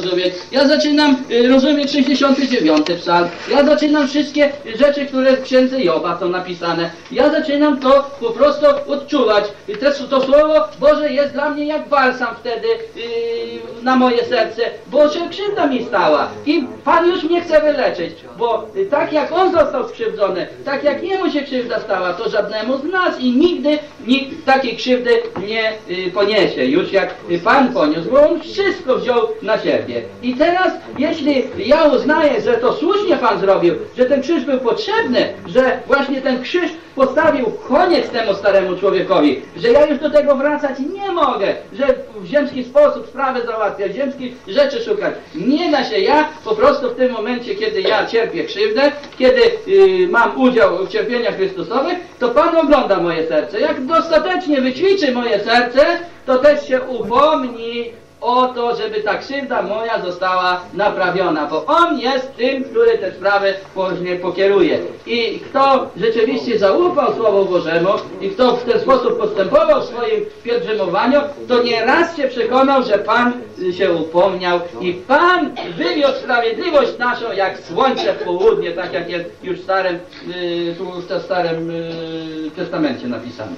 rozumieć. Ja zaczynam y, rozumieć 69 psalm. Ja zaczynam wszystkie rzeczy, które w księdze Joba są napisane. Ja zaczynam to po prostu odczuwać. To, to słowo Boże jest dla mnie jak balsam wtedy y, na moje serce, bo się krzywda mi stała. I Pan już mnie chce wyleczyć, bo tak jak On został skrzywdzony, tak jak Jemu się krzywda stała, to żadnemu z nas i nigdy nikt takiej krzywdy nie y, poniesie. Już jak Pan poniósł, bo On wszystko wziął na siebie. I teraz, jeśli ja uznaję, że to słusznie Pan zrobił, że ten krzyż był potrzebny, że właśnie ten krzyż postawił koniec temu staremu człowiekowi, że ja już do tego wracać nie mogę, że w ziemski sposób sprawę załatwiać, ziemskich rzeczy szukać. Nie da się ja po prostu w tym momencie, kiedy ja cierpię krzywdę, kiedy y, mam udział w cierpieniach Chrystusowych, to Pan ogląda moje serce. Jak dostatecznie wyćwiczy moje serce, to też się upomni o to, żeby ta krzywda moja została naprawiona, bo On jest tym, który te sprawy później pokieruje. I kto rzeczywiście zaufał Słowu Bożemu i kto w ten sposób postępował w swoim pielgrzymowaniu, to nieraz się przekonał, że Pan się upomniał i Pan wywiódł sprawiedliwość naszą jak słońce w południe, tak jak jest już w Starym, y, tu w Starym y, Testamencie napisane.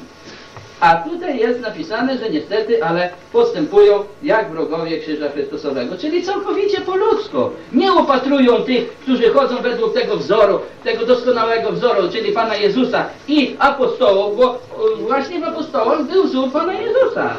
A tutaj jest napisane, że niestety, ale postępują jak wrogowie Krzyża Chrystusowego, czyli całkowicie po ludzku. Nie opatrują tych, którzy chodzą według tego wzoru, tego doskonałego wzoru, czyli Pana Jezusa i apostołów, bo e, właśnie w apostołach był wzór Pana Jezusa.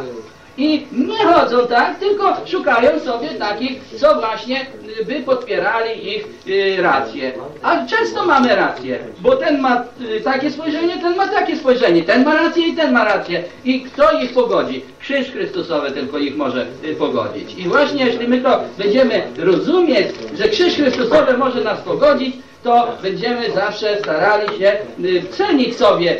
I nie chodzą tak, tylko szukają sobie takich, co właśnie y, by podpierali ich y, racje. A często mamy rację, bo ten ma y, takie spojrzenie, ten ma takie spojrzenie, ten ma rację i ten ma rację. I kto ich pogodzi? Krzyż Chrystusowy tylko ich może pogodzić. I właśnie jeśli my to będziemy rozumieć, że Krzyż Chrystusowy może nas pogodzić, to będziemy zawsze starali się cenić sobie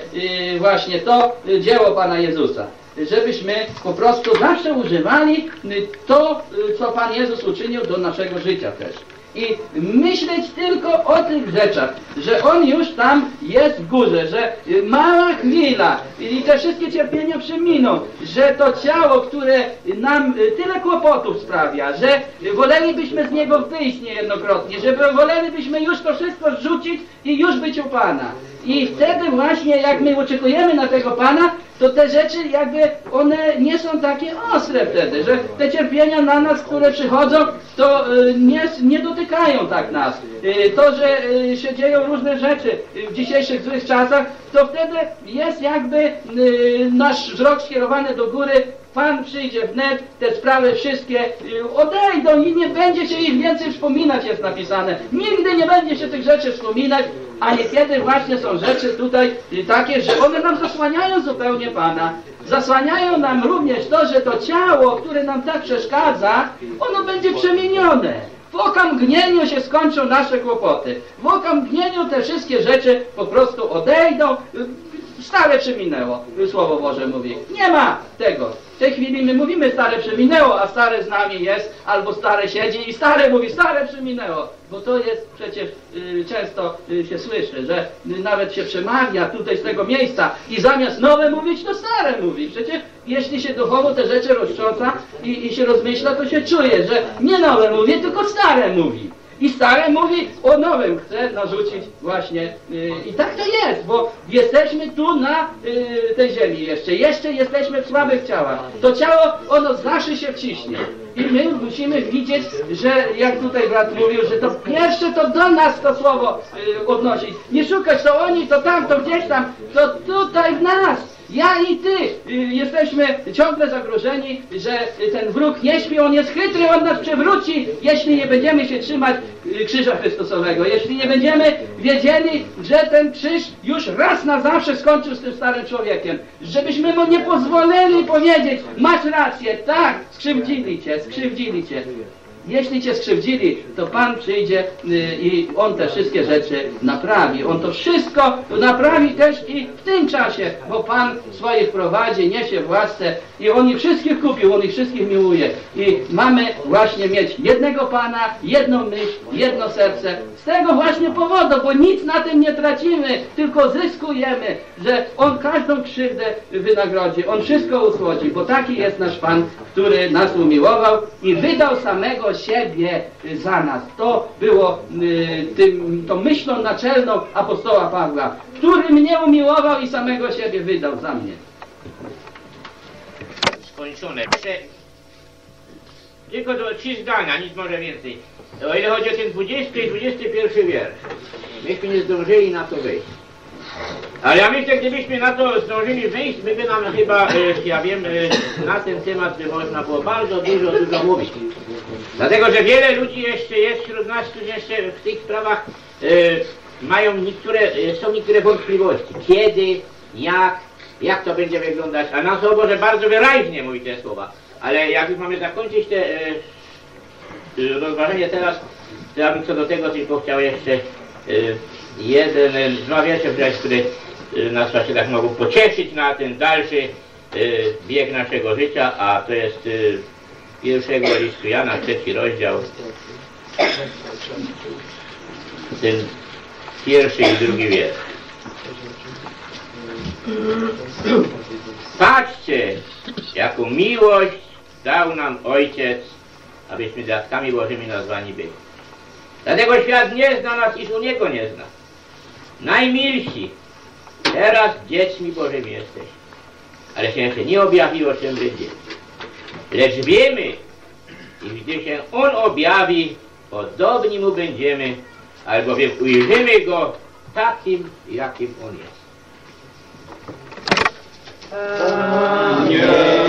właśnie to dzieło Pana Jezusa żebyśmy po prostu zawsze używali y, to, y, co Pan Jezus uczynił do naszego życia też. I myśleć tylko o tych rzeczach, że On już tam jest w górze, że y, mała chwila i te wszystkie cierpienia przeminą, że to ciało, które nam tyle kłopotów sprawia, że wolelibyśmy z niego wyjść niejednokrotnie, że wolelibyśmy już to wszystko rzucić i już być u Pana. I wtedy właśnie, jak my oczekujemy na tego Pana, to te rzeczy jakby one nie są takie ostre wtedy, że te cierpienia na nas, które przychodzą, to y, nie, nie dotykają tak nas. Y, to, że y, się dzieją różne rzeczy w dzisiejszych złych czasach, to wtedy jest jakby nasz wzrok skierowany do góry, Pan przyjdzie wnet, te sprawy wszystkie odejdą i nie będzie się ich więcej wspominać, jest napisane. Nigdy nie będzie się tych rzeczy wspominać, a niekiedy właśnie są rzeczy tutaj takie, że one nam zasłaniają zupełnie Pana. Zasłaniają nam również to, że to ciało, które nam tak przeszkadza, ono będzie przemienione. W okamgnieniu się skończą nasze kłopoty. W okamgnieniu te wszystkie rzeczy po prostu odejdą. Stare przeminęło, Słowo Boże mówi. Nie ma tego. W tej chwili my mówimy stare przeminęło, a stare z nami jest, albo stare siedzi i stare mówi, stare przeminęło. Bo to jest przecież y, często y, się słyszy, że y, nawet się przemawia tutaj z tego miejsca i zamiast nowe mówić, to stare mówi. Przecież jeśli się duchowo te rzeczy roztrząsa i, i się rozmyśla, to się czuje, że nie nowe mówi, tylko stare mówi. I stare mówi o nowym, chce narzucić właśnie. Yy, I tak to jest, bo jesteśmy tu na yy, tej ziemi jeszcze. Jeszcze jesteśmy w słabych ciałach. To ciało, ono zawsze się wciśnie. I my musimy widzieć, że jak tutaj brat mówił, że to pierwsze to do nas to słowo yy, odnosić. Nie szukać to oni, to tam, to gdzieś tam, to tutaj w nas. Ja i ty y, jesteśmy ciągle zagrożeni, że ten wróg nie śpi, on jest chytry, on nas przewróci, jeśli nie będziemy się trzymać y, krzyża Chrystusowego, jeśli nie będziemy wiedzieli, że ten krzyż już raz na zawsze skończył z tym starym człowiekiem, żebyśmy mu nie pozwolili powiedzieć, masz rację, tak, skrzywdzili cię, skrzywdzili cię. Jeśli cię skrzywdzili, to Pan przyjdzie y, i On te wszystkie rzeczy naprawi. On to wszystko naprawi też i w tym czasie, bo Pan swoich prowadzi, niesie w łasce i On ich wszystkich kupił, On ich wszystkich miłuje. I mamy właśnie mieć jednego Pana, jedną myśl, jedno serce. Z tego właśnie powodu, bo nic na tym nie tracimy, tylko zyskujemy, że On każdą krzywdę wynagrodzi. On wszystko usłodzi, bo taki jest nasz Pan, który nas umiłował i wydał samego siebie y, za nas. To było y, tym, tą myślą naczelną apostoła Pawła, który mnie umiłował i samego siebie wydał za mnie. skończone. Tylko do trzy zdania, nic może więcej. O ile chodzi o ten 20 i 21 wiersz, myśmy nie zdążyli na to wejść. Ale ja myślę, gdybyśmy na to zdążyli wejść, my by nam chyba, e, ja wiem, e, na ten temat by można było bardzo dużo, dużo mówić. Dlatego, że wiele ludzi jeszcze jest wśród nas, którzy jeszcze w tych sprawach e, mają niektóre, są niektóre wątpliwości. Kiedy, jak, jak to będzie wyglądać. A nam Słowo Boże bardzo wyraźnie mówi te słowa. Ale jak już mamy zakończyć te rozważenie teraz, to ja bym co do tego tylko chciał jeszcze jeden, wziąć, które e, nas właśnie tak mogą pocieszyć na ten dalszy e, bieg naszego życia, a to jest e, pierwszego listu Jana, trzeci rozdział, ten pierwszy i drugi wiersz. Patrzcie, jaką miłość dał nam Ojciec, abyśmy dziadkami Bożymi nazwani byli. Dlatego świat nie zna nas, iż u Niego nie zna. Najmilsi, teraz dziećmi Bożymi jesteśmy. Ale się jeszcze nie objawiło, czym będzie. Lecz wiemy, iż gdy się On objawi, podobni Mu będziemy, albowiem ujrzymy Go takim, jakim On jest. Dziś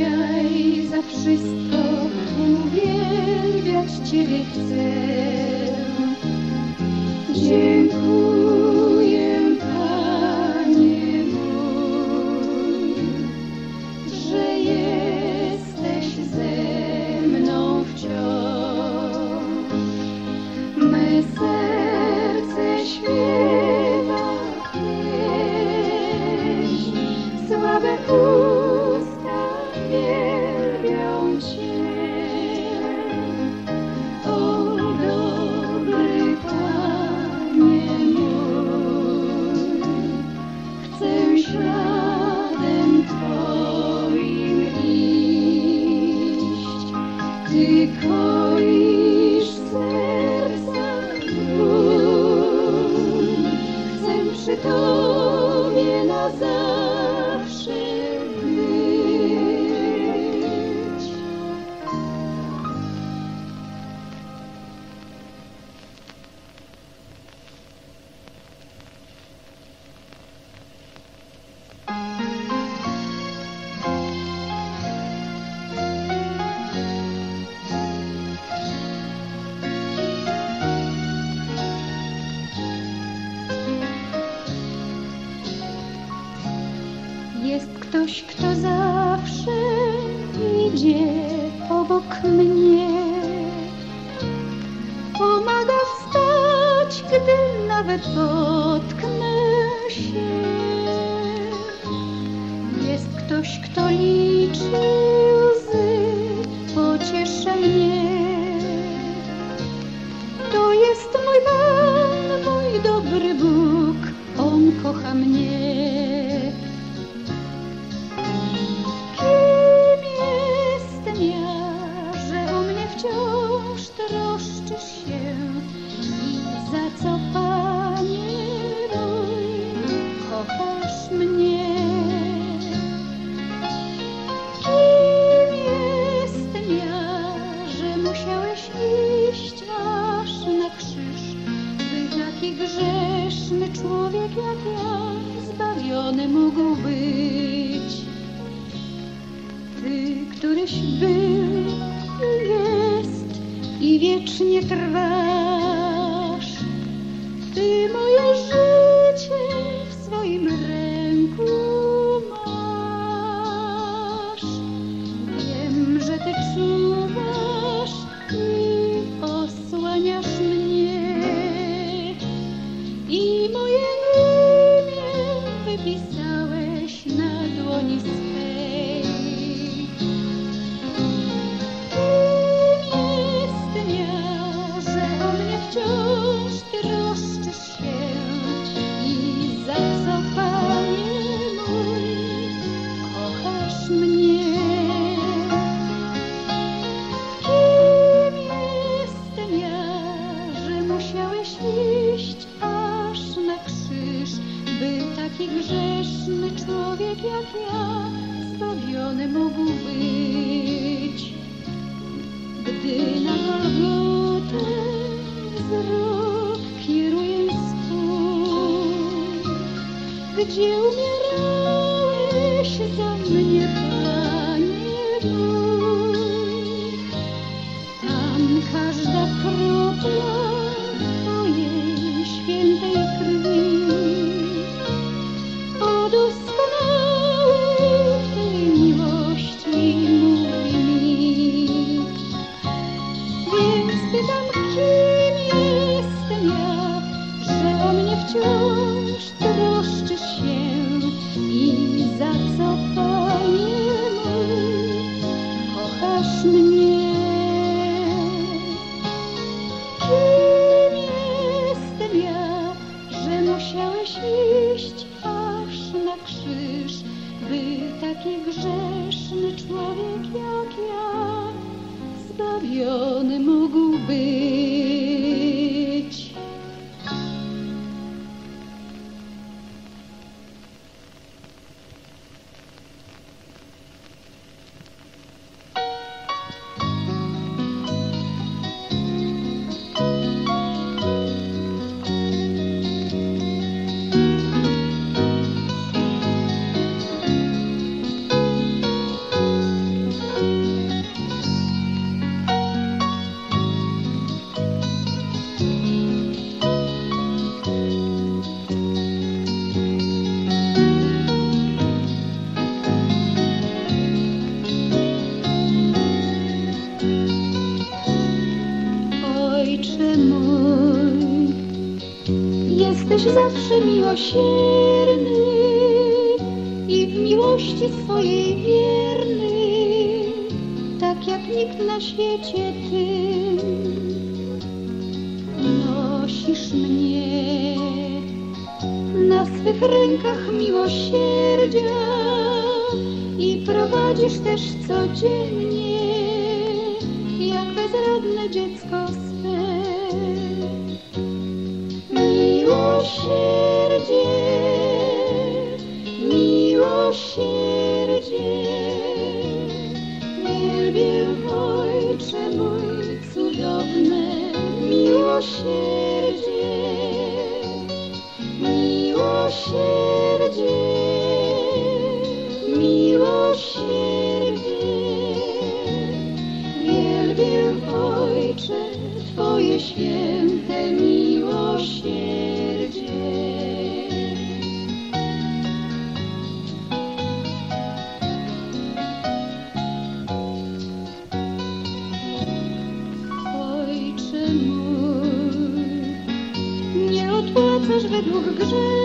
Dzisiaj za wszystko uwielbiać Ciebie chcę. Dziękuję, miłosierny i w miłości swojej wierny, tak jak nikt na świecie Ty. Nosisz mnie na swych rękach miłosierdzia i prowadzisz też codziennie, jak bezradne dziecko swe. Miłosierdzie miłosierdzie. Wielbię Ojcze mój cudowne miłosierdzie. Miłosierdzie, miłosierdzie. Wielbię Ojcze Twoje święte miłosierdzie. Good.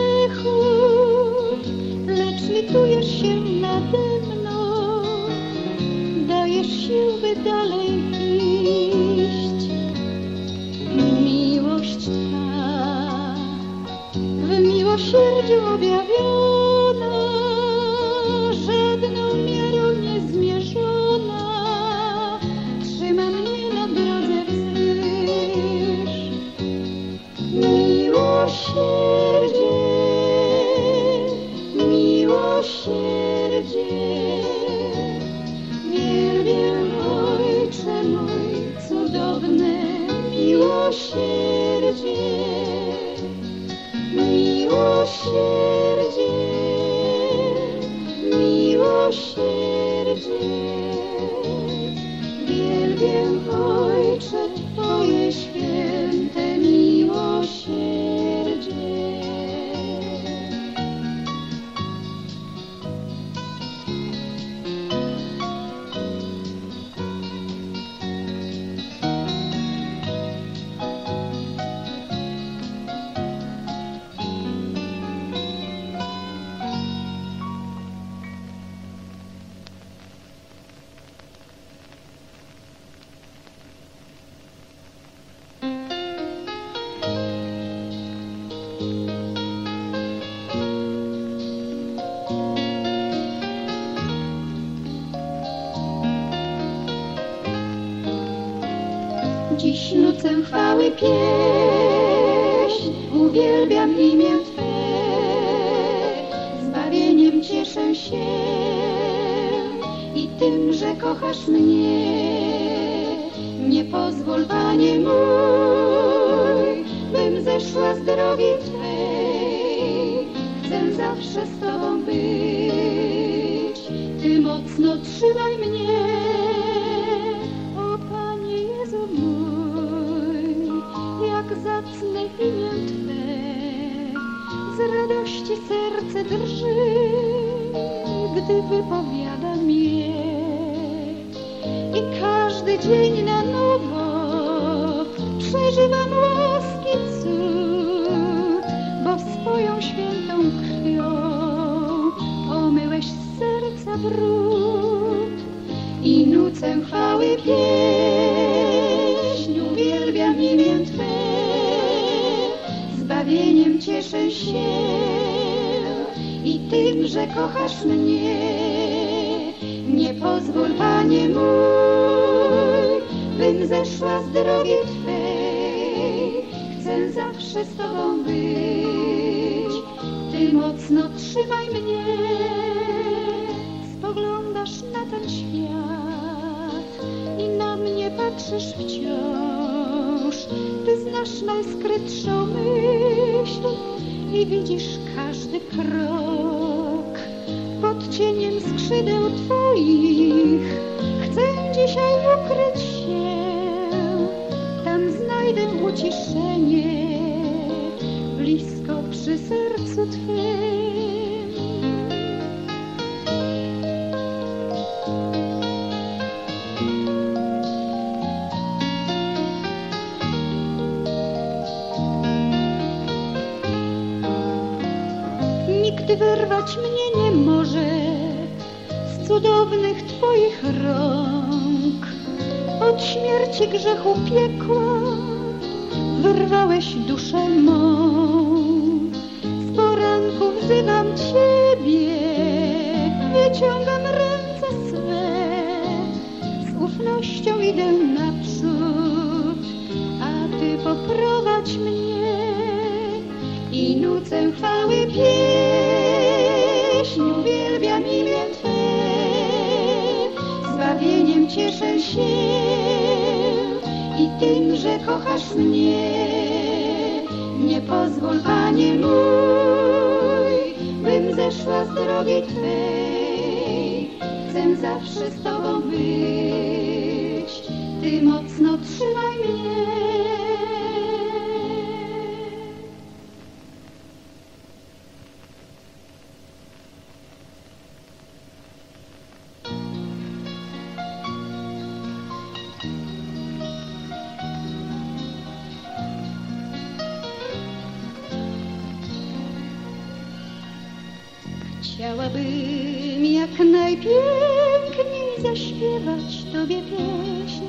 śpiewać Tobie pieśń,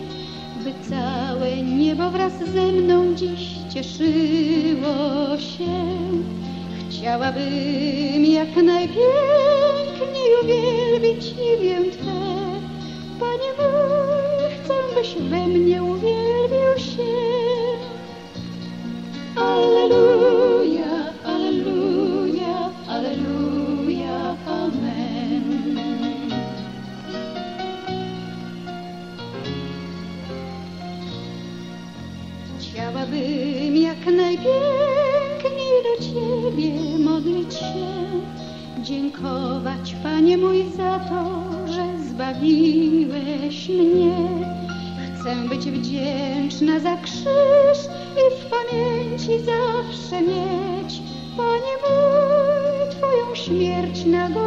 by całe niebo wraz ze mną dziś cieszyło się. Chciałabym jak najpiękniej uwielbić imię Twe. Panie mój, chcę, byś we mnie Chcę być wdzięczna za krzyż i w pamięci zawsze mieć, Panie mój, Twoją śmierć na górze.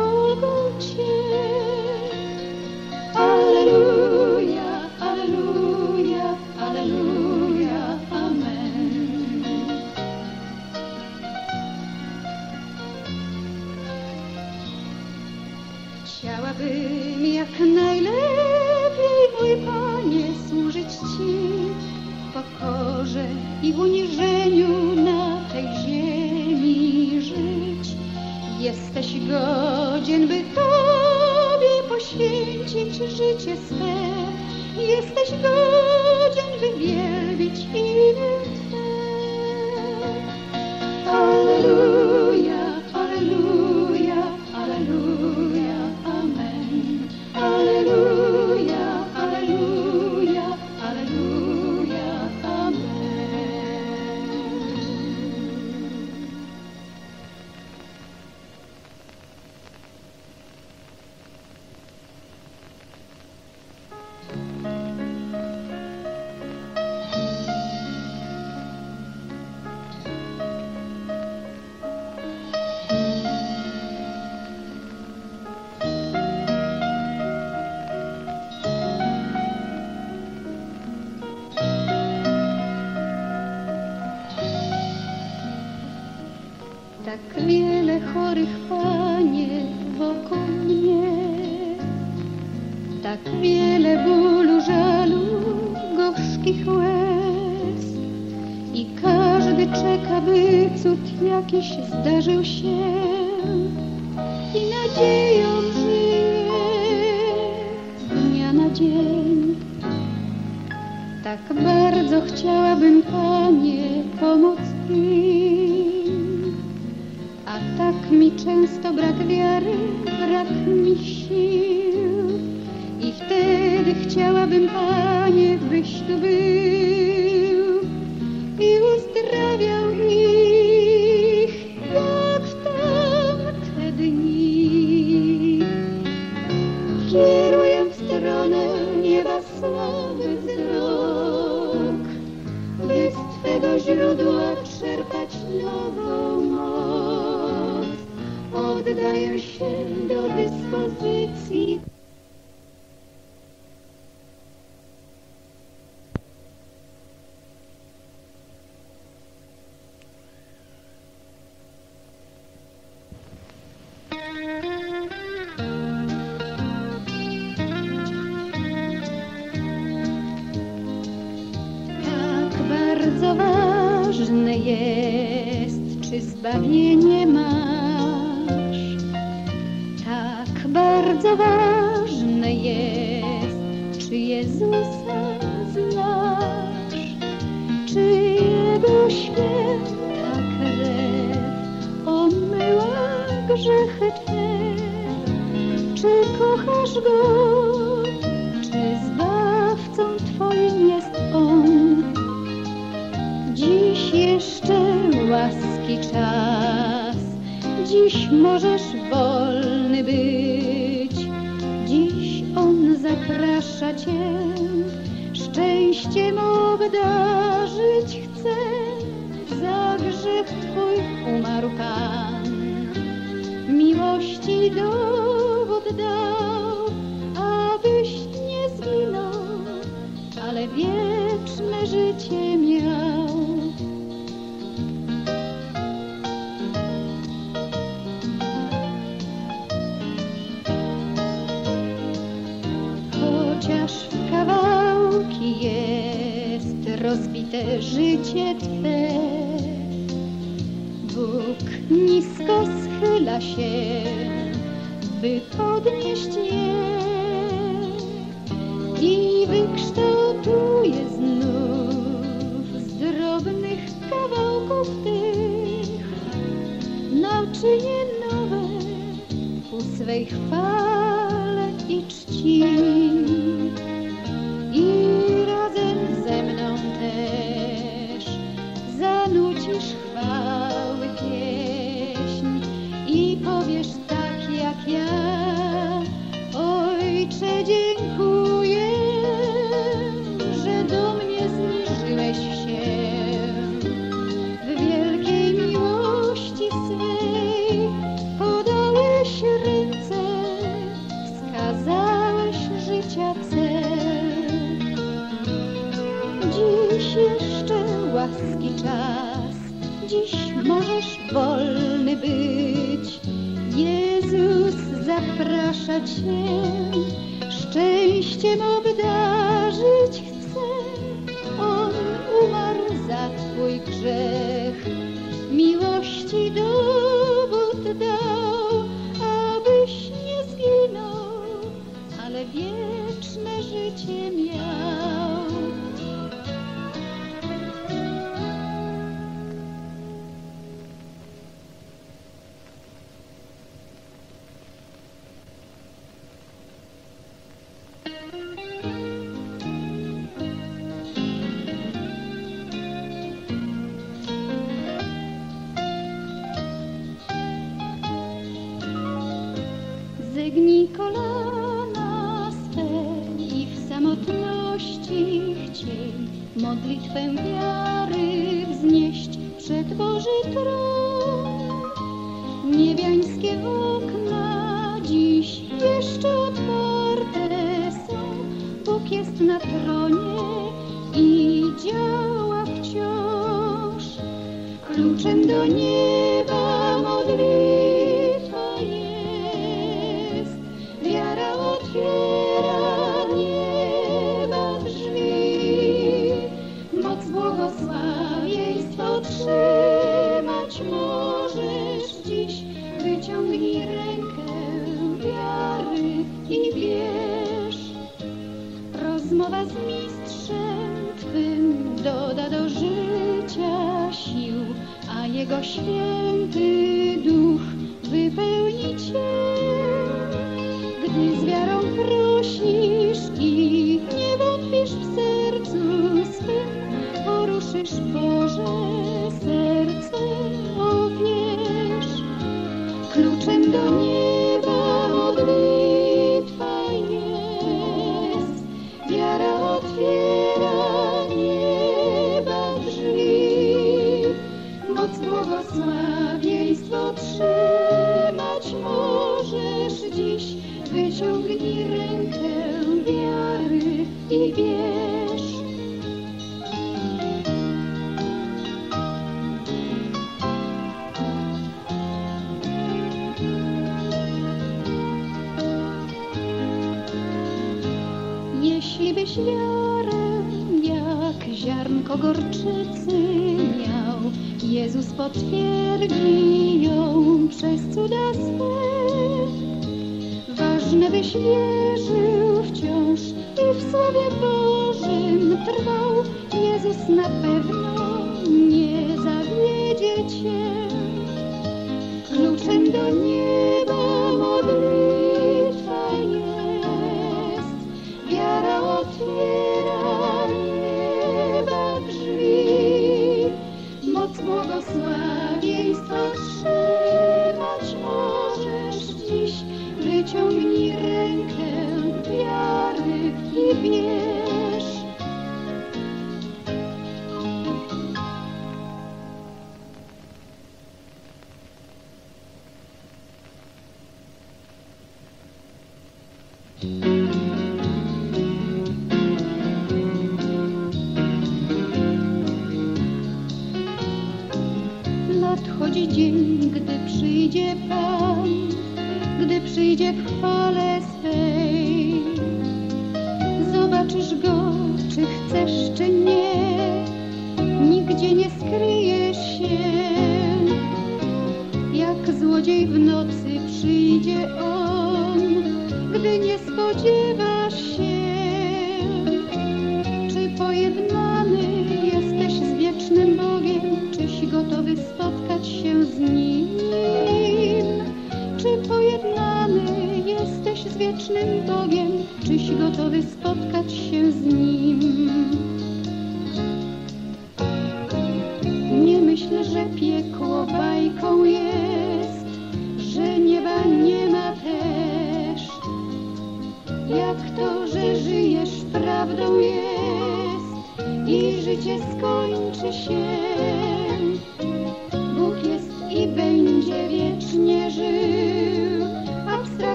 uczynię nowe ku swej chwale i czci. być. Jezus zaprasza Cię, szczęście nowe.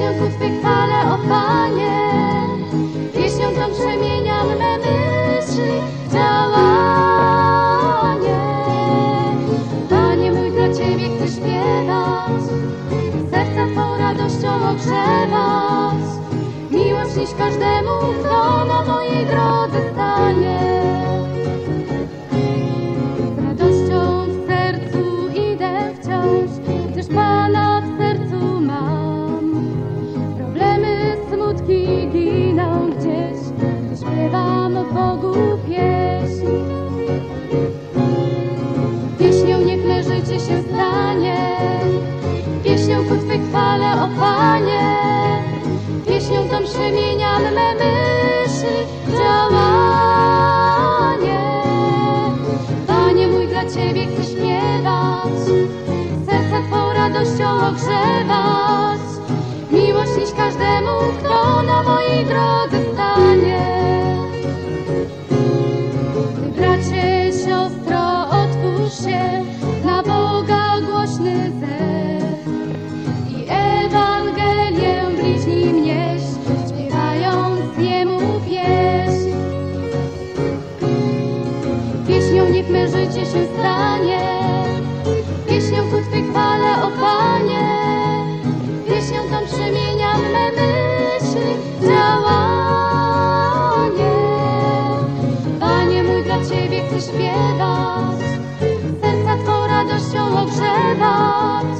Pieśnią ku Twej chwale, o Panie, pieśnią tą przemieniam me myśli, działanie. Panie mój, dla Ciebie chcę śpiewać, serca Twą radością ogrzewać. Miłość nieść każdemu, kto na mojej drodze stanie. Bogu pieśń. Pieśnią niech me życie się stanie, pieśnią ku Twej chwale, o Panie. Pieśnią tą przemieniam me myśli, działanie. Panie mój, dla Ciebie chcę śpiewać, serce Twą radością ogrzewać. Miłość nieść każdemu, kto na mojej drodze życie się stanie, pieśnią ku Twej chwale, o Panie. Pieśnią tą przemieniam me myśli, działanie. Panie mój, dla Ciebie chcę śpiewać, serca Twą radością ogrzewać.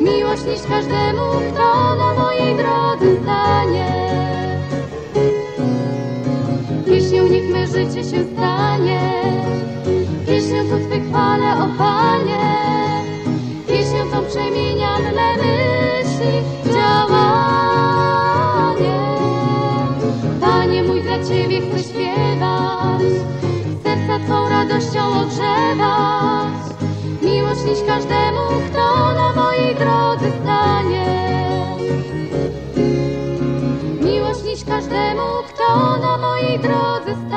Miłość nieść każdemu, kto na mojej drodze stanie. Pieśnią niech me życie się stanie, Twej chwale, o Panie. Pieśnią tą przemieniam me myśli, działanie. Panie mój, dla Ciebie chcę śpiewać, serca Twą radością ogrzewać. Miłość nieść każdemu, kto na mojej drodze stanie. Miłość nieść każdemu, kto na mojej drodze stanie.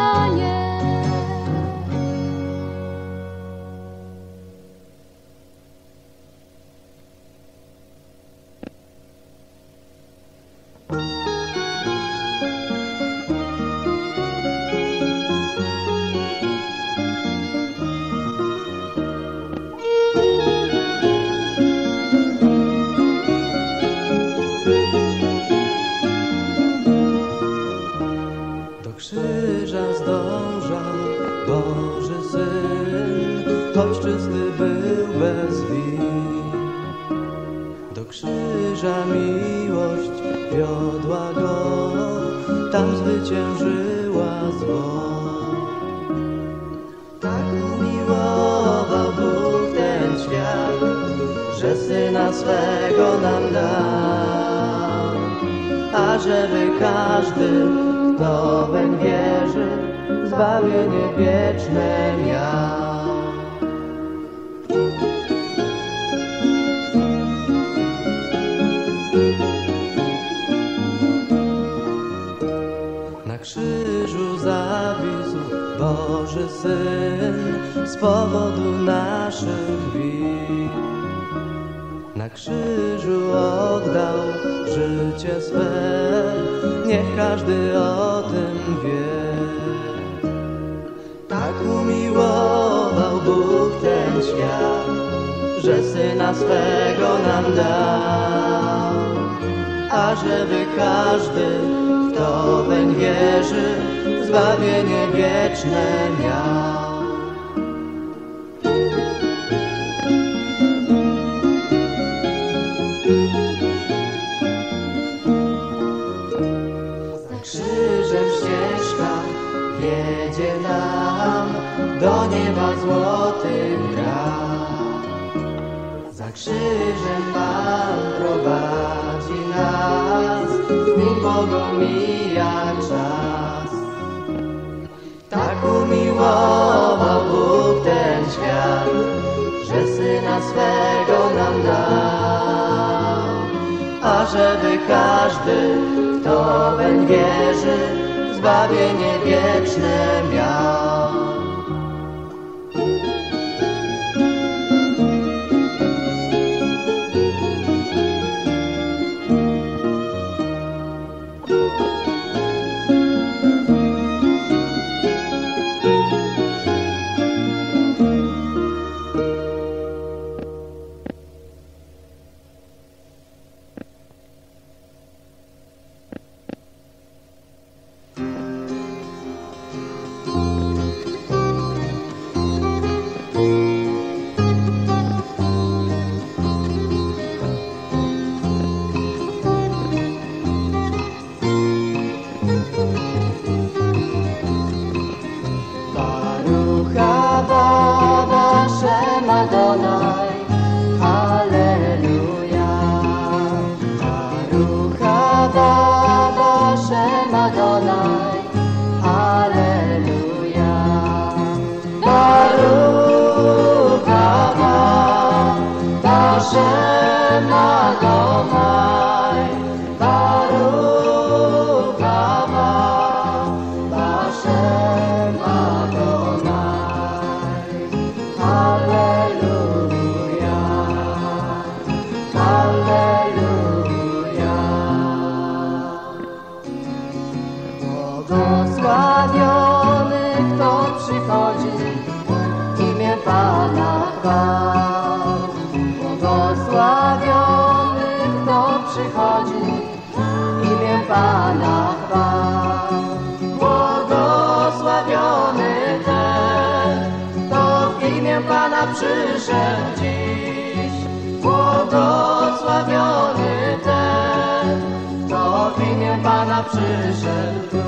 przyszedł tu?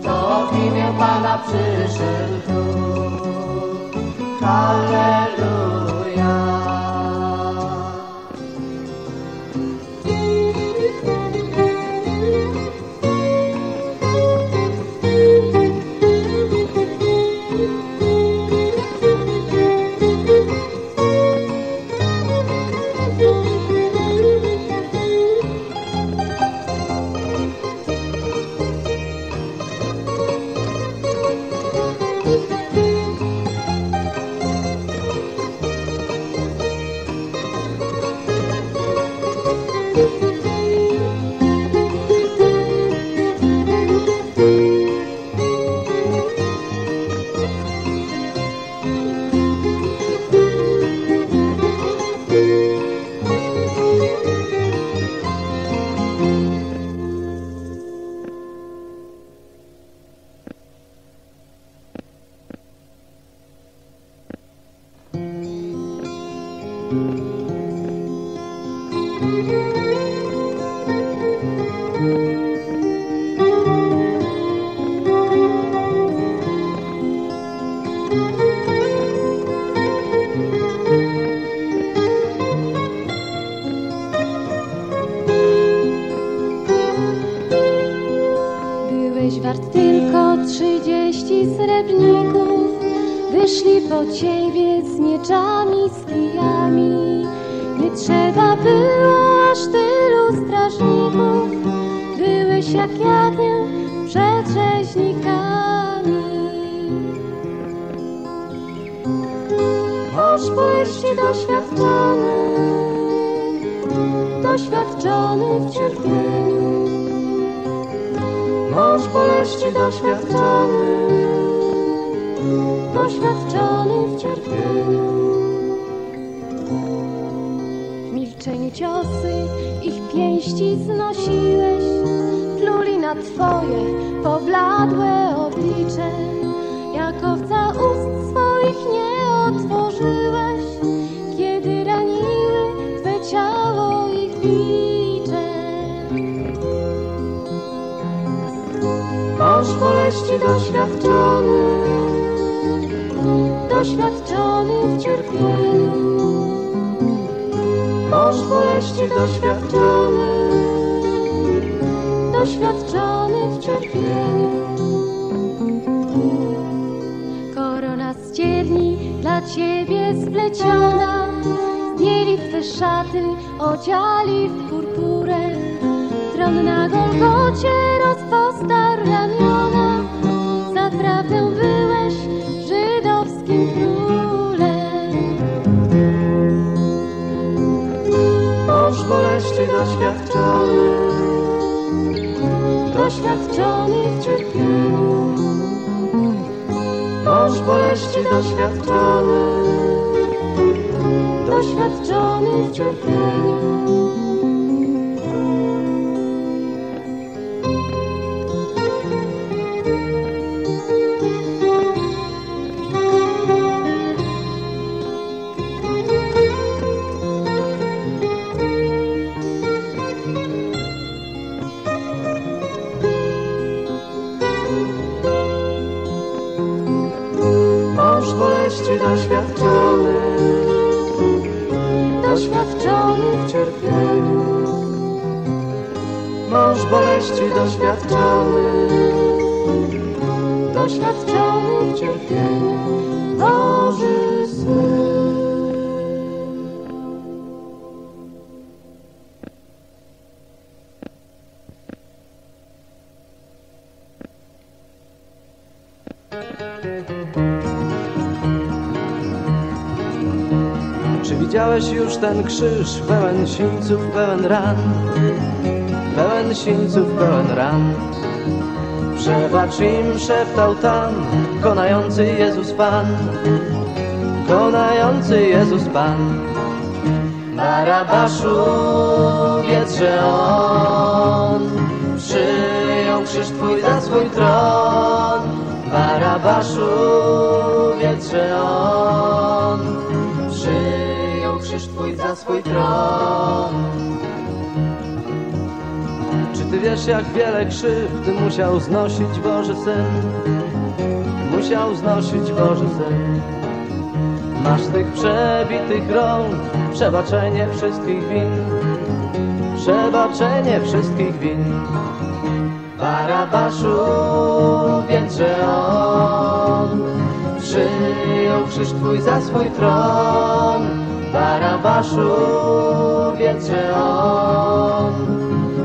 Kto w imię Pana przyszedł ten krzyż pełen sińców, pełen ran, pełen sińców, pełen ran. Przebacz im, szeptał tam, konający Jezus Pan, konający Jezus Pan. Barabaszu, wiedz, że On przyjął krzyż Twój za swój tron. Barabaszu, wiedz, że On krzyż Twój za swój tron. Czy Ty wiesz, jak wiele krzywd musiał znosić Boży Syn? Musiał znosić Boży Syn. Masz tych przebitych rąk przebaczenie wszystkich win, przebaczenie wszystkich win. Barabaszu, wiedz, że on przyjął krzyż Twój za swój tron. Barabaszu, wiedz, że on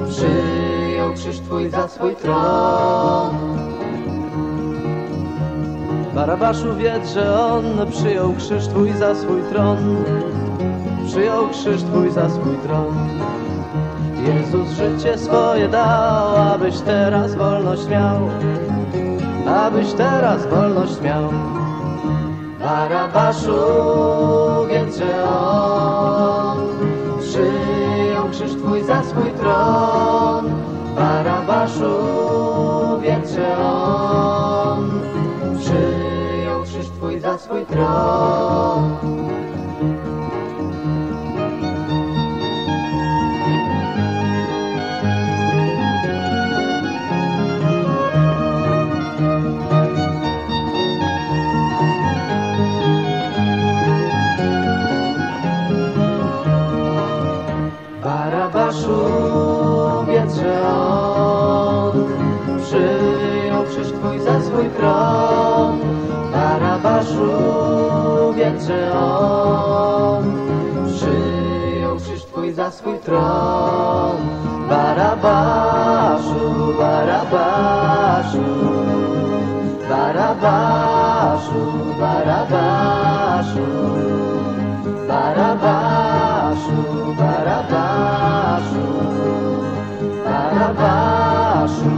przyjął krzyż Twój za swój tron. Barabaszu wiedz, że on przyjął krzyż Twój za swój tron. Przyjął krzyż Twój za swój tron. Jezus życie swoje dał, abyś teraz wolność miał. Abyś teraz wolność miał. Barabaszu wiedz, że on przyjął krzyż Twój za swój tron. Barabaszu wiedz, że on przyjął krzyż Twój za swój tron. Swój tron. Barabaszu, wiedz, że on przyjął krzyż Twój za swój tron. Barabaszu, Barabaszu, Barabaszu, Barabaszu. Barabaszu, Barabaszu, Barabaszu.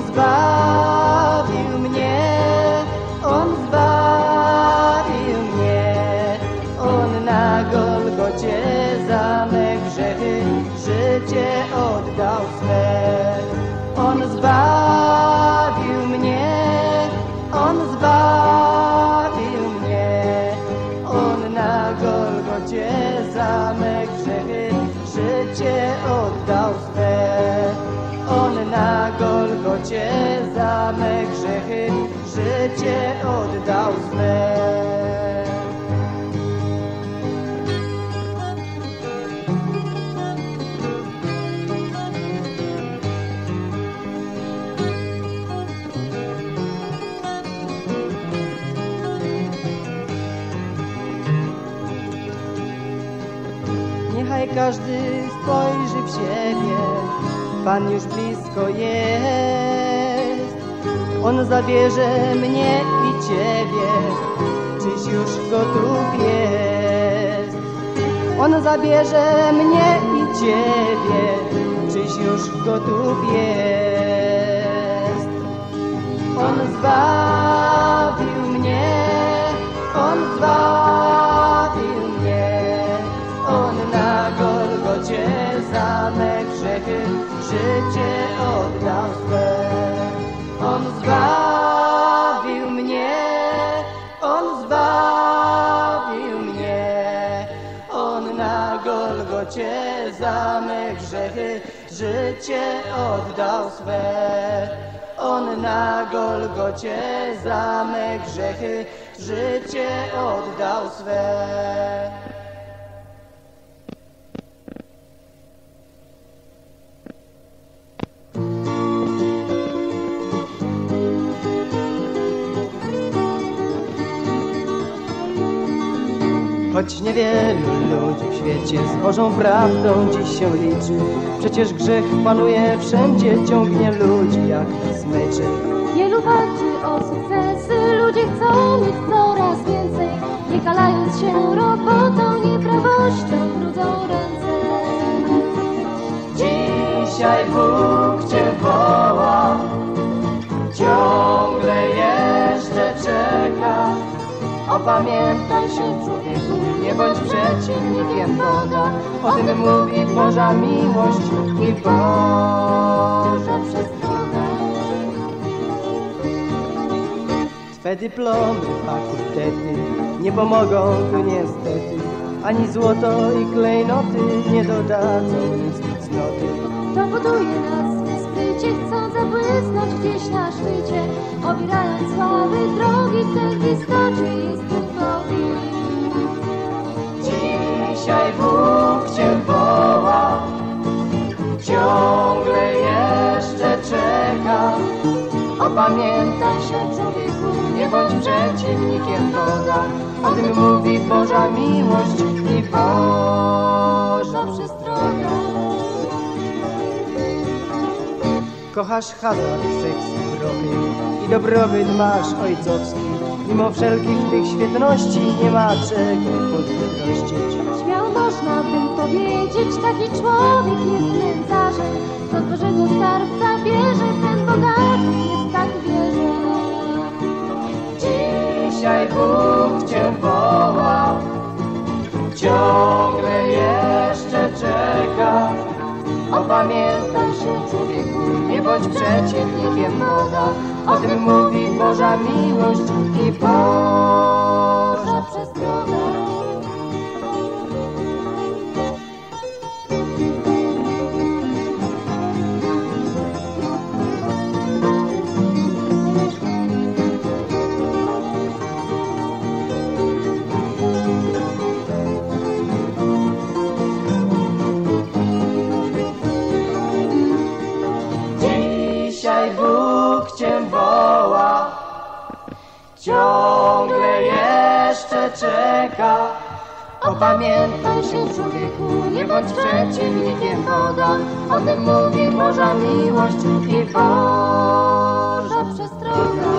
On zbawił życie oddał. Niechaj każdy spojrzy w siebie, Pan już blisko jest. On zabierze mnie i Ciebie, czyś już gotów jest. On zabierze mnie i Ciebie, czyś już gotów jest. On zbawił mnie, On zbawił mnie, On na Golgocie za me grzechy życie oddał swe. On zbawił mnie, On zbawił mnie, On na Golgocie za me grzechy życie oddał swe. On na Golgocie za me grzechy życie oddał swe. Choć niewielu ludzi w świecie z Bożą prawdą dziś się liczy Przecież grzech panuje wszędzie, ciągnie ludzi jak smyczy Wielu walczy o sukcesy, ludzie chcą mieć coraz więcej. Nie kalając się robotą, nieprawością, brudzą ręce. Dzisiaj Bóg Cię woła Ciągle jeszcze czeka Opamiętaj się człowieku Nie bądź przeciwnikiem Boga. O tym mówi Boża miłość i Boża przestroga. Twe dyplomy, fakultety Nie pomogą tu niestety. Ani złoto i klejnoty Nie dodadzą nic cnoty To buduje nas wstydzie, chcą zabłysnąć gdzieś na szczycie. Obierając sławy drogi, ten wyskoczy jest duchowi. Dzisiaj Bóg Cię woła, ciągle jeszcze czeka. Opamiętaj się człowieku, nie bądź przeciwnikiem Boga. O tym mówi Boża miłość i Boża przestroga. Kochasz hazard, seks i i dobrobyt masz ojcowski. Mimo wszelkich tych świetności nie ma czego podwydrościć. Śmiało można by powiedzieć, taki człowiek jest nędzarzem. Do Bożego skarbca bierze, ten bogaty jest tak wierzy. Dzisiaj Bóg Cię woła, ciągle jeszcze czeka. Opamiętaj się człowieku, nie bądź przeciwnikiem Boga. O tym mówi Boża miłość i Boża przestroga. ciągle jeszcze czeka. Opamiętaj się człowieku, nie bądź przeciwnikiem Boga, o tym mówi Boża miłość i Boża przestroga.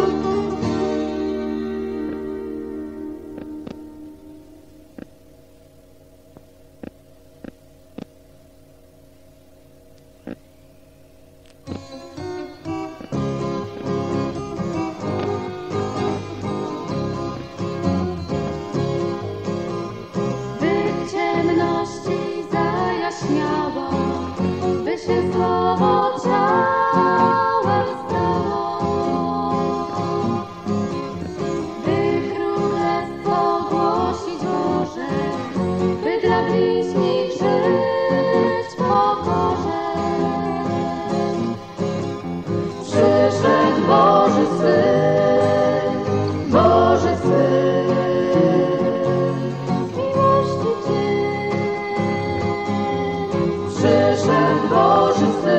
snowball. Moses.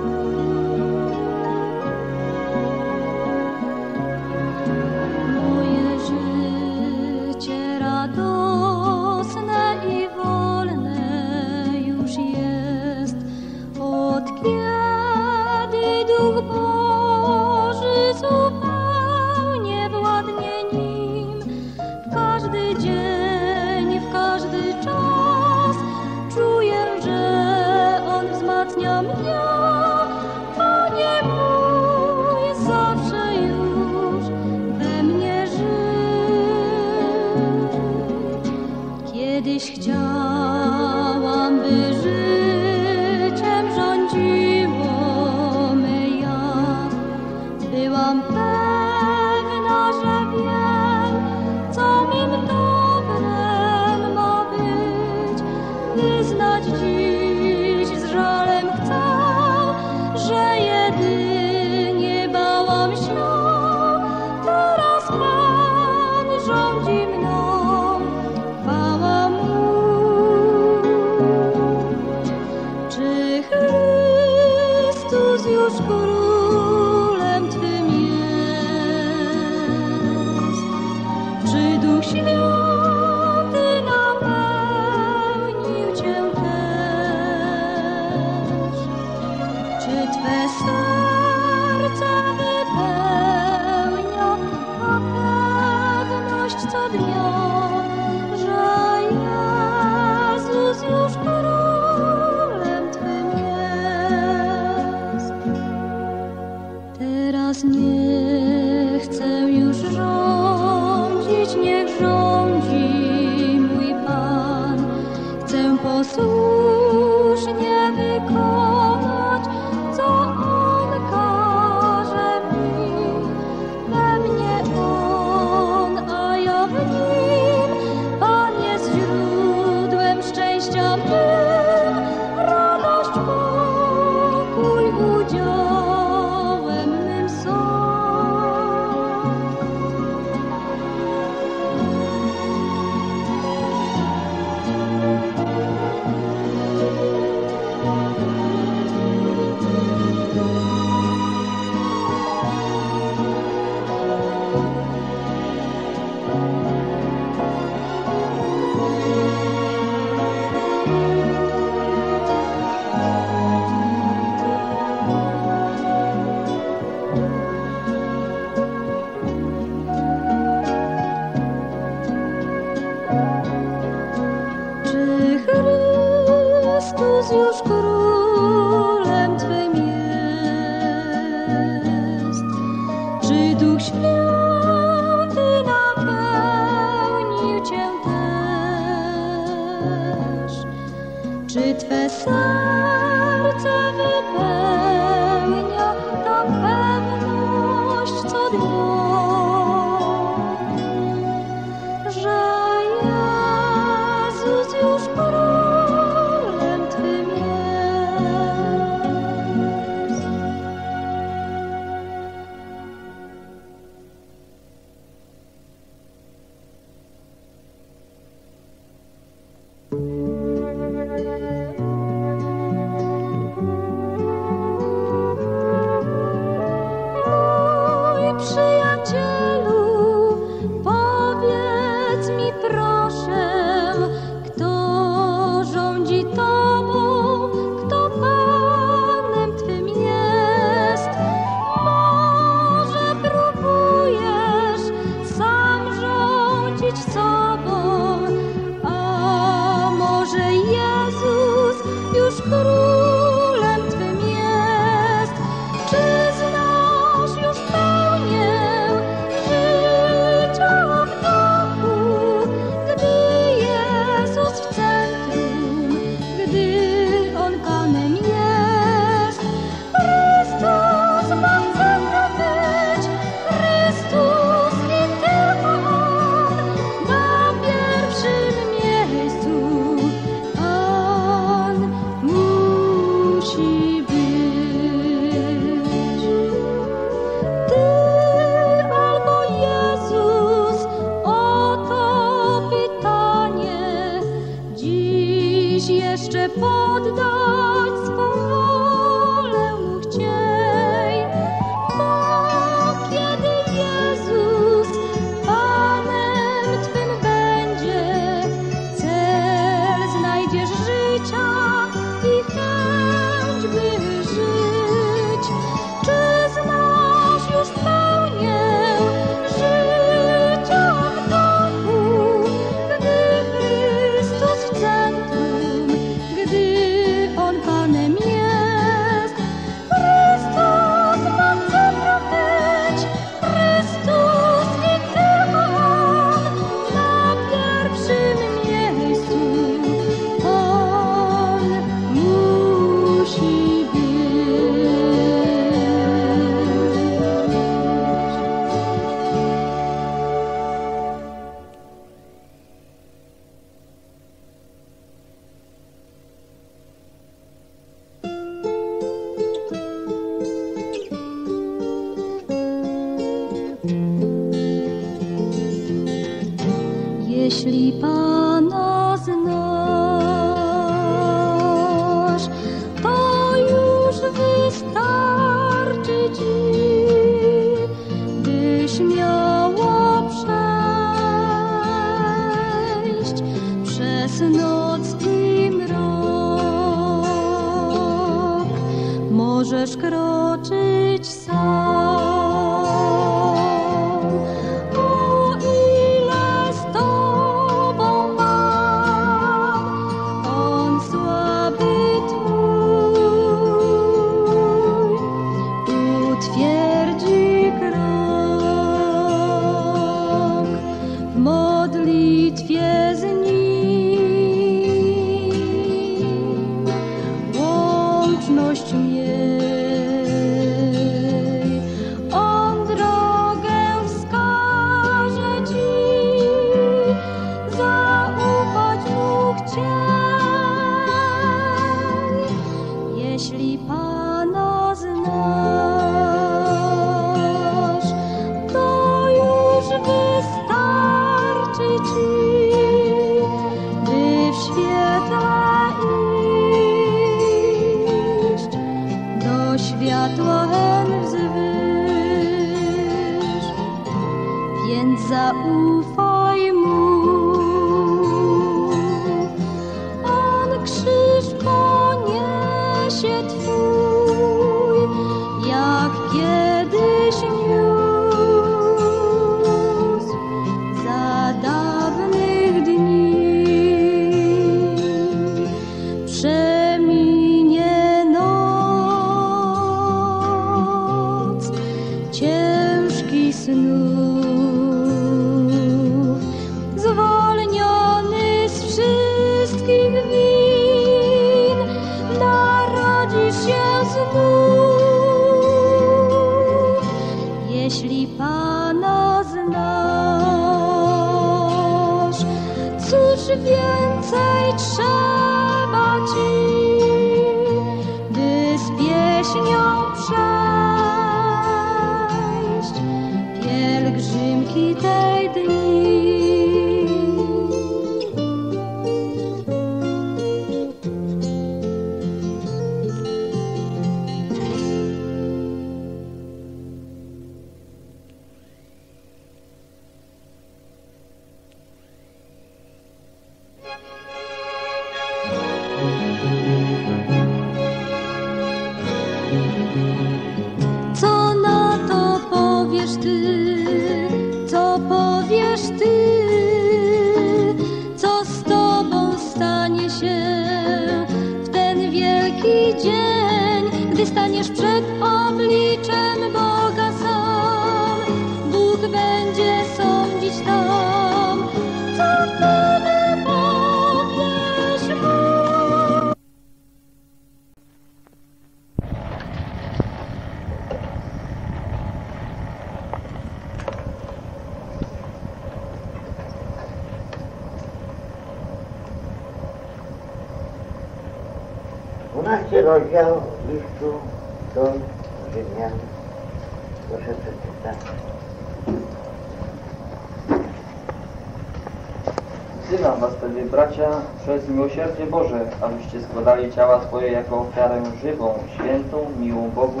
Swoje jako ofiarę żywą, świętą, miłą Bogu,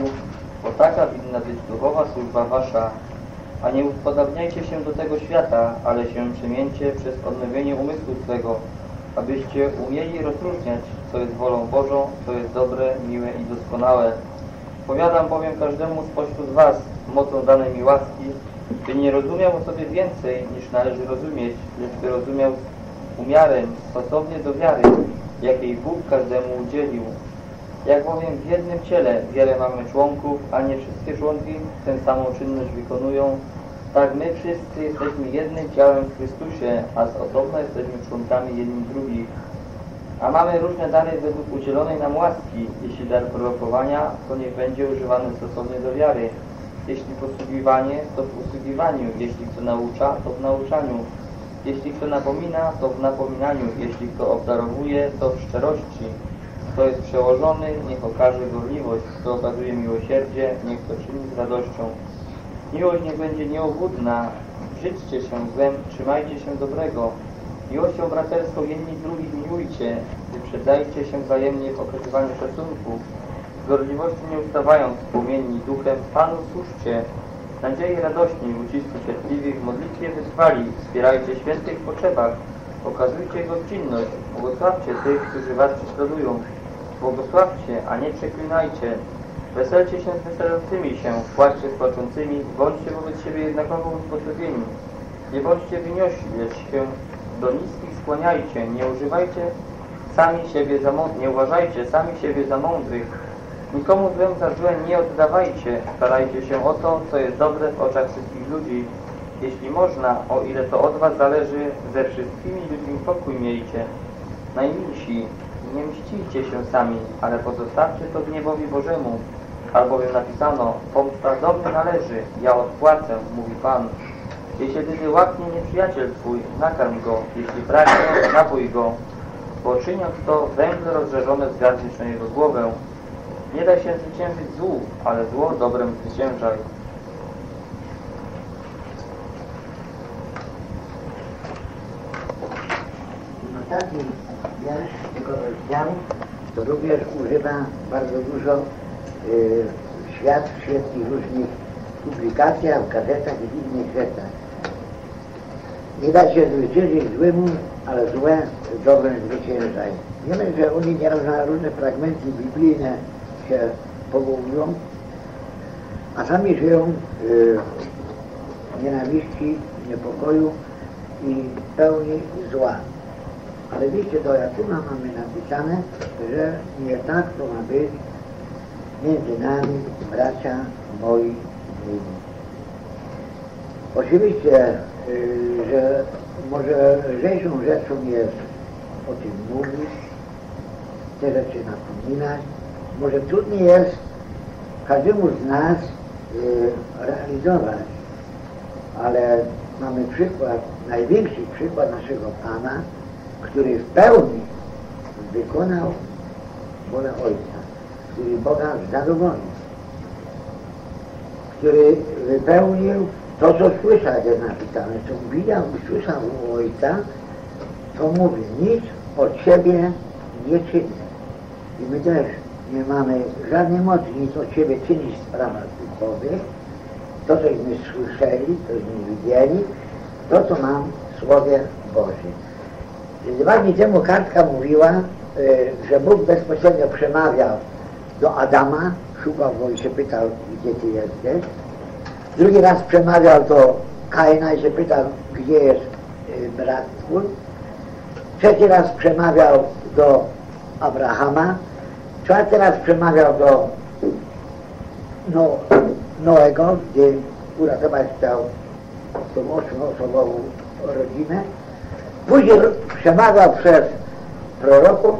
bo taka winna być duchowa służba wasza. A nie upodabniajcie się do tego świata, ale się przemieńcie przez odnowienie umysłu swego, abyście umieli rozróżniać, co jest wolą Bożą, co jest dobre, miłe i doskonałe. Powiadam bowiem każdemu spośród was, mocą danej mi łaski, by nie rozumiał o sobie więcej, niż należy rozumieć, lecz by rozumiał umiarem, stosownie do wiary, jakiej Bóg każdemu udzielił. Jak bowiem w jednym ciele wiele mamy członków, a nie wszystkie członki tę samą czynność wykonują, tak my wszyscy jesteśmy jednym ciałem w Chrystusie, a z osobna jesteśmy członkami jedni drugich. A mamy różne dary według udzielonej nam łaski. Jeśli dar prorokowania, to niech będzie używany stosownie do wiary. Jeśli posługiwanie, to w usługiwaniu. Jeśli kto naucza, to w nauczaniu. Jeśli kto napomina, to w napominaniu. Jeśli kto obdarowuje, to w szczerości. Kto jest przełożony, niech okaże gorliwość. Kto okazuje miłosierdzie, niech to czyni z radością. Miłość niech będzie nieobłudna. Życzcie się złem, trzymajcie się dobrego. Miłością braterską jedni drugich miłujcie. Wyprzedzajcie się wzajemnie w okazywaniu szacunku. Z gorliwością nie ustawając, płomienni duchem, Panu służcie. Nadziei radośni, ucisku cierpliwi, w modlitwie wytrwali. Wspierajcie świętych potrzebach. Okazujcie gościnność. Błogosławcie tych, którzy was prześladują. Błogosławcie, a nie przeklinajcie. Weselcie się z weselącymi się, płaczcie z płaczącymi, bądźcie wobec siebie jednakowo usposobieni. Nie bądźcie wyniośli, lecz się do niskich skłaniajcie, nie używajcie sami siebie za nie uważajcie sami siebie za mądrych. Nikomu złem za złe nie oddawajcie, starajcie się o to, co jest dobre w oczach wszystkich ludzi. Jeśli można, o ile to od was zależy, ze wszystkimi ludźmi pokój miejcie. Najmilsi, nie mścicie się sami, ale pozostawcie to gniewowi Bożemu. Albowiem napisano, pomsta do mnie należy, ja odpłacę, mówi Pan. Jeśli tedy łaknie nieprzyjaciel twój, nakarm go, jeśli pragnie, napój go, bo czyniąc to, węgle rozżarzone zgarniesz na jego głowę. Nie daj się zwyciężyć złu, ale zło dobrem zwyciężaj. Ostatni wiersz tego rozdziału to również używa bardzo dużo y, świat w świeckich różnych publikacjach, w gazetach i w innych rzeczach. Nie da się zwyciężyć złemu, ale złe dobrem zwyciężaj. Wiemy, że oni nieraz różne fragmenty biblijne się powołują, a sami żyją y, w nienawiści, niepokoju i pełni zła. Ale w liście do Jakuba mamy napisane, że nie tak to ma być między nami, bracia moi dwójni. Oczywiście, y, że może lżejszą rzeczą jest o tym mówić, te rzeczy napominać. Może trudniej jest każdemu z nas y, realizować, ale mamy przykład, największy przykład naszego Pana, który w pełni wykonał wolę Ojca, który Boga zadowolił, który wypełnił to, co słyszał, jest napisane, co widział i słyszał u Ojca, to mówi, nic od siebie nie czynię. I my też nie mamy żadnej mocy nic od siebie czynić w sprawach duchowych. To, cośmy słyszeli, tośmy widzieli, to, co mam w Słowie Bożym. Dwa dni temu kartka mówiła, y, że Bóg bezpośrednio przemawiał do Adama, szukał go i się pytał, gdzie ty jesteś. Drugi raz przemawiał do Kaina i się pytał, gdzie jest y, brat twój. Trzeci raz przemawiał do Abrahama. Czwarty raz przemawiał do no, Noego, gdzie uratować chciał tą ośmioosobową rodzinę. Później przemawiał przez proroków,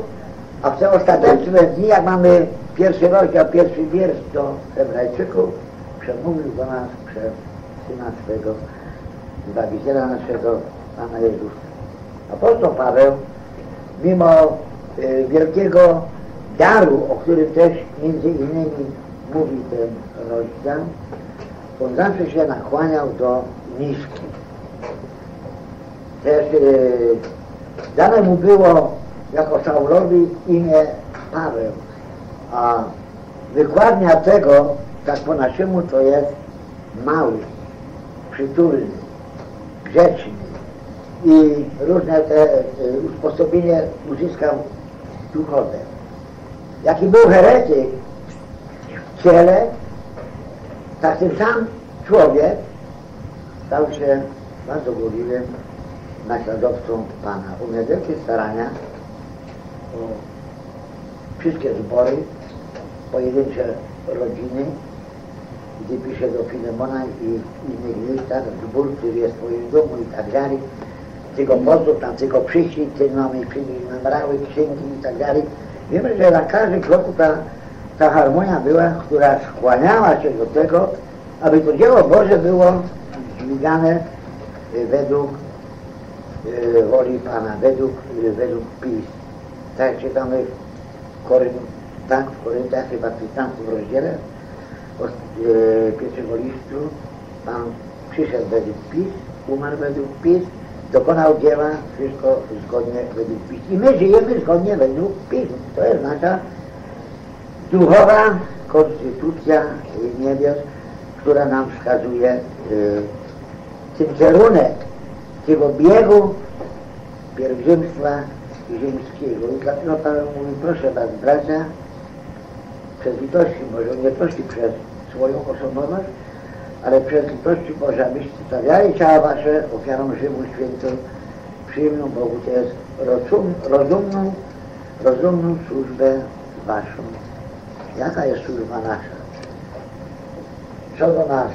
a w te ostateczne dni, jak mamy pierwszy rozdział, pierwszy wiersz do Hebrajczyków, przemówił do nas przez Syna swego, Zbawiciela naszego, Pana Jezusa. Apostoł Paweł, mimo y, wielkiego daru, o którym też między innymi mówi ten rozdział, on zawsze się nakłaniał do niżki. Też y, dane mu było jako Saulowi imię Paweł, a wykładnia tego, tak po naszemu, to jest mały, przytulny, grzeczny i różne te y, usposobienie uzyskał duchowe. Jaki był heretyk w ciele, tak ten sam człowiek stał się bardzo gorliwym naśladowcą Pana. Umiał wielkie starania wszystkie zbory, pojedyncze rodziny, gdzie pisze do Filemona i innych miejscach, zbór, który jest w twoim domu i tak dalej, tego posłów, tam tego przyszli, ty mamy przyjmij nabrały księgi i tak dalej. Wiemy, że na każdym kroku ta, ta harmonia była, która skłaniała się do tego, aby to dzieło Boże było dźwigane y, według y, woli Pana, według, y, według PiS. Tak jak czytamy w Koryntach, w Koryntach chyba w 15 rozdziale od pierwszego listu, Pan przyszedł według PiS, umarł według PiS, dokonał dzieła, wszystko zgodnie według PiS. I my żyjemy zgodnie według PiS. To jest nasza duchowa konstytucja niebios, która nam wskazuje y, ten kierunek tego biegu pielgrzymstwa ziemskiego. I dlatego Paweł mówi, proszę Was bracia, przez litości Boże, nie prosi przez swoją osobowość, ale przez litości Boże, abyście stawiali ciała Wasze ofiarą żywą, świętą, przyjemną Bogu, to jest rozum, rozumną, rozumną służbę Waszą. Jaka jest służba nasza? Co do nas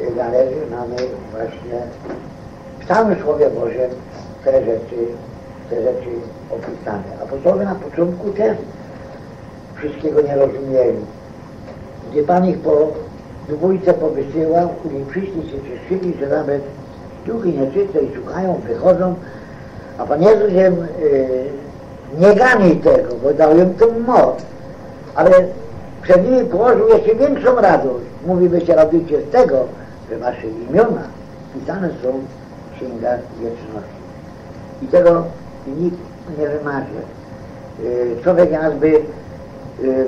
y, należy, mamy właśnie w całym Słowie Bożym te rzeczy, te rzeczy opisane. Apostołowie na początku też wszystkiego nie rozumieli. Gdy Pan ich po dwójce powysyłał, oni przyszli się cieszyli, że nawet duchy nieczyste i szukają, wychodzą, a Pan Jezus im y, nie gani tego, bo dał im tą moc. Ale przed nimi położył jeszcze większą radość. Mówi, wy się radujcie z tego, że wasze imiona pisane są w księgach wieczności. I tego nikt nie wymarzy. Y, Człowiek jakby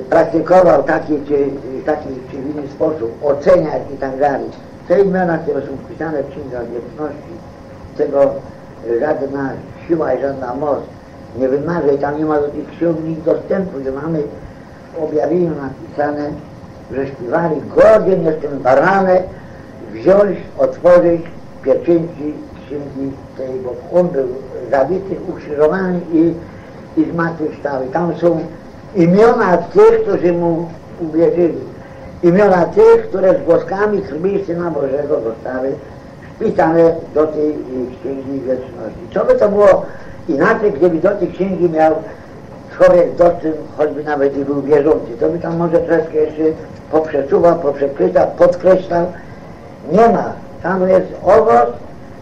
praktykował taki czy, taki czy inny sposób, oceniać i tak dalej. Te imiona, które są wpisane w księgach wieczności, tego y, żadna siła i żadna moc nie wymarzy i tam nie ma do tych ksiąg nikt dostępu, że mamy w objawieniu napisane, że śpiewali godzien jestem barane wziąć, otworzyć pieczęci księgi tej, bo on był zabity, ukrzyżowany i, i zmartwychwstał. I tam są imiona tych, którzy mu uwierzyli. Imiona tych, które z głoskami krwi Syna Bożego zostały wpisane do tej księgi wieczności. Co by to było inaczej, gdyby do tej księgi miał człowiek dostęp, choćby nawet i był wierzący, to by tam może troszkę jeszcze poprzesuwał, poprzekrytał, podkreślał. Nie ma. Tam jest owoc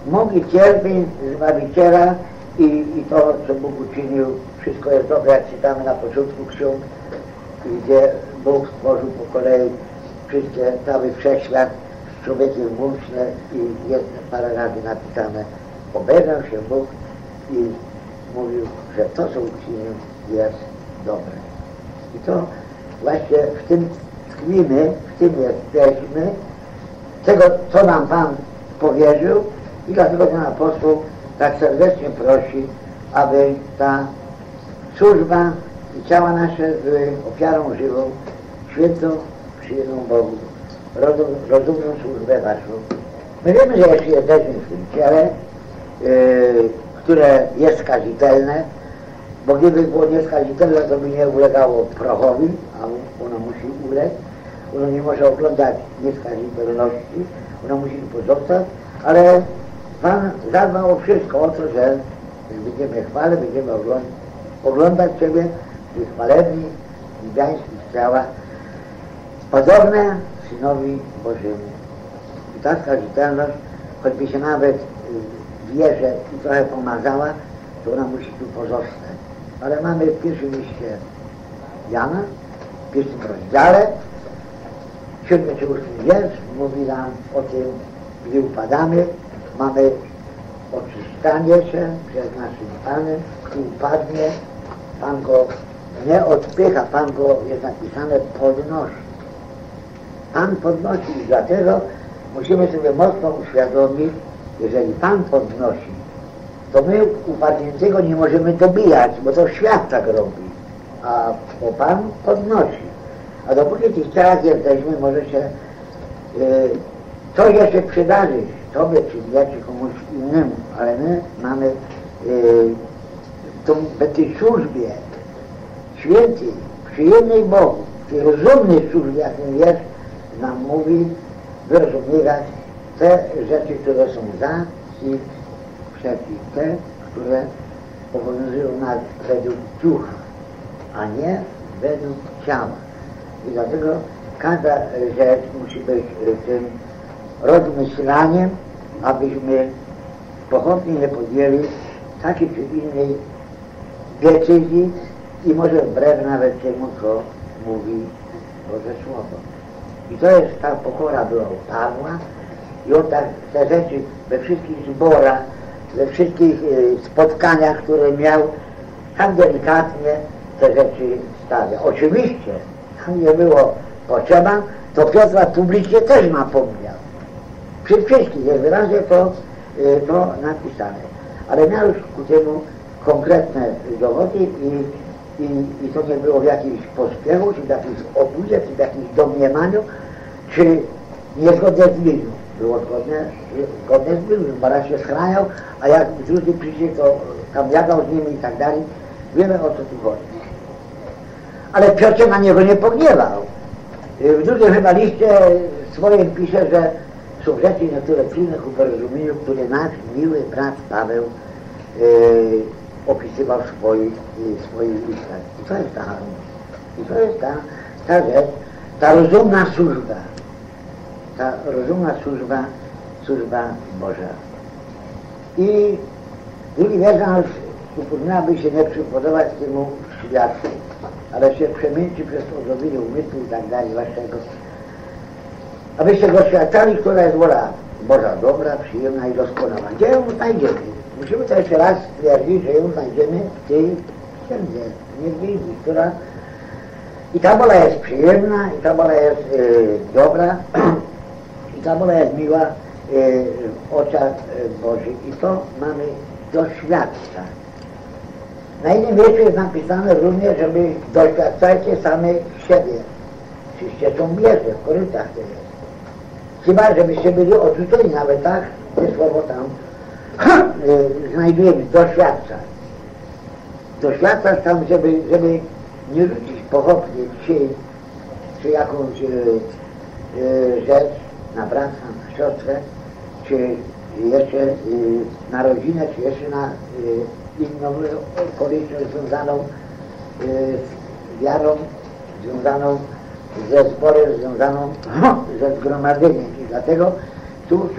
mogi cierpień Zbawiciela i, i to, co Bóg uczynił, wszystko jest dobre, jak czytamy na początku ksiąg, gdzie Bóg stworzył po kolei wszystkie, cały wszechświat z człowiekiem włącznie i jest parę razy napisane, obejrzał się Bóg i mówił, że to, co uczynił, jest dobre. I to właśnie w tym tkwimy, w tym jesteśmy, tego, co nam Pan powierzył i dlatego ten apostoł tak serdecznie prosi, aby ta służba i ciała nasze były ofiarą żywą, świętą, przyjemną Bogu, rozum, rozumną służbę Waszą. My wiemy, że jeśli jesteśmy w tym ciele, yy, które jest skazitelne, bo gdyby było nieskazitelne, to by nie ulegało prochowi, a ono musi ulec. Ono nie może oglądać nieskazitelności, ono musi pozostać, ale Pan zadbał o wszystko, o to, że będziemy chwale, będziemy oglądać, oglądać Ciebie i chwalebni i wiańskich ciała, podobne Synowi Bożemu. I ta skazitelność, choćby się nawet y, wierzę i trochę pomazała, to ona musi tu pozostać. Ale mamy w pierwszym liście Jana, w pierwszym rozdziale, siódmy czy ósmy wiersz mówi nam o tym, gdy upadamy, mamy oczyszczanie się przed naszym Panem, gdy upadnie, Pan go nie odpycha, Pan go, jest napisane, podnosi. Pan podnosi i dlatego musimy sobie mocno uświadomić, jeżeli Pan podnosi, to my upadniętego nie możemy dobijać, bo to świat tak robi, a bo Pan podnosi. A dopóki tych ciałach jesteśmy, może się y, to jeszcze przydarzyć, Tobie czy mnie, czy komuś innemu, ale my mamy y, tą, w tej służbie świętej, przyjemnej Bogu, tej rozumnej służbie, jak ten nam mówi, wyrozumiewać te rzeczy, które są za i przeciw, te, które obowiązują nas według ducha, a nie według ciała. I dlatego każda rzecz musi być tym rozmyślaniem, abyśmy pochopnie nie podjęli takiej czy innej decyzji i może wbrew nawet temu, co mówi Boże Słowo. I to jest ta pokora była u Pawła i on tak te rzeczy we wszystkich zborach, we wszystkich e, spotkaniach, które miał, tak delikatnie te rzeczy stawia. Oczywiście, tam nie było potrzeba, to Piotra publicznie też napomniał. Przy wszystkich jest wyraźnie to, to napisane. Ale miał już ku temu konkretne dowody i, i, i to nie było w jakimś pośpiechu, czy w jakimś obudzie, czy w jakimś domniemaniu, czy niezgodnie z Biblią. Było zgodne, zgodne z Biblią, bo raz się schraniał, a jak drugi przyszli, to tam jadał z nimi i tak dalej. Wiemy o co tu chodzi. Ale Piotr się na niego nie pogniewał. W drugim chyba liście swoim pisze, że są rzeczy niektóre pilne ku porozumieniu, które nasz miły brat Paweł e, opisywał swoich, swoich listach. I to jest ta harmonia. I to jest ta, ta rzecz, ta rozumna służba. Ta rozumna służba, służba Boża. I drugi wiersz nas upomina, by się nie przypodobać temu światu, ale się przemienić przez odrobienie umysłu i tak dalej waszego. Abyście doświadczali, która jest wola Boża dobra, przyjemna i doskonała. Gdzie ją znajdziemy? Musimy jeszcze raz stwierdzić, że ją znajdziemy w tej księdze, nie w Biblii, która i ta wola jest przyjemna, i ta wola jest y, dobra, i ta wola jest miła y, w oczach y, Bożych. I to mamy doświadczać. Na innym miejscu jest napisane również, żeby doświadczajcie same siebie. Czyście są bierze, w korytach to jest. Chyba, żebyście byli odrzuceni nawet tak, te słowo tam znajdujemy, doświadczać. Doświadczać tam, żeby, żeby nie rzucić pochopnie dzisiaj, czy jakąś y, y, rzecz na brata, na siostrę, czy jeszcze na rodzinę, czy jeszcze na inną okoliczność związaną z wiarą, związaną ze zborem, związaną ze zgromadzeniem. I dlatego tu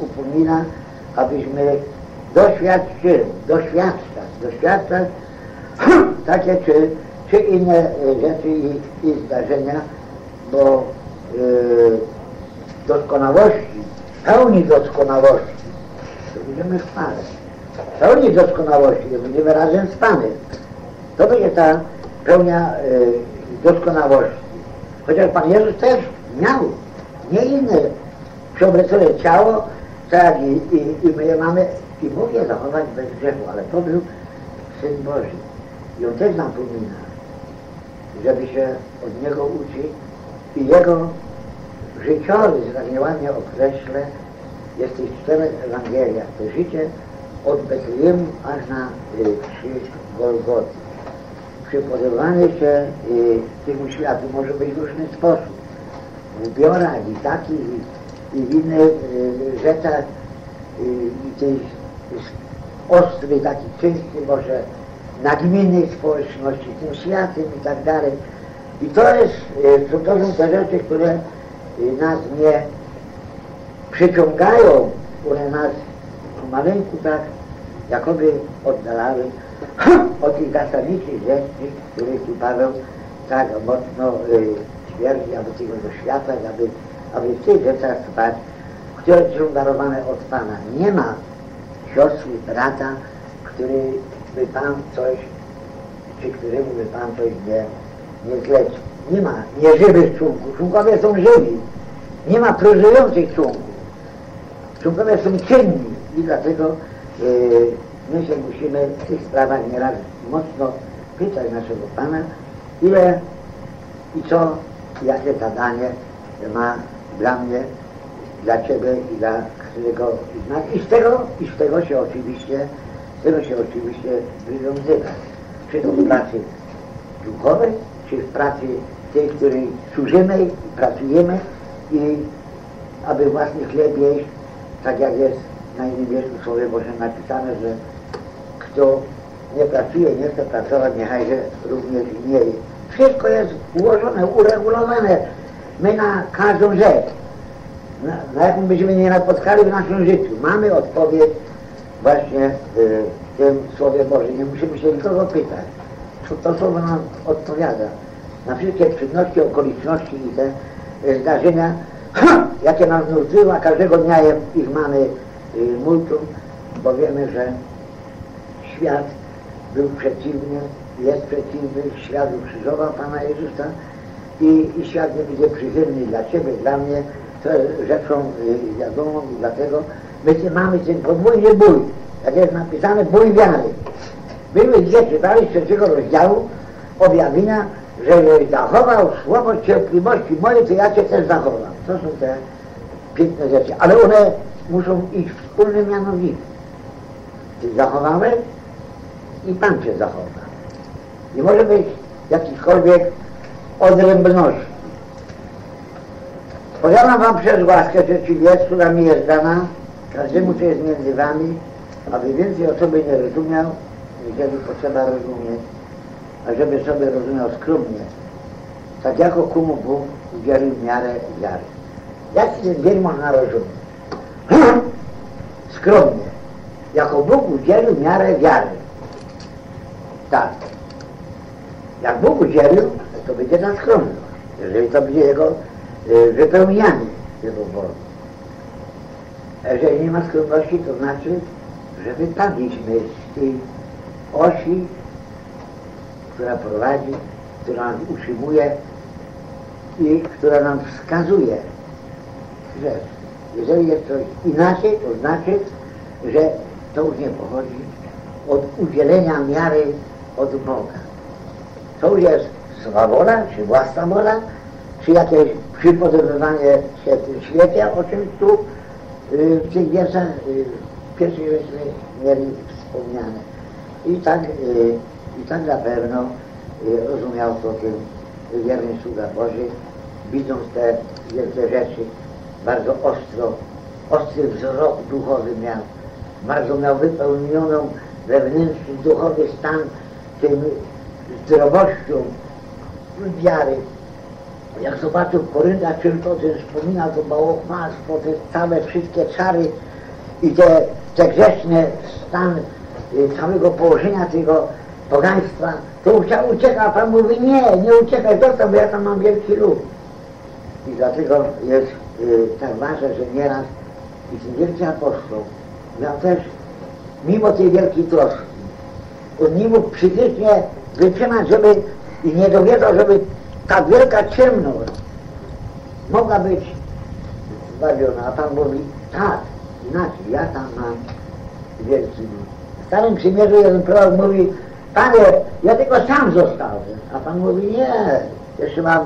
upomina, abyśmy doświadczył, doświadczać, doświadczać takie czy, czy inne e, rzeczy i, i zdarzenia, bo yy, doskonałości, pełni doskonałości, to będziemy Panu. Pełni doskonałości, to będziemy razem z Panem. To będzie ta pełnia y, doskonałości. Chociaż Pan Jezus też miał nie inne przeobecone ciało, tak i, i, i my mamy i je zachować bez grzechu, ale to był Syn Boży. I On też napomina, żeby się od Niego uczyć i Jego życiorys, tak nieładnie określę, jest tych czterech Ewangeliach. To życie od Betlejemu aż na y, krzyż Golgoty. Przypodobanie się y, temu światu może być w różny sposób. W ubiorach i takich i, i w innych rzeczach tej ostry, taki czysty, może nagminnej społeczności, tym światem i tak dalej. I to jest, y, to, są te rzeczy, które nas nie przyciągają, które nas pomaleńku tak jakoby oddalały od tych zasadniczych rzeczy, których tu Paweł tak mocno twierdzi, aby tego doświadczać, aby, aby w tych rzeczach trwać, które są darowane od Pana. Nie ma siostry, brata, który by Pan coś, czy któremu by Pan coś nie, nie zlecił. Nie ma nieżywych członków. Członkowie są żywi. Nie ma prożyjących członków. Członkowie są czynni i dlatego yy, my się musimy w tych sprawach nieraz mocno pytać naszego Pana, ile i co, jakie zadanie ma dla mnie, dla Ciebie i dla którego z nas. I z tego, i z tego się oczywiście, z tego się oczywiście wywiązywać. Czy to w pracy duchowej, czy w pracy tej, której służymy i pracujemy i aby własny chleb jeść, tak jak jest na innym miejscu Słowie Bożym napisane, że kto nie pracuje, nie chce pracować, niechajże również nie. Wszystko jest ułożone, uregulowane. My na każdą rzecz, na, na jaką byśmy nie napotkali w naszym życiu, mamy odpowiedź właśnie y, w tym Słowie Bożym. Nie musimy się nikogo pytać. To, to Słowo nam odpowiada na wszystkie trudności, okoliczności i te y, zdarzenia, jakie nas nurtują, a każdego dnia ich mamy y, multum, bo wiemy, że świat był przeciwny, jest przeciwny, świat ukrzyżował Pana Jezusa i, i świat nie będzie przychylny dla Ciebie, dla mnie, to rzeczą y, wiadomą i dlatego my mamy ten podwójny bój, jak jest napisane, bój wiary. Były gdzie czytali z trzeciego rozdziału objawienia, że zachował słowo cierpliwości mojej, to ja Cię też zachowam. To są te piękne rzeczy, ale one muszą iść wspólnym mianowniku. Ty zachowałeś i Pan Cię zachowa. Nie może być jakichkolwiek odrębności. Powiadam Wam przez łaskę rzeczywistość, która mi jest dana, każdemu, co jest między Wami, aby więcej osoby nie rozumiał, jeżeli potrzeba rozumieć, a żeby sobie rozumiał skromnie, tak jako komu Bóg udzielił miarę wiary. Jak ten dzień można rozumieć? skromnie. Jako Bóg udzielił miarę wiary. Tak. Jak Bóg udzielił, to będzie ta skromność. Jeżeli to będzie Jego y, wypełnianie Jego woli. A jeżeli nie ma skromności, to znaczy, że wypadliśmy z tej osi, która prowadzi, która nas utrzymuje i która nam wskazuje rzecz. Jeżeli jest coś inaczej, to znaczy, że to już nie pochodzi od udzielenia miary od Boga. To już jest swawola, czy własna wola, czy jakieś przypodobywanie się w tym świecie, o czym tu y, w tych wierszach y, pierwszej żeśmy mieli wspomniane. I tak, y, i tak na pewno rozumiał to ten wierny sługa Boży, widząc te wielkie rzeczy, bardzo ostro, ostry wzrok duchowy miał, bardzo miał wypełnioną wewnętrzny, duchowy stan tym zdrowością wiary. Jak zobaczył Korynta, czym to ten wspomina, to bałwochwalstwo, te całe wszystkie czary i te te grzeszny stan y, całego położenia tego pogaństwa, to chciał uciekać, a Pan mówi nie, nie uciekaj, zostaw, bo ja tam mam wielki lud. I dlatego jest y, tak ważne, że nieraz i ten wielki apostoł miał też, mimo tej wielkiej troski, on nie mógł psychicznie wytrzymać, żeby i nie dowiedział, żeby ta wielka ciemność mogła być zbawiona. A Pan mówi, tak, inaczej, ja tam mam wielki. W Starym Przymierzu jeden prorok mówi, Panie, ja tylko sam zostałem. A Pan mówi, nie, jeszcze mam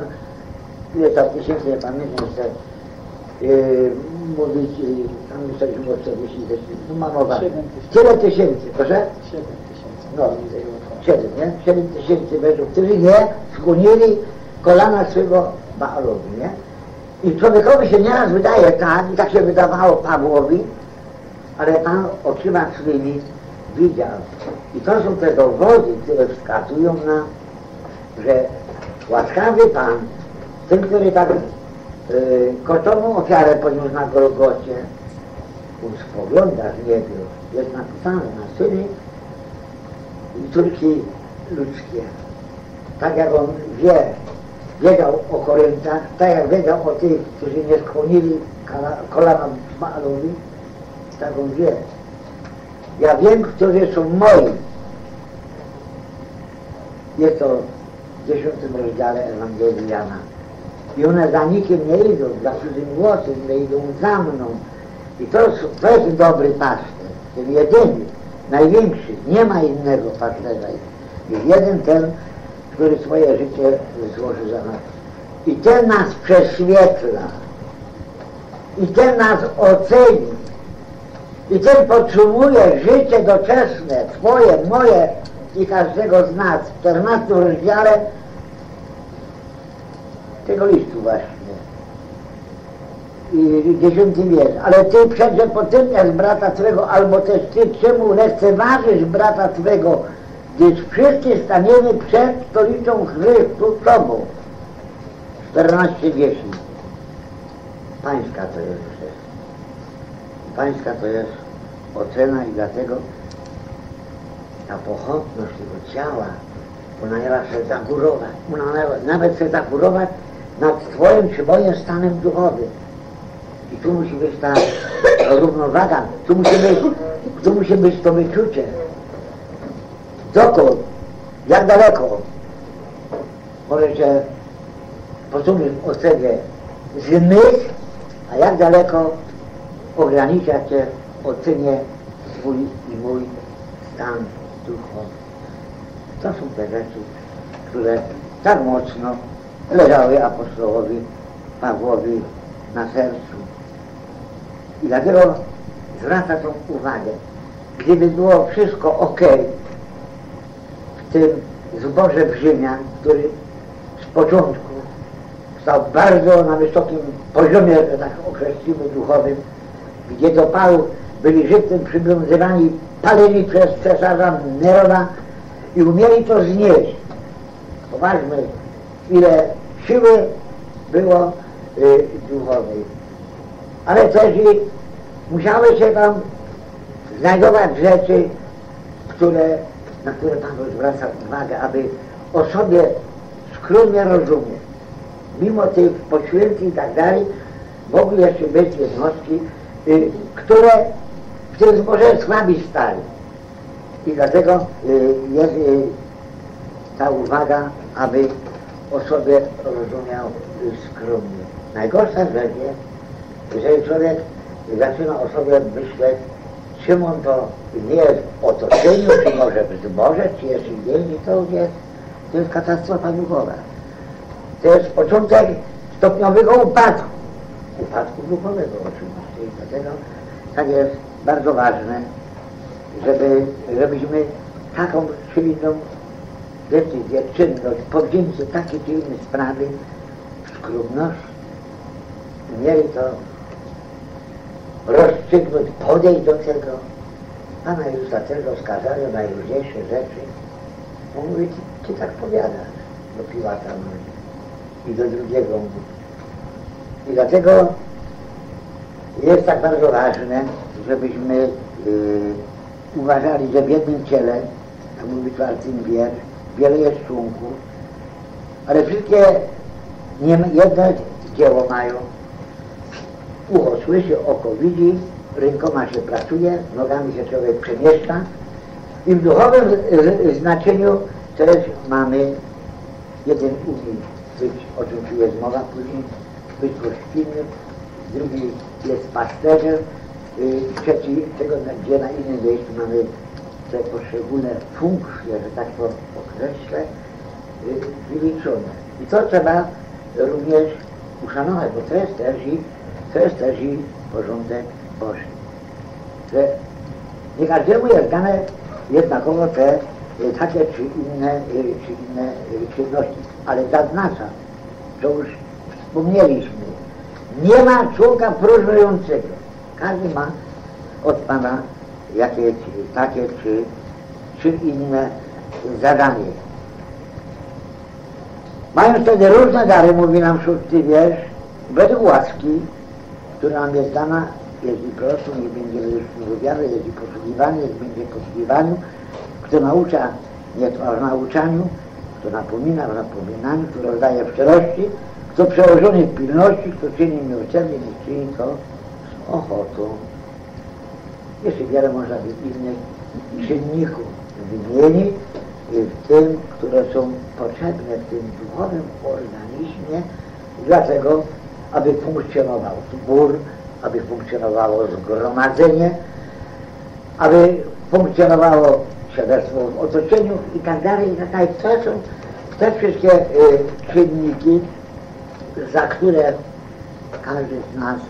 ile tam tysięcy, nie pamiętam jeszcze, yy, mówić, yy, tam jesteśmy o 40 tysięcy, no mam mowa. Tyle tysięcy, proszę? 7 tysięcy. No, 7, nie? 7 tysięcy mężów, którzy nie skłonili kolana swego Baalowi, nie? I człowiekowi się nieraz wydaje tak, i tak się wydawało Pawłowi, ale Pan oczyma swymi widział. I to są te dowody, które wskazują na, że łaskawy Pan, ten, który tak y, kosztowną ofiarę poniósł na Golgocie, spogląda z niebios, jest napisane na syny i córki ludzkie. Tak jak on wie, wiedział o Koryntach, tak jak wiedział o tych, którzy nie skłonili kolana Baalowi, tak on wie. Ja wiem, którzy są moi. Jest to w dziesiątym rozdziale Ewangelii Jana. I one za nikim nie idą, za cudzym głosem nie idą za mną. I to, to jest dobry pasterz, ten jedyny, największy. Nie ma innego pasterza. Jest jeden ten, który swoje życie złoży za nas. I ten nas prześwietla. I ten nas oceni. I ten podtrzymuje życie doczesne, twoje, moje i każdego z nas. W 14 rozdziale tego listu właśnie. Dziesiąty wiersz. Ale ty przecież potępiasz brata twego, albo też ty czemu lekceważysz brata twego, gdyż wszyscy staniemy przed stolicą Chrystusową. 14.10. Pańska to jest. Pańska to jest ocena i dlatego ta pochopność tego ciała, ona chce zagórować, nawet, chce zagórować nad Twoim czy moim stanem duchowym. Tu musi być ta równowaga, tu musi być, tu musi być to wyczucie. Dokąd, jak daleko możecie posunąć w ocenie zmysł, a jak daleko ogranicza Cię w ocenie swój i mój stan duchowy. To są te rzeczy, które tak mocno leżały apostołowi Pawłowi na sercu. I dlatego zwraca tą uwagę. Gdyby było wszystko ok w tym zborze Brzymian, który z początku stał bardzo na wysokim poziomie, że tak określimy, duchowym, gdzie do pałów byli żywcem przywiązywani, paleni przez cesarza Nerona i umieli to znieść. Poważmy, ile siły było y, duchowej. Ale też i musiały się tam znajdować rzeczy, które, na które Pan zwraca uwagę, aby o sobie skromnie rozumieć. Mimo tych poświęceń i tak dalej, mogły jeszcze być jednostki, y, które w tym zborze słabi stali. I dlatego y, jest y, ta uwaga, aby o sobie rozumiał y, skromnie. Najgorsza rzecz jest, jeżeli człowiek zaczyna o sobie myśleć, czym on to nie jest w otoczeniu, czy może w zborze, czy jeszcze gdzieś, i to jest, to jest katastrofa duchowa. To jest początek stopniowego upadku. Upadku duchowego oczywiście. I dlatego tak jest bardzo ważne, żeby, żebyśmy taką silną decyzję, czynność, podjęcie takiej czy innej sprawy, skromność, mieli to rozstrzygnąć, podejść do tego. Pana Jezusa też oskarżają najróżniejsze rzeczy. On mówi, ty, ty tak powiadasz do Piłata mówi, i do drugiego mówi. I dlatego jest tak bardzo ważne, żebyśmy y, uważali, że w jednym ciele, jak mówi czwartym wiersz, wiele jest członków, ale wszystkie nie, jedno dzieło mają. Ucho słyszy, oko widzi, rękoma się pracuje, nogami się człowiek przemieszcza i w duchowym y, y, znaczeniu też mamy jeden umie być, o czym tu jest mowa później, być gościnnym, drugi jest pasterzem, y, trzeci, na- gdzie na innym miejscu mamy te poszczególne funkcje, że tak to określę, wyliczone. I to trzeba również uszanować, bo to jest też i, to jest też i porządek Boży. Że nie każdemu jest dane jednakowo te y, takie czy inne, y, czy inne y, czynności, ale zaznacza, co już wspomnieliśmy, nie ma członka próżnującego. Każdy ma od Pana jakieś takie czy, czy inne zadanie. Mają wtedy różne dary, mówi nam szósty wiersz, według łaski, która nam jest dana, jeśli prosto, niech będzie wywiary, jeśli posługiwany, niech będzie posługiwaniu, kto naucza, niech w nauczaniu, kto napomina w napominaniu, kto rozdaje w szczerości, kto przełożony w pilności, kto czyni miłosierdzie, niech czyni to z ochotą. Jeszcze wiele można by innych czynników wymienić w tym, które są potrzebne w tym duchowym organizmie, dlatego, aby funkcjonował zbór, aby funkcjonowało zgromadzenie, aby funkcjonowało świadectwo w otoczeniu i tak dalej, i tak dalej. To są te wszystkie y, czynniki, za które każdy z nas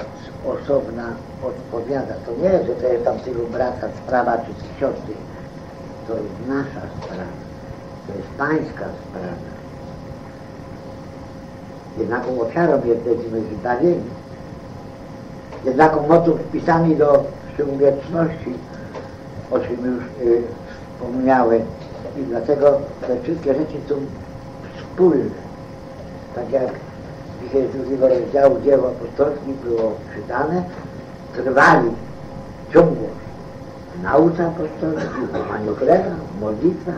osobna odpowiada. To nie jest, że to jest tam tego brata sprawa czy siostry. To jest nasza sprawa. To jest pańska sprawa. Jednaką ofiarą jesteśmy zbawieni. Jednaką mocą wpisani do sił wieczności, o czym już y, wspomniałem. I dlatego te wszystkie rzeczy są wspólne. Tak jak dzisiaj z drugiego rozdziału dzieł apostolskich było czytane, trwali ciągłość w nauce apostolskiej, w łamaniu chleba, w modlitwach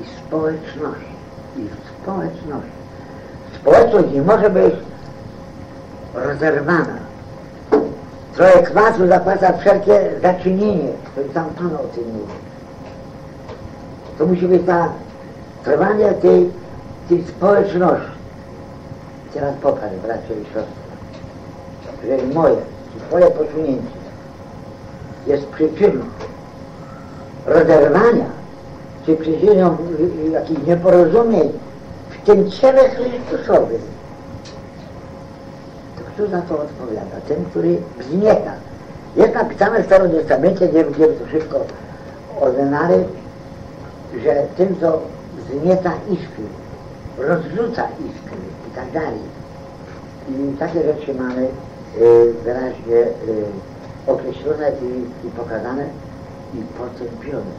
i społeczności. I w społeczności. Społeczność nie może być rozerwana. Trochę kwasu zapłaca wszelkie zaczynienie. To i sam Pan o tym mówi. To musi być ta trwanie tej, tej społeczności. Teraz pokaż, bracie i siostry, że moje, twoje posunięcie jest przyczyną rozerwania, czy przyczyną jakichś nieporozumień tym ciele Chrystusowym. To kto za to odpowiada? Ten, który wznieta. Jest napisane w Starym Testamencie, nie będziemy to wszystko ordynary, że tym, co wznieta iskry, rozrzuca iskry i tak dalej. I takie rzeczy mamy y, wyraźnie y, określone i, i pokazane i potępione.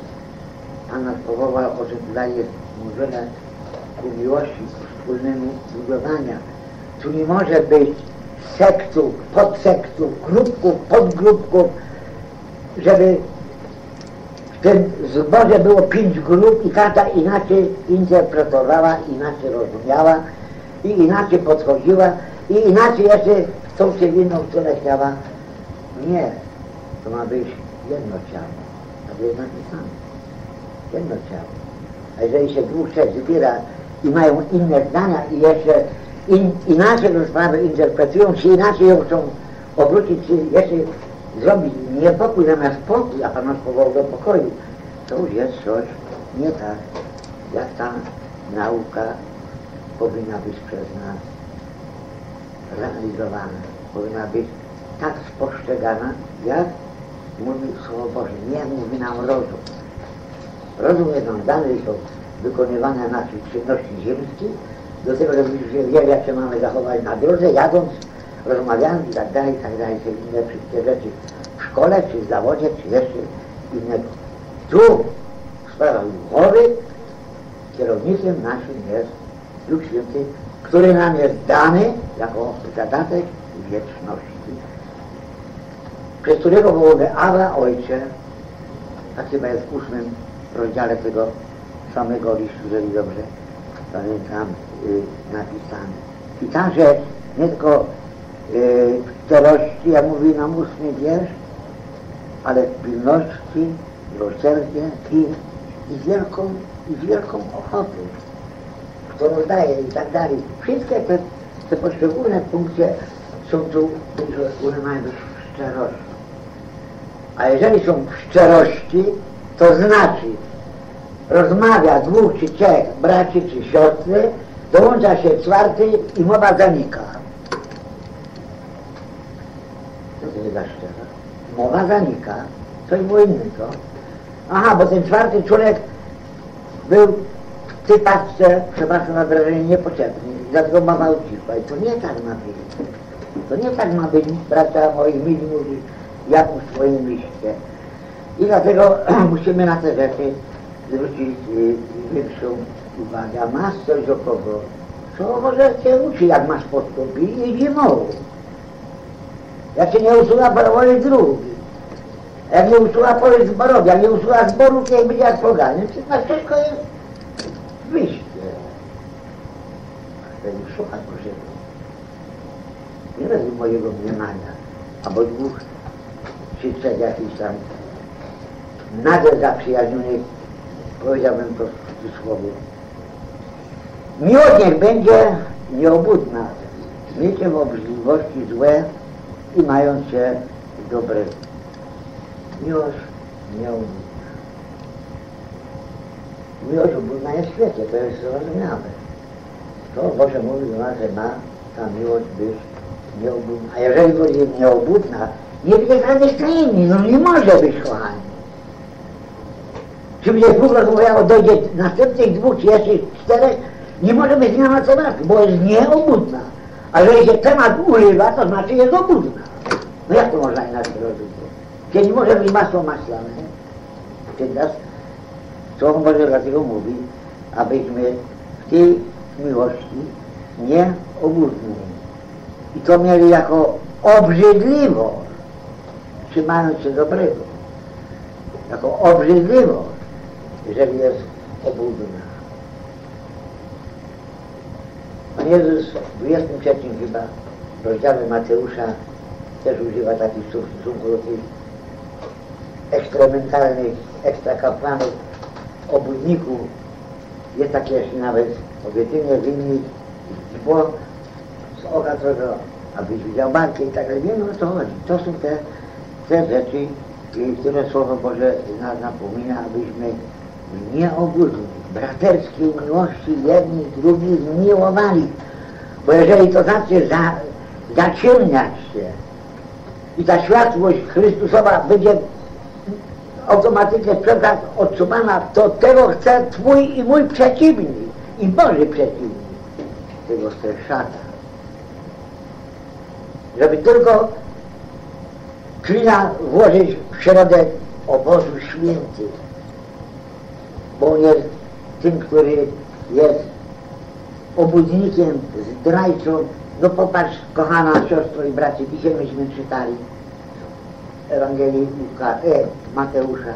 Pan nas powołał, o czym tutaj jest mówione, ku miłości, wspólnemu budowania. Tu nie może być sektów, podsektów, grupków, podgrupków, żeby w tym zborze było pięć grup i każda inaczej interpretowała, inaczej rozumiała i inaczej podchodziła i inaczej jeszcze w tą czy inną stronę chciała. Nie, to ma być jedno ciało. Tak jest napisane. Jedno ciało. A jeżeli się dwóch, trzech zbiera i mają inne zdania i jeszcze in, inaczej tę sprawę interpretują, czy inaczej ją chcą obrócić, czy jeszcze zrobić niepokój zamiast pokój, a Pan nas powołał do pokoju, to już jest coś nie tak, jak ta nauka powinna być przez nas realizowana. Powinna być tak spostrzegana, jak mówi Słowo Boże, nie mówi nam rozum. Rozum jest nam dany do wykonywania naszych czynności ziemskich, do tego, żebyśmy wiedzieli, jak się mamy zachować na drodze, jadąc, rozmawiając i tak dalej, i tak dalej, te inne wszystkie rzeczy w szkole, czy w zawodzie, czy jeszcze innego. Tu w sprawach duchowych kierownikiem naszym jest Duch Święty, który nam jest dany jako zadatek wieczności. przez którego wołamy Awa Ojcze, tak chyba jest w ósmym rozdziale tego samego listu, jeżeli dobrze pamiętam, y, napisane. I także nie tylko y, w szczerości, jak mówi nam ósmy wiersz, ale w pilności, miłosierdzie i, i, wielką, i wielką ochotą, którą daje i tak dalej. Wszystkie te, te poszczególne punkty są tu, one mają być w szczerości. A jeżeli są w szczerości, to znaczy rozmawia dwóch czy trzech braci czy siostry, dołącza się czwarty i mowa zanika. Co to jest za szczerość? Mowa zanika, coś było innego. Aha, bo ten czwarty człowiek był w tej paczce, przepraszam na wrażenie, niepotrzebny. Dlatego mama ucichła. I to nie tak ma być. To nie tak ma być, bracia moi mili, mówi jak w swoim liście. I dlatego musimy na te rzeczy większą uwagę. Masz coś do kogo? To może cię uczy, jak masz postąpić i mowy. Jak się nie usługa borowy drugi. Jak nie usługa powiedz zborowi, jak nie usługa zboru, to jak będzie jak na wszystko jest wyjście. Wtedy słuchaj Bożego. Nie bez mojego mniemania, albo dwóch czy trzech jakichś tam nagle zaprzyjaźnionych, powiedziałbym to w cudzysłowie. Miłość niech będzie nieobudna, miecie w obrzydliwości złe i mając się dobre. Miłość nieobudna. Miłość obudna jest w świecie, to jest zrozumiałe. To Boże mówi do nas, że ma ta miłość być nieobudna. A jeżeli będzie nieobudna, nie będzie żadnych tajemnic, no nie może być, kochani. Czy będzie dwóch rozmawiało, dojdzie następnych dwóch, czy jeszcze czterech, nie może być zmiana tematu, bo jest nieobudna. A jeżeli się temat urywa, to znaczy jest obudna. No jak to można inaczej rozumieć? Kiedy może być masło maślane, teraz Słowo Boże dlatego mówi, abyśmy w tej miłości nie obudni. I to mieli jako obrzydliwość, trzymając się dobrego. Jako obrzydliwość, jeżeli jest obudna. Pan Jezus w 23 chyba rozdziale Mateusza też używa takich słów w stosunku do tych ekstrementalnych, ekstrakapłanów, obudników. Jest takie jeszcze nawet powiedzenie winni zło z oka twego, abyś widział barkę i tak dalej. Wiemy o co chodzi. To są te, te rzeczy, które Słowo Boże nas napomina, abyśmy nie obudni, braterskiej miłości jedni drugich miłowali. Bo jeżeli to znaczy za, zaciemniać się i ta światłość Chrystusowa będzie automatycznie przekaz odsuwana, to tego chce Twój i mój przeciwnik i Boży przeciwnik. Tego chce. Żeby tylko klina włożyć w środek obozu świętych. Bo jest tym, który jest obudnikiem, zdrajcą. No popatrz, kochana siostro i bracie, dzisiaj myśmy czytali Ewangelii Łuka, e, Mateusza.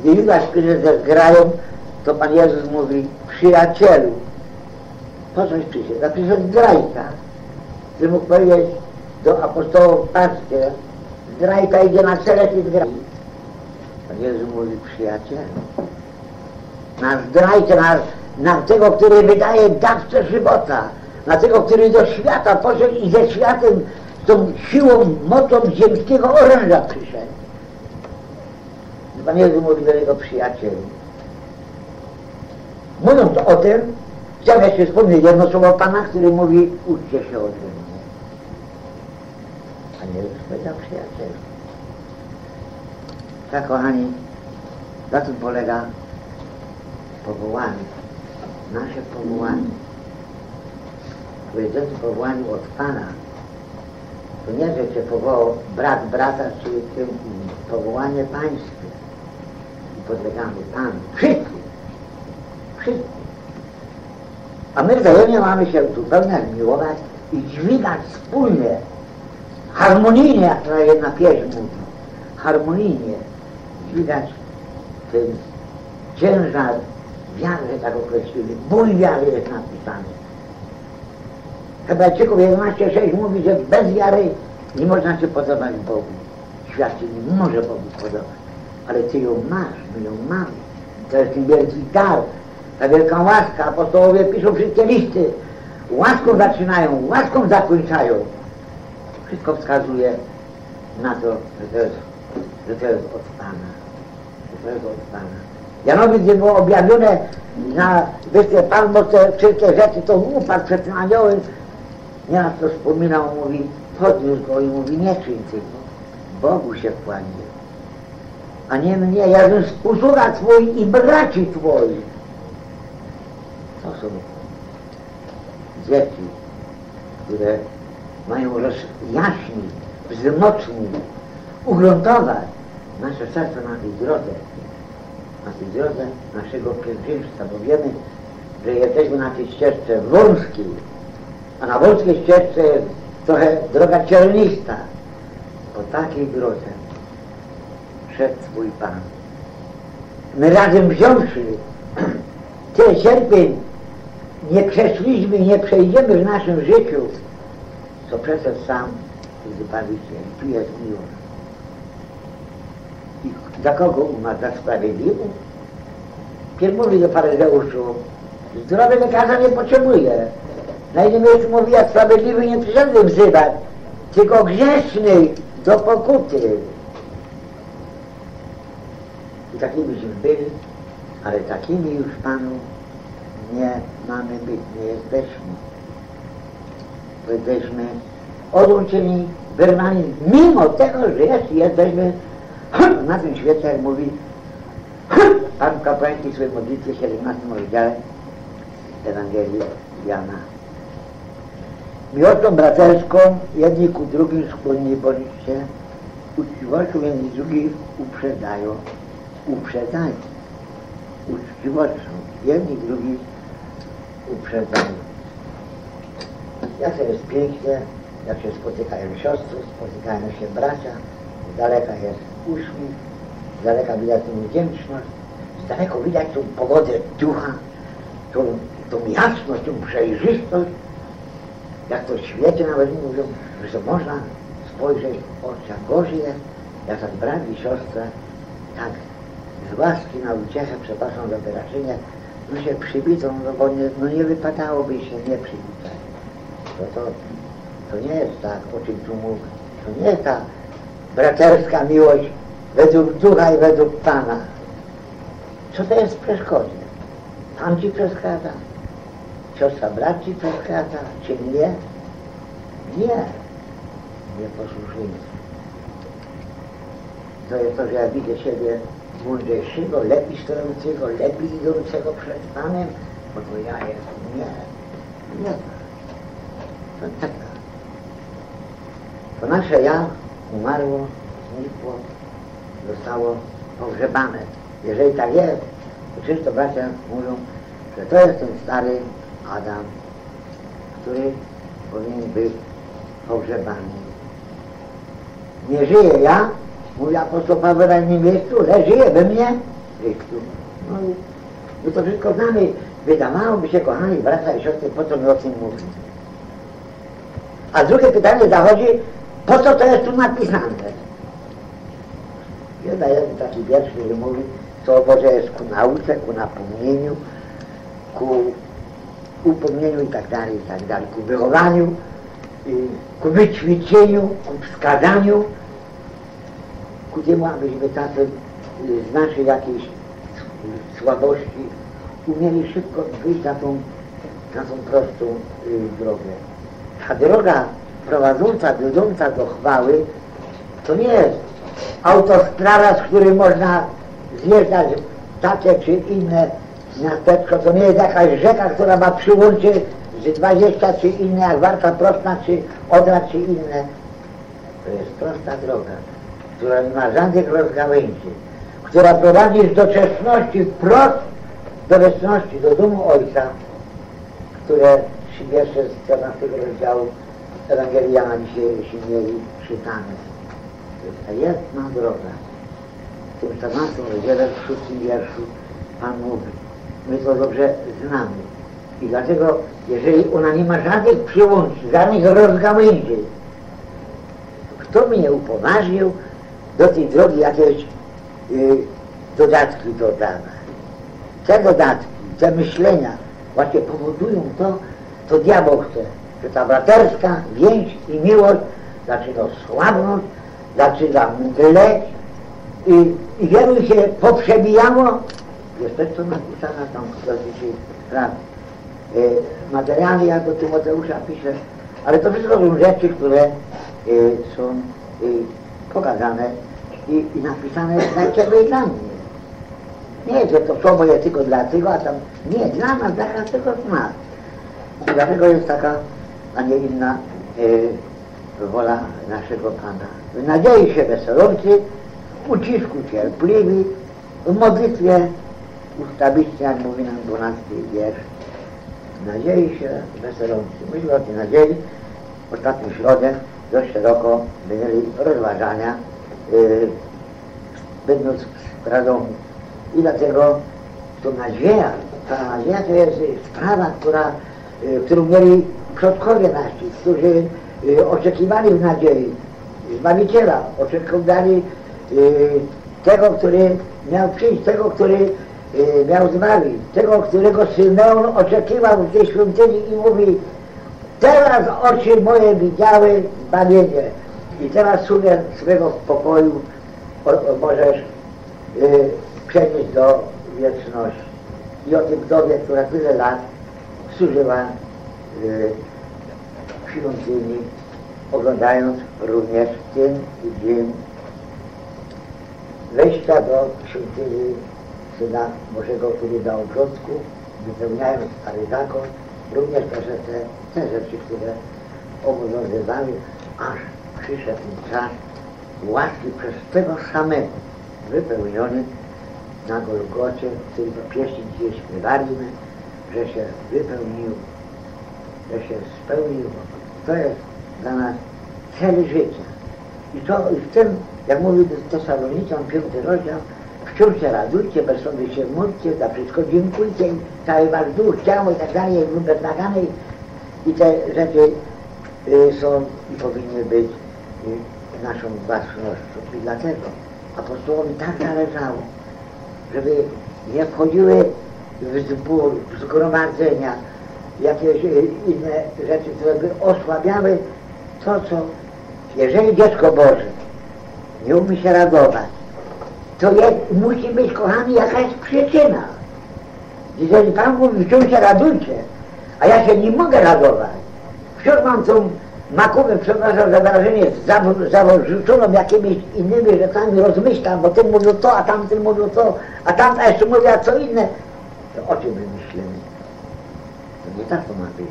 Gdy Judasz Piłat zgrają, to Pan Jezus mówi, przyjacielu, po coś przyszedł? A przyszedł zdrajca, który mógł powiedzieć do apostołów, patrzcie, zdrajca idzie na cele i zdrajca. Pan Jezus mówi, przyjacielu, na zdrajcę, na, na tego, który wydaje dawcę żywota, na tego, który do świata poszedł i ze światem tą siłą, mocą ziemskiego oręża przyszedł. Pan Jezus mówi do niego przyjacielu. Mówiąc o tym, chciałem jeszcze wspomnieć jedno słowo Pana, który mówi uczcie się ode mnie. Pan Jezus powiedział przyjacielu. Tak kochani, na tym polega powołanie, nasze powołanie. Powiedzący powołaniu od Pana, to nie, że Cię powołał brat brata, czy tym powołanie pańskie. I podlegamy Panu. Wszyscy. Wszyscy. A my wzajemnie mamy się zupełnie miłować i dźwigać wspólnie harmonijnie, jak ta jedna pieśń mówi, harmonijnie widać ten ciężar wiary, że tak określili, ból wiary jest napisany. Hebrajczyków 11.6 mówi, że bez wiary nie można się podobać Bogu. Świat się nie może Bogu podobać. Ale Ty ją masz, my ją mamy. To jest ten wielki dar, ta wielka łaska. Apostołowie piszą wszystkie listy. Łaską zaczynają, łaską zakończają. Wszystko wskazuje na to, że to jest, że to jest od Pana. Że to jest od Pana. Janowi, gdzie było objawione na wyspie te wszystkie rzeczy, to upadł przed tym aniołem, nieraz to wspominał, mówi, podniósł go i mówi, nie czyń tego, Bogu się kłanie, a nie mnie, ja bym usługa Twój i braci Twoich. To są dzieci, które mają rozjaśnić, wzmocnić, ugruntować nasze serce na tej drodze, na tej drodze naszego pielgrzymstwa, bo wiemy, że jesteśmy na tej ścieżce wąskiej, a na wąskiej ścieżce jest trochę droga cielnista. Po takiej drodze szedł swój Pan. My razem wziąwszy tyle cierpień nie przeszliśmy nie przejdziemy w naszym życiu, co przeszedł sam i wybawicie. I tu jest miłość. Za kogo umarł? Za sprawiedliwy? Pierw mówi do faryzeuszu, zdrowy lekarza nie potrzebuje. Na innym miejscu mówi, jak sprawiedliwy nie przyszedłem wzywać, tylko grzeszny do pokuty. I takimi byśmy byli, ale takimi już Panu nie mamy być, nie jesteśmy. Bo jesteśmy odłączeni, wyrwani, mimo tego, że jeszcze jesteśmy świecie, jak mówi Pan kapłański swojej modlitwie w 17 rozdziale Ewangelii Jana. Miłością braterską jedni ku drugim skłonni bądźcie, uczciwością jedni drugich uprzedzają, uprzedzają, uczciwością jedni drugich uprzedzają. Jak to jest pięknie, jak się spotykają siostry, spotykają się bracia, daleka jest uśmiech, z daleka widać tą wdzięczność, z daleko widać tą pogodę ducha, tą, tą jasność, tą przejrzystość, jak to w świecie nawet mówią, że można spojrzeć w oczach Bożych, jak tak brat i siostra, tak z łaski na uciechę, przepraszam za wyrażenie, no się przybitą, no bo nie, no nie wypadałoby się nie przywitać. To, to, to nie jest tak, o czym tu mówię. To nie jest ta braterska miłość według ducha i według Pana. Co to jest przeszkodzie? Pan ci przeszkadza? Siostra brat ci przeszkadza? Czy nie? Nie. Nieposłuszeństwo. To jest to, że ja widzę siebie mądrzejszego, lepiej stojącego, lepiej idącego przed Panem, bo to ja jestem. Nie. Nie. To tak. To nasze ja umarło, znikło, zostało pogrzebane. Jeżeli tak jest, to czysto bracia mówią, że to jest ten stary Adam, który powinien być pogrzebany. Nie żyję ja, mówi apostoł Paweł na innym miejscu, ale żyje we mnie Chrystus. No i my to wszystko znamy. Wydawałoby się, kochani bracia i siostry, po co my o tym mówimy. A drugie pytanie zachodzi, po co to jest tu napisane? Jest jeden taki wiersz, który mówi, co Boże jest ku nauce, ku napomnieniu, ku upomnieniu i tak dalej, i tak dalej, ku wychowaniu, ku wyćwiczeniu, ku wskazaniu, ku temu, abyśmy czasem y, z naszej jakiejś słabości umieli szybko wyjść na tą, na tą prostą y, drogę. Ta droga prowadząca, wiodąca do chwały, to nie jest autostrada, z której można zjeżdżać takie czy inne miasteczko, to nie jest jakaś rzeka, która ma przyłączyć z 20 czy inne, jak Warta Prostna, czy Odra, czy inne. To jest prosta droga, która nie ma żadnych rozgałęzi, która prowadzi z doczesności wprost do wieczności, do domu Ojca, które trzy wiersze z 14 rozdziału Jana dzisiaj, jeśli mieli czytane. To jest ta jedna droga. W tym 14 rozdziale, w szóstym wierszu Pan mówi. My to dobrze znamy. I dlatego, jeżeli ona nie ma żadnych przyłączy, żadnych rozgałęzi, kto mnie upoważnił do tej drogi jakieś y, dodatki dodawać? Te dodatki, te myślenia właśnie powodują to, co diabeł chce, że ta braterska więź i miłość zaczyna słabnąć, zaczyna mdleć i, i wielu się poprzebijało. Jest też to napisane tam dosyć raz. Y, materialnie jak do Tymoteusza pisze, ale to wszystko są rzeczy, które y, są y, pokazane i, i napisane dla Ciebie i dla mnie. Nie, że to słowo jest tylko dla tego, a tam nie, dla nas, dla każdego z nas. Dlatego jest taka, a nie inna y, wola naszego Pana. W nadziei się weselący, w ucisku cierpliwi, w modlitwie ustawicznie, jak mówi nam 12 wiersz. W nadziei się weselący. Myśmy o tej nadziei w ostatnią środę dość szeroko mieli rozważania, y, będąc w. I dlatego to nadzieja, ta nadzieja to jest sprawa, która, y, którą mieli przodkowie nasi, którzy y, oczekiwali w nadziei Zbawiciela, oczekiwali y, tego, który miał przyjść, tego, który y, miał zbawić, tego, którego Symeon oczekiwał w tej świątyni i mówi teraz oczy moje widziały zbawienie i teraz sumię swego pokoju możesz przenieść do wieczności. I o tym wdowie, która tyle lat służyła w świątyni, oglądając również ten dzień wejścia do świątyni Syna Bożego, który dał obrządku, wypełniając stary zakon, również też te, te rzeczy, które obowiązywały, aż przyszedł czas łaski przez tego samego wypełniony na Golgocie, który to pieśni dzisiaj śpiewaliśmy, że się wypełnił, że się spełnił. To jest dla nas cel życia. I to i w tym, jak mówi Tesaloniczan, piąty rozdział, wciąż radujcie, bez sądu się módlcie, za wszystko dziękujcie, cały wasz duch, ciało i tak dalej, jest wymagane i te rzeczy y, są i powinny być y, naszą własnością. I dlatego apostołowi tak zależało, żeby nie wchodziły w zbór, w zgromadzenia, jakieś inne rzeczy, które by osłabiały to, co jeżeli dziecko Boże nie umie się radować, to jest, musi być, kochani, jakaś przyczyna. Jeżeli Pan mówi, wciąż się radujcie, a ja się nie mogę radować, wciąż mam tą makówę, przepraszam za wyrażenie, zaworzuconą jakimiś innymi rzeczami, rozmyślam, bo ten mówił to, a tamten mówił to, a tamta jeszcze mówiła co inne, to o czym my myślimy? Nie tak to ma być.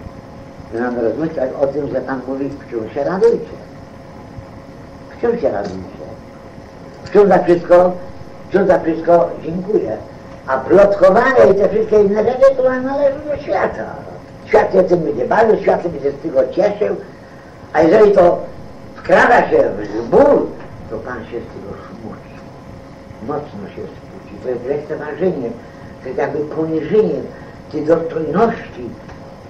My mamy rozmyślać o tym, że Pan mówi, wciąż się radujcie. Wciąż się radujcie. Wciąż za wszystko, wciąż za wszystko dziękuję. A plotkowanie i te wszystkie inne rzeczy, to należy do świata. Świat się tym będzie bawił, świat się z tego cieszył, a jeżeli to wkrada się w zbór, to Pan się z tego smuci. Mocno się smuci. To jest lekceważenie, to jest jakby poniżenie tej dostojności,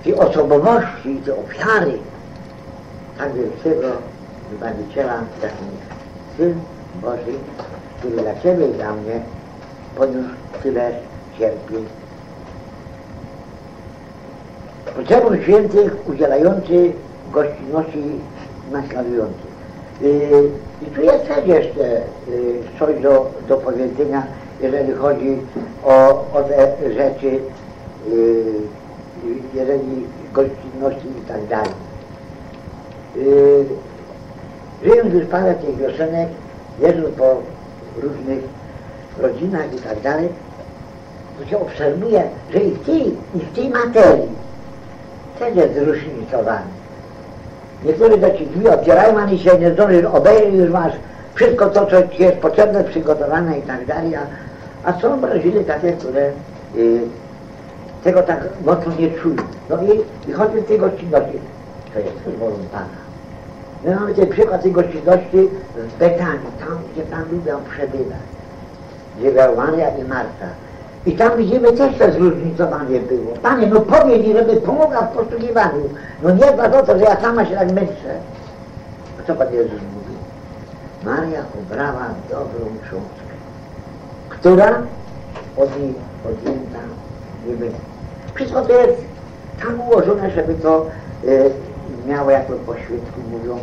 tej osobowości, tej ofiary tak wielkiego Zbawiciela, jakim Syn Boży, który dla Ciebie i dla mnie poniósł tyle cierpień. Potrzebą świętych udzielających gościnności naśladujących. Yy, I tu jest też jeszcze yy, coś do, do powiedzenia, jeżeli chodzi o, o te rzeczy, yy, jeżeli gościnności i tak dalej. Yy, żyjąc już parę tych wiosenek, jeżdżąc po różnych rodzinach i tak dalej, to się obserwuje, że i w tej, i w tej materii też jest zróżnicowany. Niektórzy do ci drzwi otwierają, ani się nie zdążysz obejrzeć, już masz wszystko to, co ci jest potrzebne, przygotowane i tak dalej, a, a są Brazylii takie, które y, tego tak mocno nie czują. No i, chodzi o tej gościnności. To jest wolą Pana. My mamy tutaj przykład tej gościnności z Betanii, tam gdzie Pan lubią przebywać. Gdzie była Maria i Marta. I tam widzimy też to zróżnicowanie było. Panie, no powiedz mi, żeby pomogła w poszukiwaniu. No nie dba o to, że ja sama się tak męczę. A co Pan Jezus mówi? Maria obrała dobrą książkę, która od niej odjęta nie będzie. Wszystko to jest tam ułożone, żeby to e, miało, jak po świecku mówią,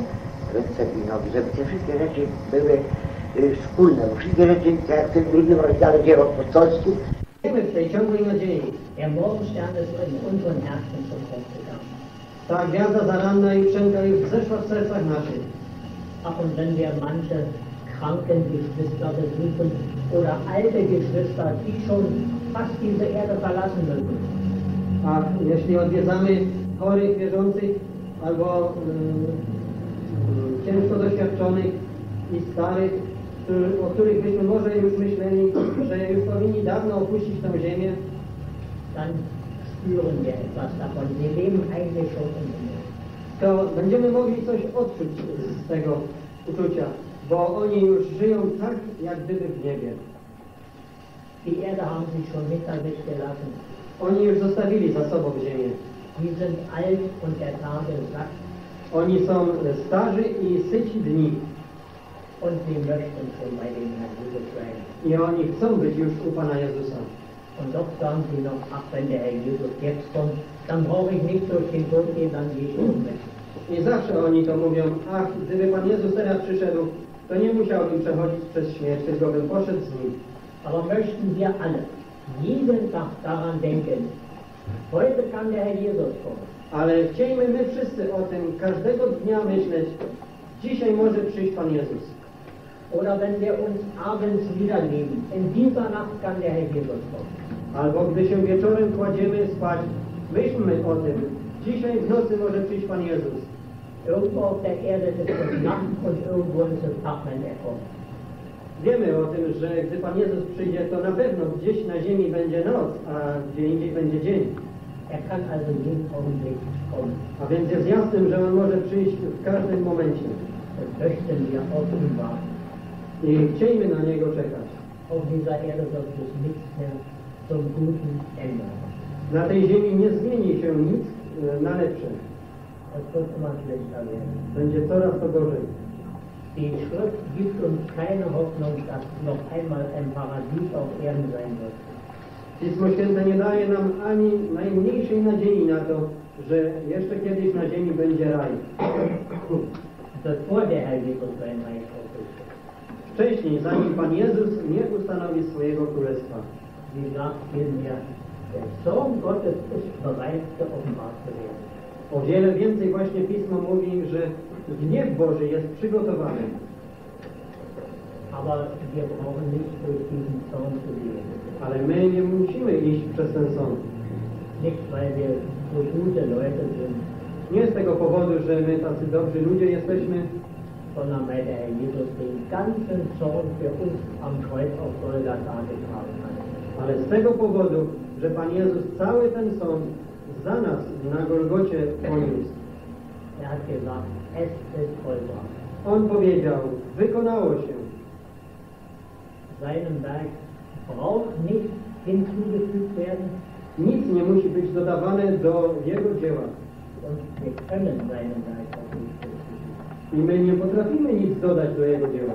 ręce winowi, żeby te wszystkie rzeczy były e, wspólne, bo wszystkie rzeczy, tak jak w tym drugim rozdziale dzieł apostolskich, Żyjemy w tej ciągłej nadziei. Der Morgenstern ist in unseren Herzen zum. Ta gwiazda zaranna i wszęka już wzeszła w sercach naszych. Ach, und wenn wir manche kranken Geschwister besuchen oder alte Geschwister, die schon fast diese Erde verlassen müssen, A jeśli odwiedzamy chorych, wierzących albo y, ciężko doświadczonych i starych, o których byśmy może już myśleli, że już powinni dawno opuścić tę ziemię, dann spüren wir etwas davon. Wir leben eigentlich schon im Himmel. to będziemy mogli coś odczuć z tego uczucia, bo oni już żyją tak, jak gdyby w niebie. Die Erde haben sie schon hinter sich gelassen. Oni już zostawili za sobą ziemię. Sie sind alt und der Tage satt Oni są starzy i syci dni. und sie möchten schon bei dem Herrn Jesus sein. I oni chcą być już u Pana Jezusa. Und doch sagen sie noch, ach, wenn der Herr Jesus jetzt kommt, dann brauche ich nicht durch den Tod gehen, dann gehe ich um. I zawsze oni to mówią, ach, gdyby Pan Jezus teraz przyszedł, to nie musiałbym przechodzić przez śmierć, tylko bym poszedł z Nim. Aber möchten wir alle jeden Tag daran denken, heute kann der Herr Jesus kommen. Ale chcielibyśmy my wszyscy o tym każdego dnia myśleć, dzisiaj może przyjść Pan Jezus. Oder wenn wir uns abends niederlegen, in dieser Nacht kann der Herr Jesus kommen. Albo gdy się wieczorem kładziemy spać, myślmy o tym, dzisiaj w nocy może przyjść Pan Jezus. Irgendwo auf der Erde ist es Nacht und irgendwo ist es Tag, wenn er kommt. Wiemy o tym, że gdy Pan Jezus przyjdzie, to na pewno gdzieś na ziemi będzie noc, a gdzie indziej będzie dzień. A więc jest jasnym, że On może przyjść w każdym momencie. I chcielibyśmy na Niego czekać. Na tej ziemi nie zmieni się nic e, na lepsze. Będzie coraz to gorzej. Die Schrift gibt uns keine Hoffnung, dass noch einmal ein Paradies auf Erden sein wird. Pismo Święte nie daje nam ani najmniejszej nadziei na to, że jeszcze kiedyś na ziemi będzie raj. Wcześniej, zanim Pan Jezus nie ustanowi swojego królestwa. O wiele więcej właśnie Pismo mówi, że gniew Boży jest przygotowany. Ale my nie musimy iść przez ten sąd. Nie z tego powodu, że my tacy dobrzy ludzie jesteśmy, sondern weil der Herr Jesus den ganzen Zorn für uns am Kreuz auf Golgatha getragen hat. ale z tego powodu, że Pan Jezus cały ten sąd za nas na Golgocie poniósł. On powiedział, wykonało się. Seinem Werk braucht nicht hinzugefügt werden. Nic nie musi być dodawane do Jego dzieła. I my nie potrafimy nic dodać do Jego dzieła.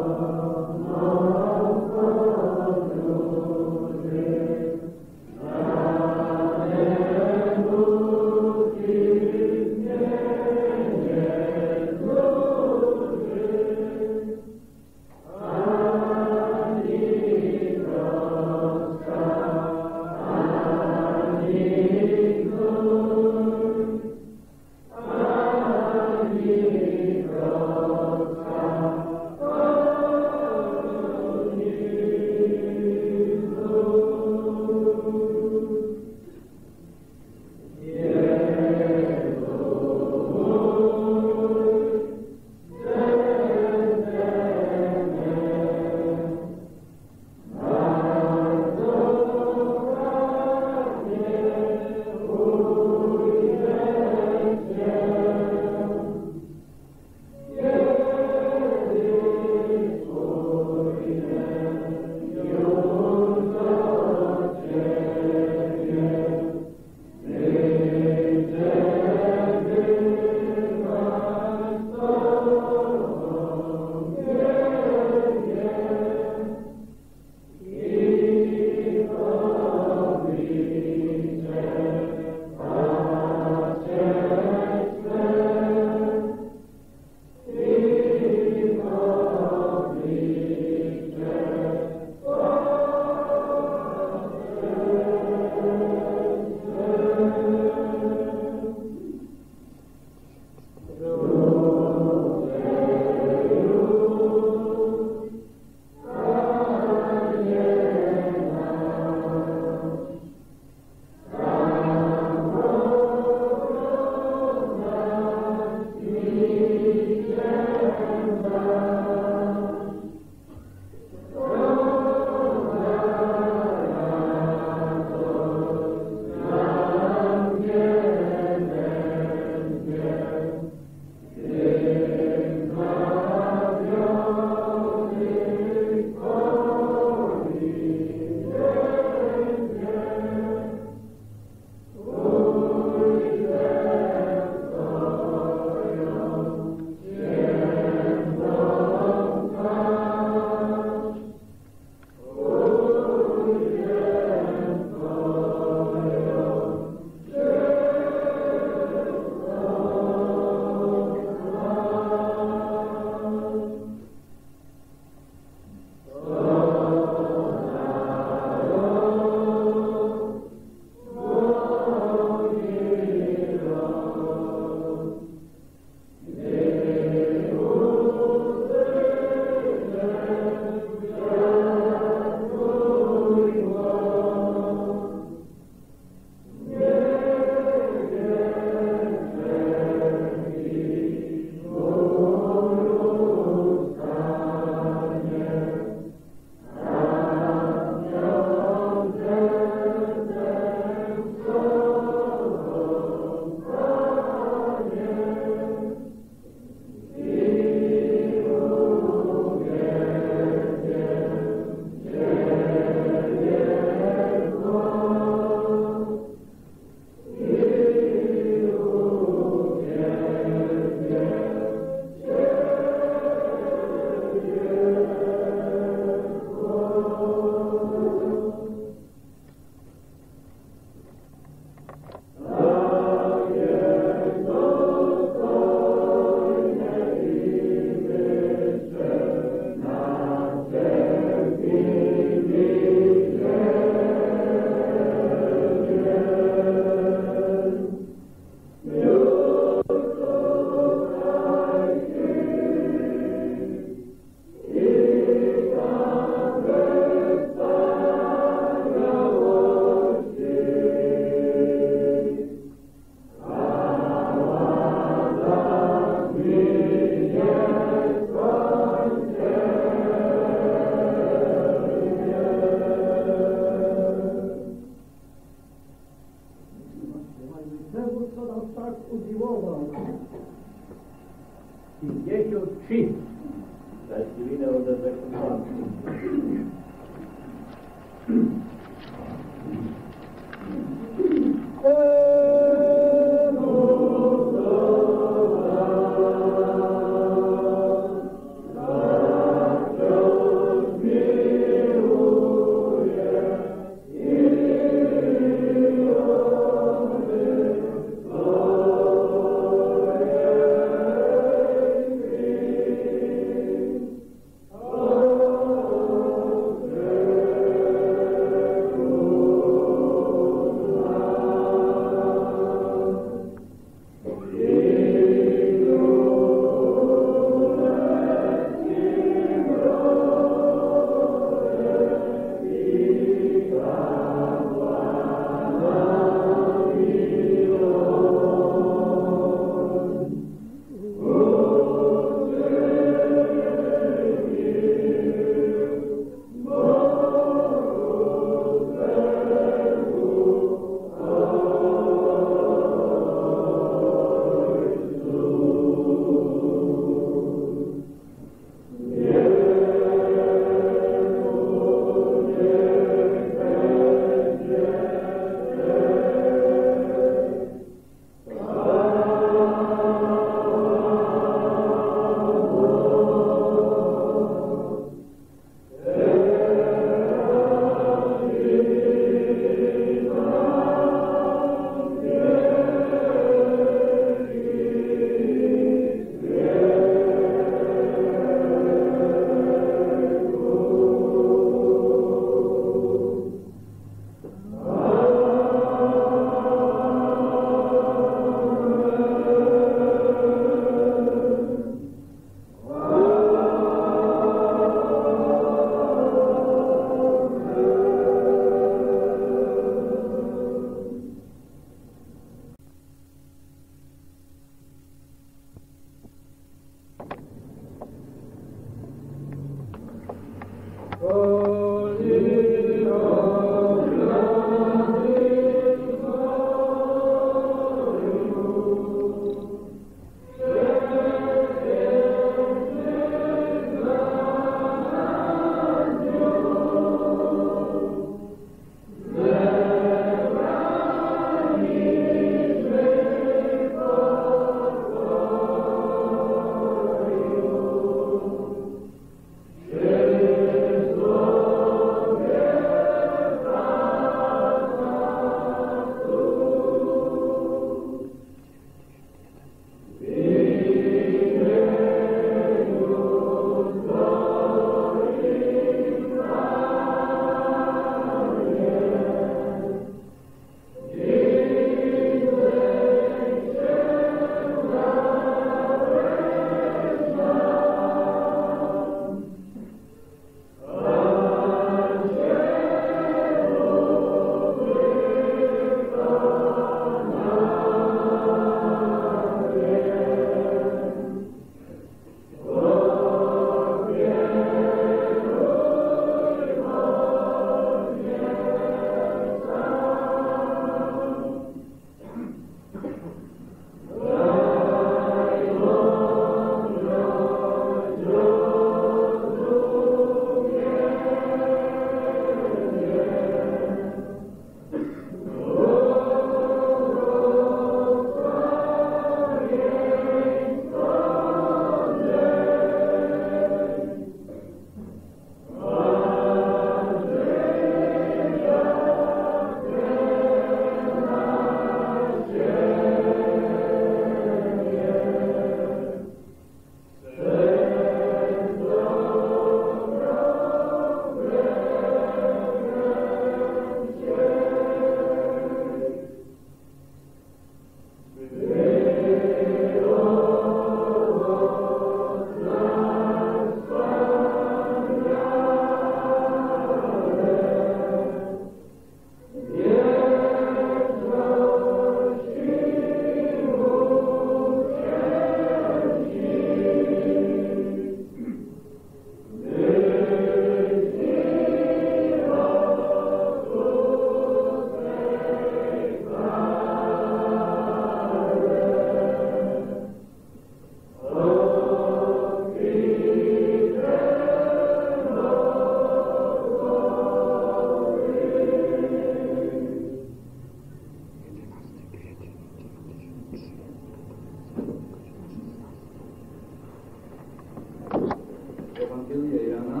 Ewangelię Jana,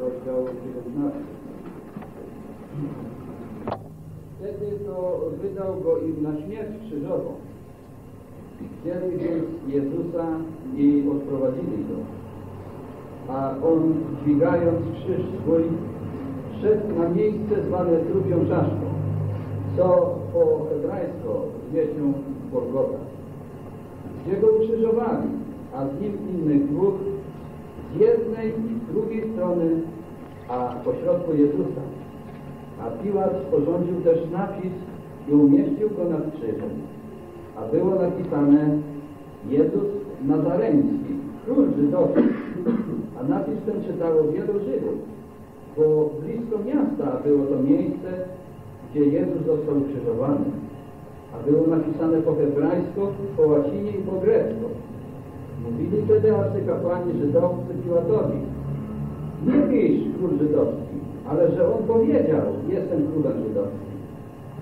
rozdział 17. Wtedy to wydał go im na śmierć krzyżową. Wzięli więc Jezusa i odprowadzili go. A on, dźwigając krzyż swój, szedł na miejsce zwane trupią czaszką, co po hebrajsko zwie się gdzie go ukrzyżowali, a z nim innych dwóch, z jednej z drugiej strony, a pośrodku Jezusa. A Piłat sporządził też napis i umieścił go nad krzyżem. A było napisane Jezus Nazareński, król żydowski. A napis ten czytało wielu Żydów, bo blisko miasta było to miejsce, gdzie Jezus został ukrzyżowany. A było napisane po hebrajsku, po łacinie i po grecku. Mówili wtedy arcykapłani żydowscy Piłatowi, nie pisz król żydowski, ale że on powiedział, jestem królem żydowskim.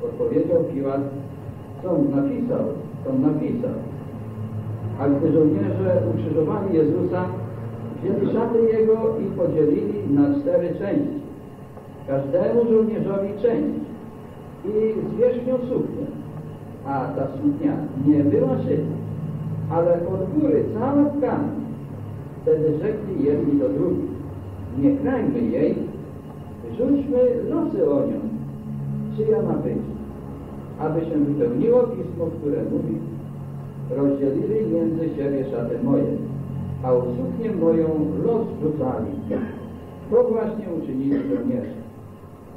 Odpowiedział Piłat, on napisał, on napisał. A gdy żołnierze ukrzyżowali Jezusa, wzięli szaty Jego i podzielili na cztery części. Każdemu żołnierzowi część i zwierzchnią suknię. A ta suknia nie była szyta, ale od góry cała tkana. Wtedy rzekli jedni do drugich, nie krajmy jej, rzućmy losy o nią, czyja ma być, aby się wypełniło pismo, które mówi, rozdzielili między siebie szaty moje, a o suknię moją los rzucali. To właśnie uczynili żołnierze.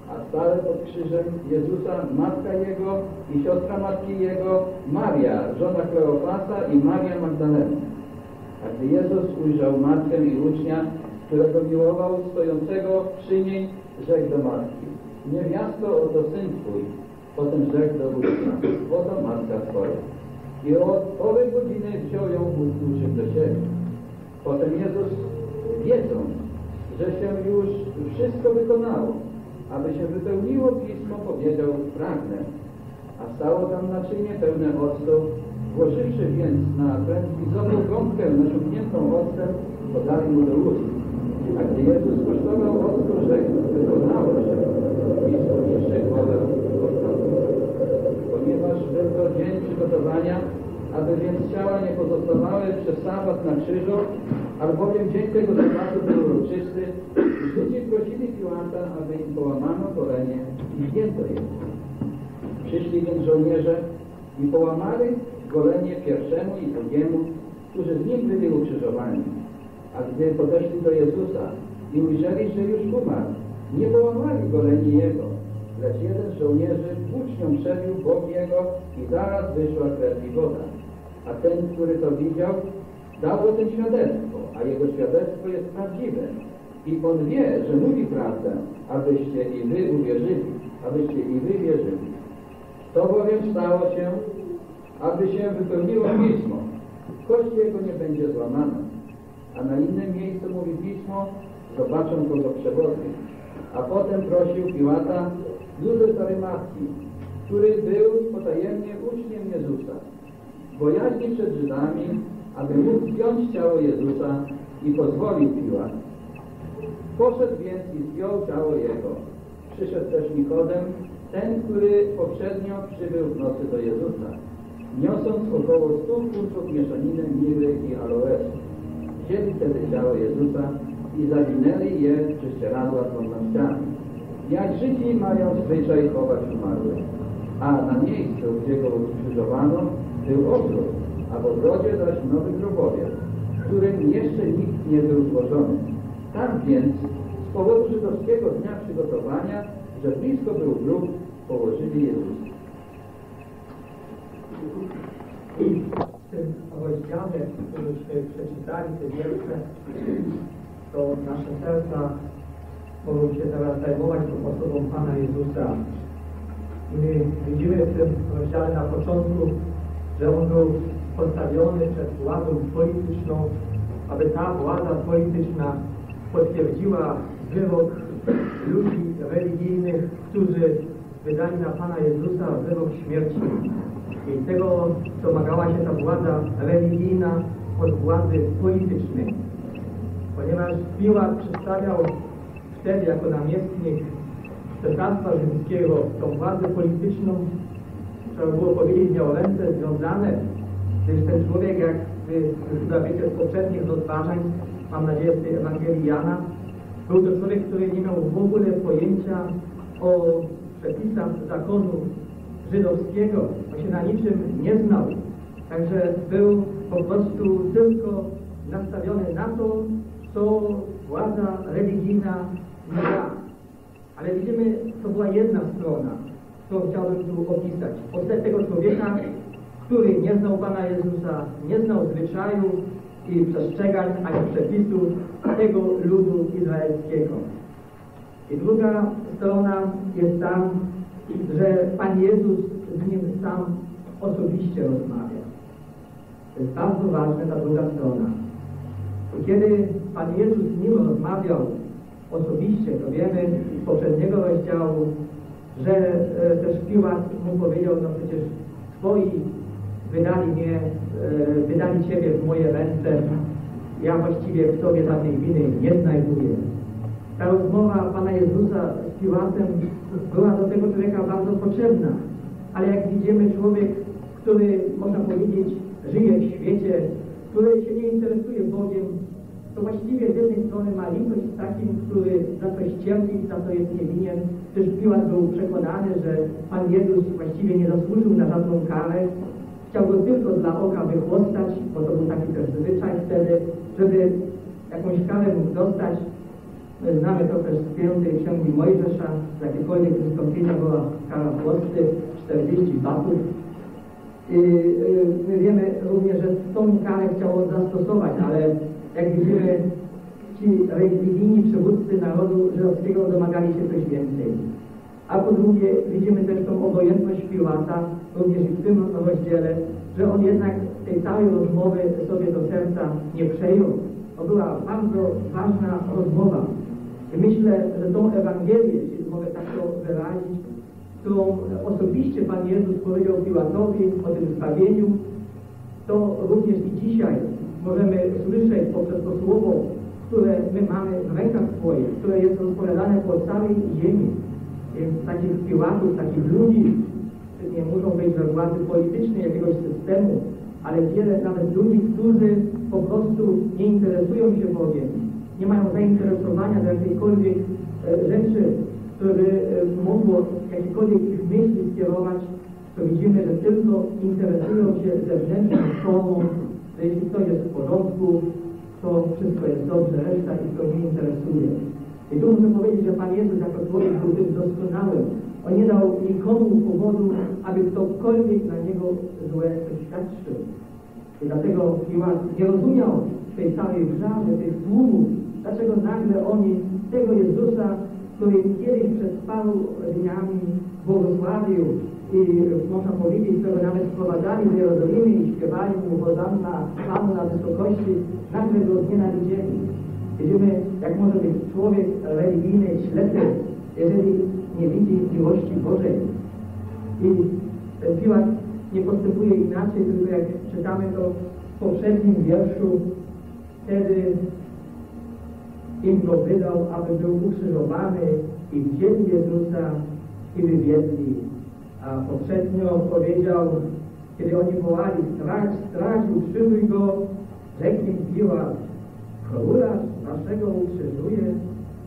A stale pod krzyżem Jezusa matka Jego i siostra matki Jego, Maria, żona Kleofasa i Maria Magdalena. A gdy Jezus ujrzał matkę i ucznia, którego miłował, stojącego przy niej, rzekł do matki, niewiasto, oto syn Twój. Potem rzekł do ucznia, oto matka Twoja. I od owej godziny wziął ją uczeń do siebie. Potem Jezus, wiedząc, że się już wszystko wykonało, aby się wypełniło Pismo, powiedział, pragnę. A stało tam naczynie pełne octu, włożywszy więc na prędki złotą gąbkę nasiąkniętą octem, podali mu do ust. A gdy Jezus kosztował octu, rzekł, wykonało się i słoniszy głowę. Ponieważ był to dzień przygotowania, aby więc ciała nie pozostawały przez sabat na krzyżu, albowiem dzień tego sabatu był uroczysty, Żydzi prosili Piłata, aby im połamano kolenie i zdjęto je. Przyszli więc żołnierze i połamali golenie pierwszemu i drugiemu, którzy z nim byli ukrzyżowani. A gdy podeszli do Jezusa i ujrzeli, że już umarł, nie połamali goleni Jego, lecz jeden z żołnierzy włócznią przebił bok Jego i zaraz wyszła krew i woda. A ten, który to widział, dał o tym świadectwo, a jego świadectwo jest prawdziwe. I on wie, że mówi prawdę, abyście i wy uwierzyli, abyście i wy wierzyli. To bowiem stało się, aby się wypełniło Pismo. Kość jego nie będzie złamana. A na innym miejscu mówi Pismo, zobaczą kogo przewodni. A potem prosił Piłata Józef Arymatki, który był potajemnie uczniem Jezusa. Bojaźni przed Żydami, aby mógł zdjąć ciało Jezusa i pozwolił Piłat. Poszedł więc i zdjął ciało Jego. Przyszedł też Nikodem, ten, który poprzednio przybył w nocy do Jezusa, niosąc około stu funtów mieszaniny miry i aloesu. Wzięli wtedy ciało Jezusa i zawinęli je w prześcieradła z wątnościami. Jak Żydzi mają zwyczaj chować umarłych. A na miejscu, gdzie go ukrzyżowano, był ogród, a w ogrodzie zaś nowy grobowiec, w którym jeszcze nikt nie był złożony. Tam więc z powodu żydowskiego dnia przygotowania, że blisko był grób, położyli Jezusa. Tym rozdziale, któryśmy przeczytali, te wiersze, to nasze serca mogą się teraz zajmować tą osobą Pana Jezusa. My widzimy w tym rozdziale na początku, że On był postawiony przed władzą polityczną, aby ta władza polityczna potwierdziła wyrok ludzi religijnych, którzy wydali na Pana Jezusa wyrok śmierci. I tego domagała się ta władza religijna od władzy politycznej. ponieważ Piłat przedstawiał wtedy jako namiestnik cesarstwa rzymskiego tą władzę polityczną, trzeba było powiedzieć, miał ręce związane, gdyż ten człowiek, jak chyba wiecie z poprzednich rozważań, mam nadzieję z tej Ewangelii Jana, był to człowiek, który nie miał w ogóle pojęcia o przepisach zakonu żydowskiego, on się na niczym nie znał. Także był po prostu tylko nastawiony na to, co władza religijna da. Ale widzimy, to była jedna strona, którą chciałbym tu opisać. Postać tego człowieka, który nie znał Pana Jezusa, nie znał zwyczaju i przestrzegań ani przepisów tego ludu izraelskiego. I druga strona jest tam, że Pan Jezus z nim sam osobiście rozmawia. To jest bardzo ważna ta druga strona. Kiedy Pan Jezus z nim rozmawiał osobiście, to wiemy z poprzedniego rozdziału, że e, też Piłat mu powiedział, no przecież twoi wydali mnie, e, wydali Ciebie w moje ręce, ja właściwie w Tobie żadnej winy nie znajduję. Ta rozmowa Pana Jezusa z Piłatem była do tego człowieka bardzo potrzebna, ale jak widzimy człowiek, który można powiedzieć żyje w świecie, który się nie interesuje Bogiem, to właściwie z jednej strony ma litość z takim, który za coś cierpi, za to jest niewinien, gdyż Piłat był przekonany, że Pan Jezus właściwie nie zasłużył na żadną karę, chciał go tylko dla oka wychłostać, bo to był taki też zwyczaj wtedy, żeby jakąś karę mógł dostać. My znamy to też z piątej księgi Mojżesza, za jakiekolwiek wystąpienie była kara chłosty, 40 batów. I, y, my wiemy również, że tą karę chciał on zastosować, ale jak widzimy, ci religijni przywódcy narodu żydowskiego domagali się coś więcej. A po drugie, widzimy też tą obojętność Piłata, również w tym rozdziale, że on jednak tej całej rozmowy sobie do serca nie przejął. To była bardzo ważna rozmowa. Myślę, że tą Ewangelię, jeśli mogę tak to wyrazić, którą osobiście Pan Jezus powiedział Piłatowi o tym zbawieniu, to również i dzisiaj możemy słyszeć poprzez to słowo, które my mamy w rękach swoich, które jest rozpowiadane po całej ziemi. Więc takich piłatów, takich ludzi, nie muszą być we władzy politycznej jakiegoś systemu, ale wiele nawet ludzi, którzy po prostu nie interesują się Bogiem, nie mają zainteresowania do jakiejkolwiek e, rzeczy, które e, mogło jakiekolwiek ich myśli skierować, to widzimy, że tylko interesują się zewnętrzną formą, że jeśli coś jest w porządku, to wszystko jest dobrze, reszta ich to nie interesuje. I tu muszę powiedzieć, że Pan Jezus jako człowiek był tym doskonałym. On nie dał nikomu powodu, aby ktokolwiek na Niego złe świadczył. I dlatego Piłat nie rozumiał tej całej wrzawy, tych tłumów, dlaczego nagle oni tego Jezusa, który kiedyś przez paru dniami błogosławił i można powiedzieć, którego nawet wprowadzali do Jerozolimy i śpiewali mu Hosanna Panu na wysokości, nagle go znienawidzieli. Widzimy, jak może być człowiek religijny ślepy, jeżeli nie widzi miłości Bożej. I Piłat nie postępuje inaczej, tylko jak czytamy to w poprzednim wierszu, wtedy im go wydał, aby był ukrzyżowany i wzięli Jezusa i wywiedli. A poprzednio powiedział, kiedy oni wołali, strać, strać, ukrzyżuj go, rzekł im Piłat, króla naszego ukrzyżuje.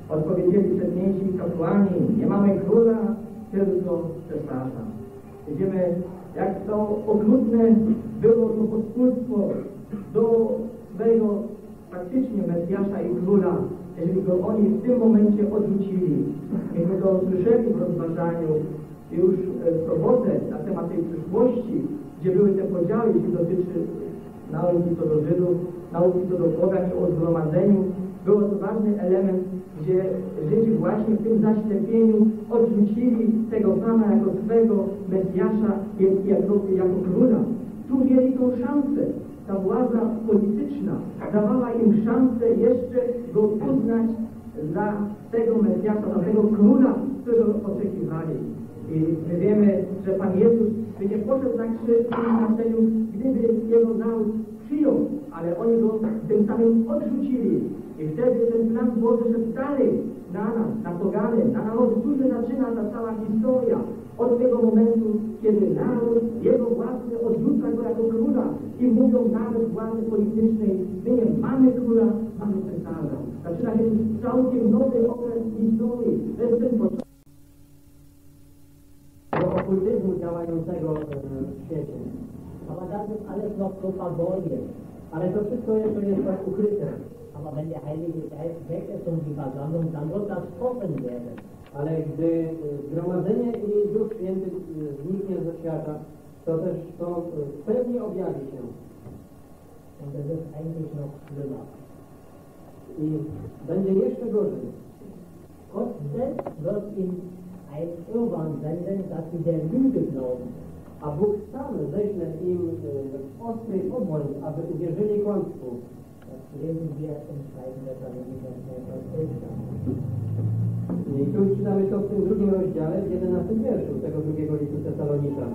Odpowiedzieli przedniejsi kapłani, nie mamy króla, tylko cesarza. Widzimy, jak to okrutne było to pospólstwo do swojego faktycznie Mesjasza i Króla, jeżeli go oni w tym momencie odrzucili. Myśmy to słyszeli w rozważaniu już w sobotę na temat tej przyszłości, gdzie były te podziały, jeśli dotyczy nauki co do Żydów, nauki co do Boga i o zgromadzeniu. Było to ważny element, gdzie Żydzi właśnie w tym zaślepieniu odrzucili tego Pana jako swego Mesjasza, jako, jako króla. Tu mieli tą szansę. Ta władza polityczna dawała im szansę jeszcze go uznać za tego Mesjasza, za tego króla, którego oczekiwali. I my wiemy, że Pan Jezus by nie poszedł na krzyż tym znaczeniu, gdyby Jego nauk przyjął, ale oni go tym samym odrzucili. I wtedy ten plan Boży szedł dalej na nas, na pogany, na naród. Tu się zaczyna ta cała historia. Od tego momentu, kiedy naród, jego władcy odrzuca go jako króla i mówią nawet władzy politycznej, my nie mamy króla, mamy Cezara. Zaczyna się całkiem nowy okres historii. To jest ten początek okultyzmu działającego e, w świecie. Ist alles noch so verborgen. Ale to wszystko jeszcze jest tak ukryte. Aber wenn der Heilige Geist weg ist und die Versammlung, dann wird das offen werden. Ale gdy e, zgromadzenie i Duch Święty e, zniknie ze świata, to też to e, w pełni objawi się. Und das ist eigentlich noch schlimmer. I będzie jeszcze gorzej. Gott selbst wird in ein Irrwahn senden, dass sie der Lüge glauben. A Bóg sam ześle im e, ostry obłęd, aby uwierzyli kłamstwu. Das lesen wir im zweiten Thessalonicher 11. I tu czytamy to w tym drugim rozdziale, w 11 wierszu tego drugiego listu Tesaloniczan.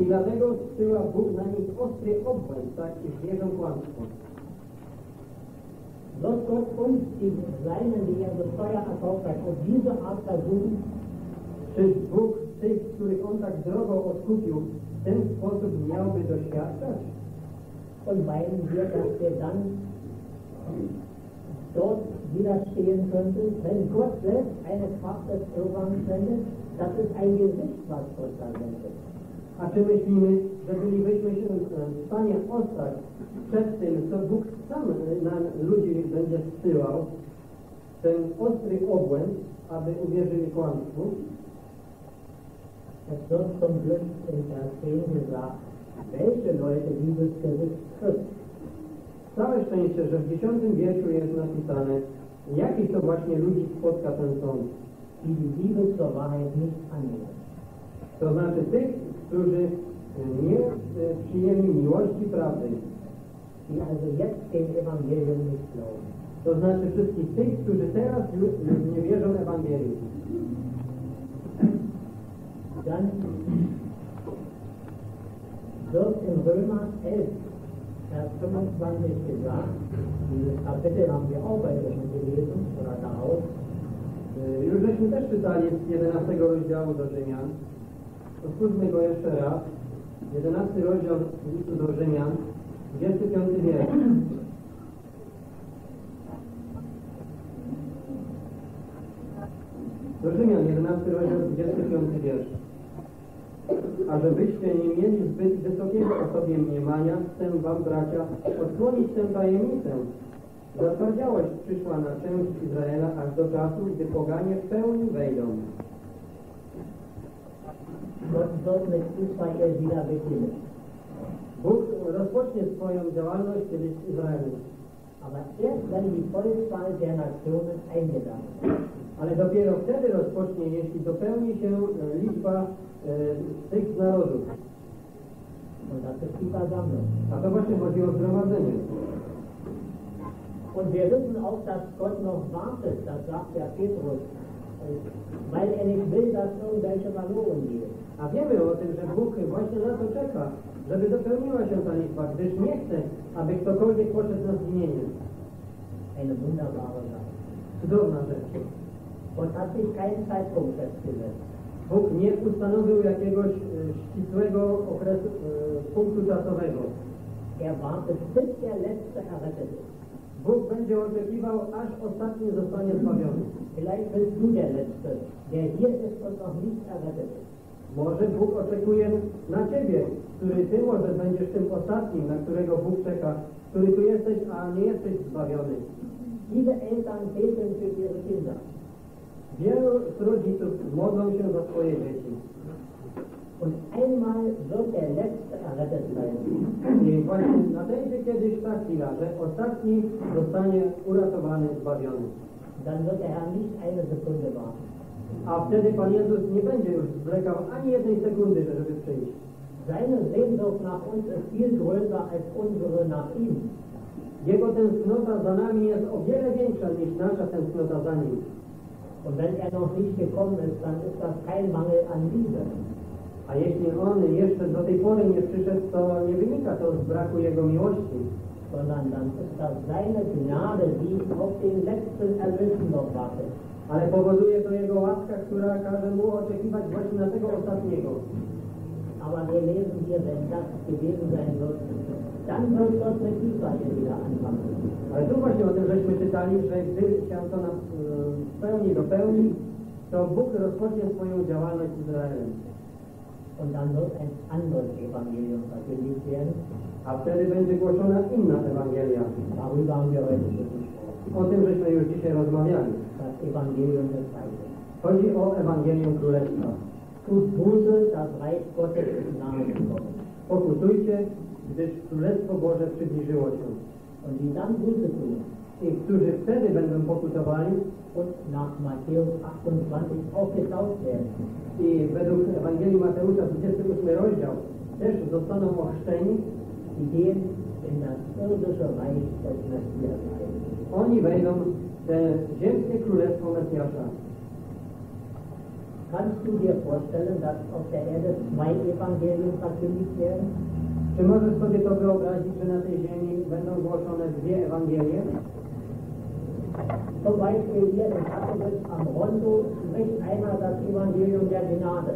I dlatego zsyła Bóg na nich ostry obłęd, tak, iż wierzą kłamstwo. Wird Gott uns die Seinen, die er so teuer erkauft hat, auf diese Art versuchen, Czyż Bóg tych, których On tak drogo odkupił, w ten sposób miałby doświadczać? und meinen wir, dass wir dann dort widerstehen könnten, wenn Gott selbst eine Kraft des sendet, das ist ein Gesicht, was Gott sendet. A czy myślimy, że bylibyśmy się w stanie ostać przed tym, co Bóg sam na ludzi będzie zsyłał, ten ostry obłęd, aby uwierzyli kłamstwu? Es wird zum Glück in 10 gesagt, welche Leute dieses Gesicht trifft. Całe szczęście, że w dziesiątym wierszu jest napisane, jakich to właśnie ludzi spotka ten sąd. die die Liebe zur Wahrheit nicht annehmen. To znaczy tych, którzy e, nie e, przyjęli miłości prawdy. Die also jetzt dem Evangelium nicht glauben. To znaczy wszystkich tych, którzy teraz już nie wierzą Ewangelii. Dann wird in Römer 11, Vers 25 gesagt, dieses Kapitel haben wir auch heute schon gelesen, oder daraus, E, Już żeśmy też czytali z 11 rozdziału do Rzymian. Otwórzmy go jeszcze raz. 11 rozdział listu do Rzymian, 25 wiersz. Do Rzymian, 11 rozdział, 25 wiersz. A żebyście nie mieli zbyt wysokiego o sobie mniemania, chcę wam, bracia, odsłonić tę tajemnicę. Zatwardziałość przyszła na część Izraela aż do czasu, gdy poganie w pełni wejdą. Mit Israel wieder beginnen. Bóg rozpocznie swoją działalność kiedyś z Izraelem, Aber erst wenn die Vollzahl der Nationen eingegangen ist. Ale dopiero wtedy rozpocznie, jeśli dopełni się e, liczba e, tych narodów. A to właśnie chodzi o zgromadzenie. Und wir wissen auch, dass Gott noch wartet, das sagt ja Petrus, weil er nicht will, dass irgendwelche verloren gehen. A wiemy o tym, że Bóg właśnie na to czeka, żeby dopełniła się ta liczba, gdyż nie chce, aby ktokolwiek poszedł na zginienie. Eine wunderbare Sache. Cudowna rzecz. Keinen Zeitpunkt festgesetzt. Bóg nie ustanowił jakiegoś e, ścisłego okresu, e, punktu czasowego. Er wartet, bis der Letzte errettet ist. Bóg będzie oczekiwał, aż ostatni zostanie zbawiony. Vielleicht bist du der Letzte, der hier ist und noch nicht errettet ist. Może Bóg oczekuje na Ciebie, który Ty może będziesz tym ostatnim, na którego Bóg czeka, który tu jesteś, a nie jesteś zbawiony. Diese Eltern beten für ihre Kinder. Wielu z rodziców modlą się za swoje dzieci. Und einmal wird der Letzte errettet sein. I właśnie nadejdzie kiedyś ta chwila, że ostatni zostanie uratowany, zbawiony. Dann wird der Herr nicht eine Sekunde warten. A wtedy Pan Jezus nie będzie już zwlekał ani jednej sekundy, żeby przyjść. Seine Sehnsucht nach uns ist viel größer als unsere nach ihm. Jego tęsknota za nami jest o wiele większa niż nasza tęsknota za nim. Und wenn er noch nicht gekommen ist, dann ist das kein Mangel an Liebe. A jeśli On jeszcze do tej pory nie przyszedł, to nie wynika to z braku Jego miłości. sondern dann ist das seine Gnade, die auf den letzten Erlösen noch wartet. ale powoduje to Jego łaska, która każe Mu oczekiwać właśnie na tego ostatniego. Aber wir lesen hier, wenn das gewesen sein wird, dann wird Israel wieder anfangen. Ale tu właśnie o tym żeśmy czytali, że gdy się to na, w pełni dopełni, to Bóg rozpocznie swoją działalność z Izraelem. Und dann wird ein anderes Evangelium verkündigt werden. A wtedy będzie głoszona inna Ewangelia. Darüber haben wir heute schon gesprochen. O tym żeśmy już dzisiaj rozmawiali. Das Evangelium des Reiches. Chodzi o Ewangelium Królestwa. Tut Buße, das Reich Gottes ist nahe gekommen. Pokutujcie, gdyż Królestwo Boże przybliżyło się. Dann Buße tun I którzy wtedy będą pokutowali und nach Matthäus 28 auch getauft werden, i według Ewangelii Mateusza 28 rozdział też zostaną ochrzczeni, die gehen in das irdische Reich des Messias oni wejdą w te ziemskie królestwo Mesjasza. Kannst du dir vorstellen, dass auf der Erde zwei Evangelien verkündigt werden? Czy możesz sobie to wyobrazić, że na tej ziemi będą głoszone dwie Ewangelie? Zum Beispiel hier in Katowice am Rondo spricht einer das Evangelium der Gnade.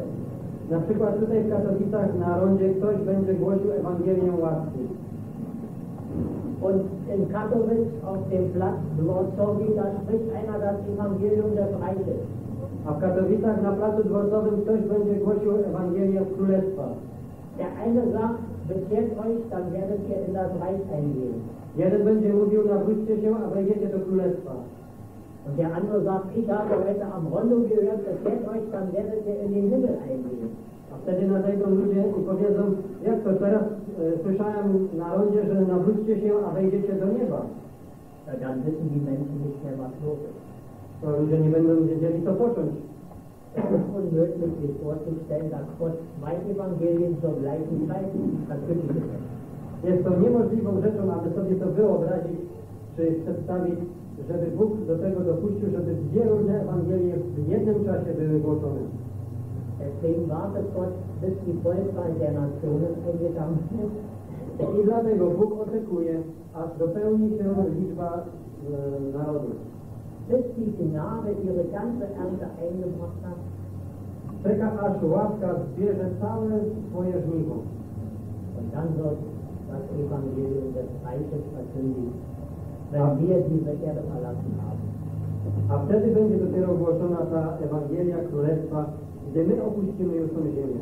Na przykład tutaj w Katowicach na rondzie ktoś będzie głosił Ewangelię łaski. Und in Katowice auf dem Platz Dworzowi, da spricht einer das Evangelium des Reiches. A w Katowicach na placu dworcowym ktoś będzie głosił Ewangelię Królestwa. Der eine sagt, bekehrt euch, dann werdet ihr in das Reich eingehen. Jeden będzie mówił, nawróćcie się, a wejdziecie do Królestwa. Und der andere sagt, ich habe heute am Rondo gehört, bekehrt euch, dann werdet ihr in den Himmel eingehen. A wtedy nadejdą ludzie i powiedzą, jak to teraz e, słyszałem na rondzie, że nawróćcie się, a wejdziecie do nieba. Ja, dann wissen die Menschen nicht mehr, was los ist. To ludzie nie będą wiedzieli, co począć. Es unmöglich, sich vorzustellen, dass Gott zwei Evangelien zur gleichen Zeit verkündigt. Jest to niemożliwą rzeczą, aby sobie to wyobrazić, czy przedstawić, żeby Bóg do tego dopuścił, żeby dwie różne Ewangelie w jednym czasie były głoszone. I dlatego Bóg oczekuje, aż dopełni się liczba e, narodów. Bis die Gnade ihre ganze Ernte eingebracht hat. Czeka, aż łaska zbierze całe swoje żniwo. Und dann wird das Evangelium des Reiches verkündigt, wenn wir diese Erde verlassen haben. A wtedy będzie dopiero głoszona ta Ewangelia Królestwa, gdy my opuścimy już tą ziemię.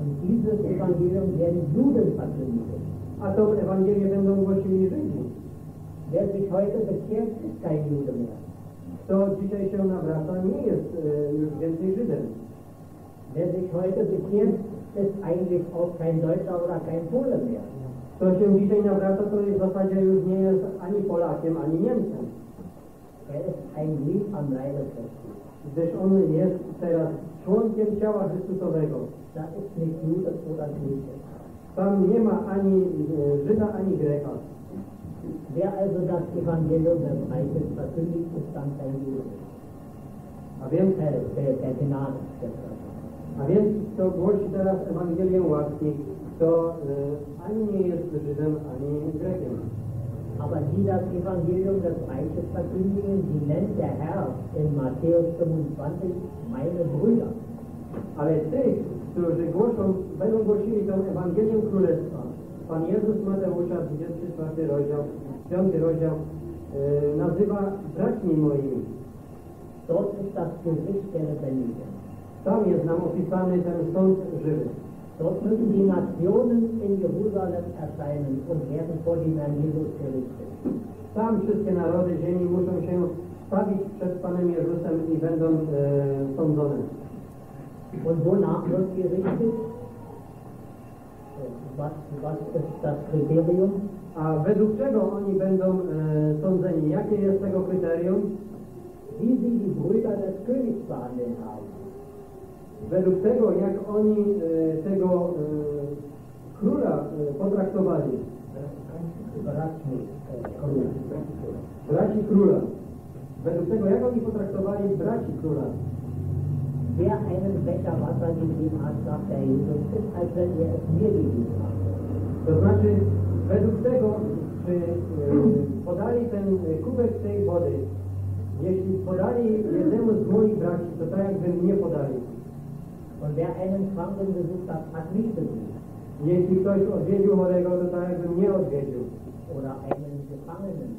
Und dieses Evangelium werden Juden verkündigen. A tą Ewangelię będą głosili Żydzi. Wer sich heute bekehrt, ist kein Jude mehr. Kto dzisiaj się nawraca, nie jest e, już więcej Żydem. Wer sich heute bekehrt, ist eigentlich auch kein Deutscher oder kein Pole mehr. Kto się dzisiaj nawraca, to w zasadzie już nie jest ani Polakiem, ani Niemcem. Er ist ein Glied am Leibe Christi. Gdyż on jest teraz członkiem ciała Chrystusowego. Da ist nicht Jude oder Grieche. Tam nie ma ani e, Żyda, ani Greka. Wer also das Evangelium des Reiches verkündigt, ist dann kein Jude. A więc, Gnade. des Reiches. a więc kto głosi teraz Ewangelię łaski, to e, ani nie jest Żydem, ani Grekiem. Aber die das Evangelium des Reiches verkündigen, die nennt der Herr in Matthäus 25 meine Brüder. Ale tych, którzy głoszą, będą głosili tę Ewangelię Królestwa. Pan Jezus Mateusza, 24 rozdział, 5 rozdział, e, nazywa braćmi moimi. Dort ist das Gericht der Lebendigen. Tam jest nam opisany ten sąd żywy. Dort müssen die Nationen in Jerusalem erscheinen und werden vor dem Herrn Jesus gerichtet. Tam wszystkie narody ziemi muszą się stawić przed Panem Jezusem i będą e, sądzone. Und wonach wird gerichtet? Was, was ist das Kriterium? A według czego oni będą e, sądzeni? Jakie jest tego kryterium? Wie sie die Brüder des Königs behandelt haben. Według tego, jak oni e, tego e, króla e, potraktowali. Braci króla. Według tego, jak oni potraktowali braci króla. Wer einen Becher Wasser gegeben hat, sagt der Jesus, ist, als wenn ihr es mir gegeben habt. To znaczy, według tego, czy y, podali ten kubek tej wody, jeśli podali jednemu z moich braci, to tak jakby mnie podali. Und wer einen Kranken besucht hat, hat mich besucht. Jeśli ktoś odwiedził chorego, to tak jakby mnie odwiedził. Oder einen Gefangenen.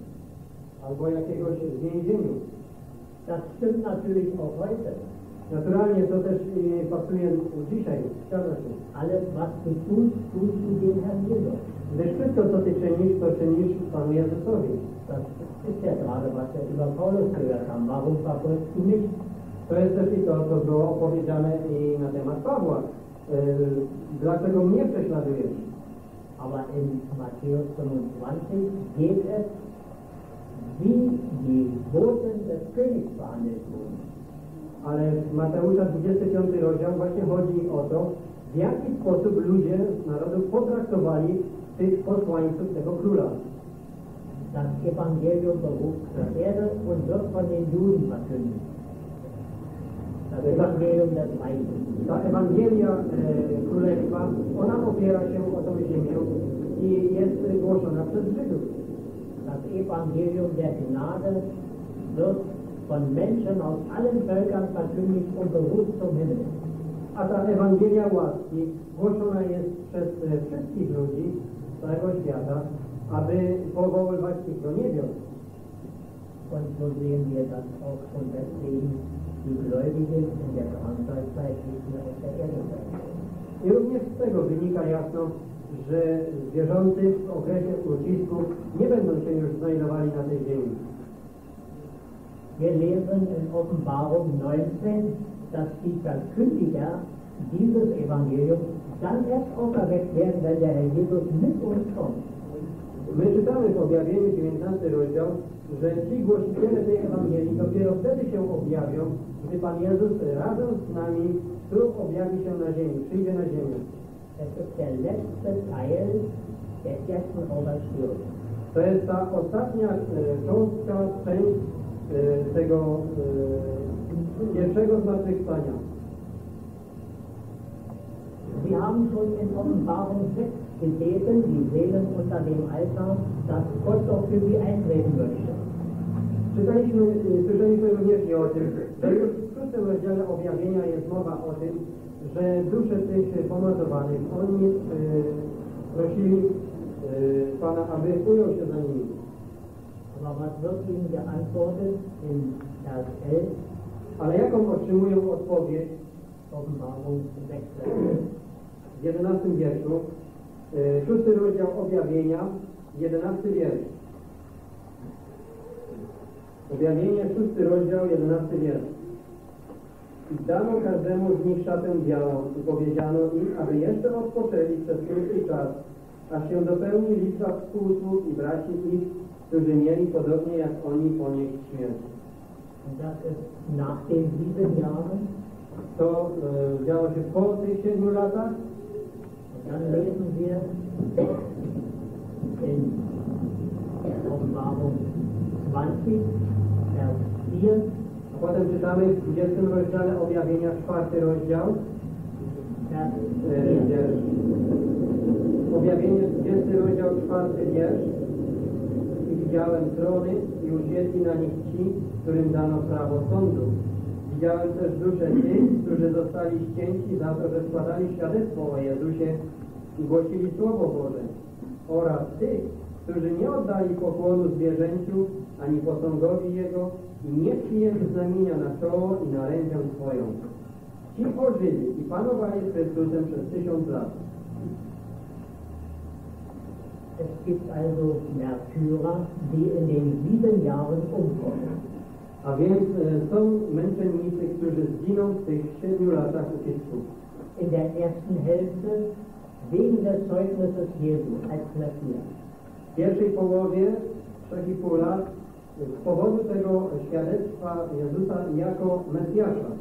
Albo jakiegoś w więzieniu. Das stimmt natürlich auch heute. Naturalnie to też y, pasuje dzisiaj, się. Alles, was du tust, tust du dem Herrn Jesus. Gdyż wszystko, co Ty czynisz, to czynisz Panu Jezusowi. Das ist ja gerade, was wir über Paulus gehört haben. Warum verfolgst du? To jest też i to, co było opowiedziane i na temat Pawła. Y, dlaczego mnie prześladujesz? Aber in Matthäus 25 geht es, wie die Boten des Königs behandelt wurden. Ale w Mateusza 25 rozdział właśnie chodzi o to, w jaki sposób ludzie z narodu potraktowali tych posłańców tego króla. Das Evangelium beruft zur Erde und wird von den Juden verkündigt. Das Evangelium des Reiches. Ta Ewangelia e, Królestwa, ona opiera się o tą ziemię i jest głoszona przez Żydów. Das Evangelium der Gnade wird von Menschen aus allen Völkern verkündigt und beruft zum Himmel. A ta Ewangelia łaski głoszona jest przez e, wszystkich ludzi całego świata, aby powoływać ich do niebios. Und so sehen wir das auch schon deswegen die Gläubigen in der Anfangszeit nicht mehr auf der Erde sein. I również z tego wynika jasno, że wierzący w okresie ucisku nie będą się już znajdowali na tej ziemi. Wir lesen in Offenbarung 19, dass die Verkündiger dieses Evangeliums der Herr Jesus mit uns kommt. My czytamy w objawieniu 19 rozdział, że ci głosiciele tej Ewangelii dopiero wtedy się objawią, gdy Pan Jezus razem z nami tu objawi się na ziemi, przyjdzie na ziemię. To jest ta ostatnia e, cząstka, część e, tego e, pierwszego zmartwychwstania. Wir haben schon in Offenbarung 6 gelesen, die Seelen unter dem Altar, dass Gott doch für sie eintreten möchte. Czytaliśmy, słyszeliśmy również i o tym, w szóstym rozdziale objawienia jest mowa o tym, że dusze tych pomazowanych, oni y, prosili y, Pana, aby ujął się za nimi. Aber was wird ihnen geantwortet in Vers 11, Ale jaką otrzymują odpowiedź Offenbarung 6, w 11 wierszu, y, szósty rozdział objawienia, 11 wiersz. Objawienie, szósty rozdział, 11 wiersz. I dano każdemu z nich szatę białą i powiedziano im, aby jeszcze odpoczęli przez krótki czas, aż się dopełni liczba współsług i braci ich, którzy mieli podobnie jak oni ponieść śmierć. Nach den sieben Jahren. To e, działo się po tych siedmiu latach dann lesen wir in Offenbarung 20, Vers 4, A potem czytamy w 20 rozdziale objawienia, czwarty rozdział, e, 4. wiersz. Objawienie, 20 rozdział, czwarty wiersz. I widziałem trony i usiedli na nich ci, którym dano prawo sądu. Widziałem też dusze tych, którzy zostali ścięci za to, że składali świadectwo o Jezusie i głosili Słowo Boże. Oraz tych, którzy nie oddali pokłonu zwierzęciu, ani posągowi Jego i nie przyjęli znamienia na czoło i na rękę swoją. Ci ożyli i panowali z Chrystusem przez tysiąc lat. Es gibt also Märtyrer, die in den sieben Jahren umkommen. A więc e, są męczennicy, którzy zginą w tych siedmiu latach ucisku. In der ersten Hälfte wegen des Zeugnisses Jesu als Messias. W pierwszej połowie, trzech i pół lat, z powodu tego świadectwa Jezusa jako Mesjasza.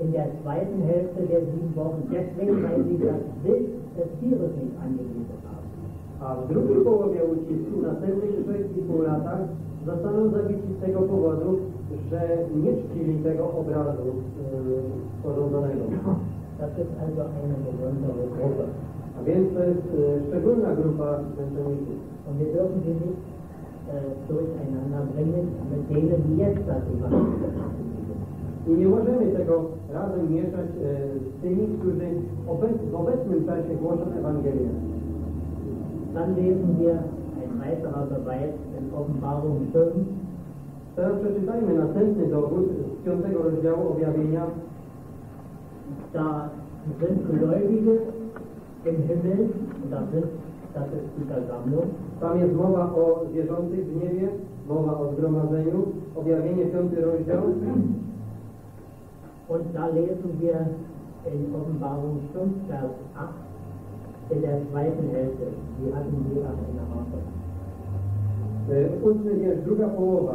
In der zweiten Hälfte der sieben Wochen deswegen, weil sie das Bild des Tieres nicht angebetet haben. A w drugiej połowie ucisku, następnych trzech i pół latach, zostaną zabici z tego powodu, że nie czcili tego obrazu yy, sporządzonego. A więc to jest e, szczególna grupa męczenników. Verkündigen. I nie możemy tego razem mieszać e, z tymi, którzy w obecnym czasie głoszą Ewangelię. Dann lesen wir ein weiterer Beweis in Offenbarung 5, Teraz przeczytajmy następny dowód z piątego rozdziału objawienia. Da sind Gläubige im Himmel, das ist, das ist die Versammlung, Tam jest mowa o wierzących w niebie, mowa o zgromadzeniu, objawienie piąty rozdział. und da lesen wir in Offenbarung 5, Vers 8, in der zweiten Hälfte, die hatten wir auch in der Hand. E, Ósmy wiersz, druga połowa,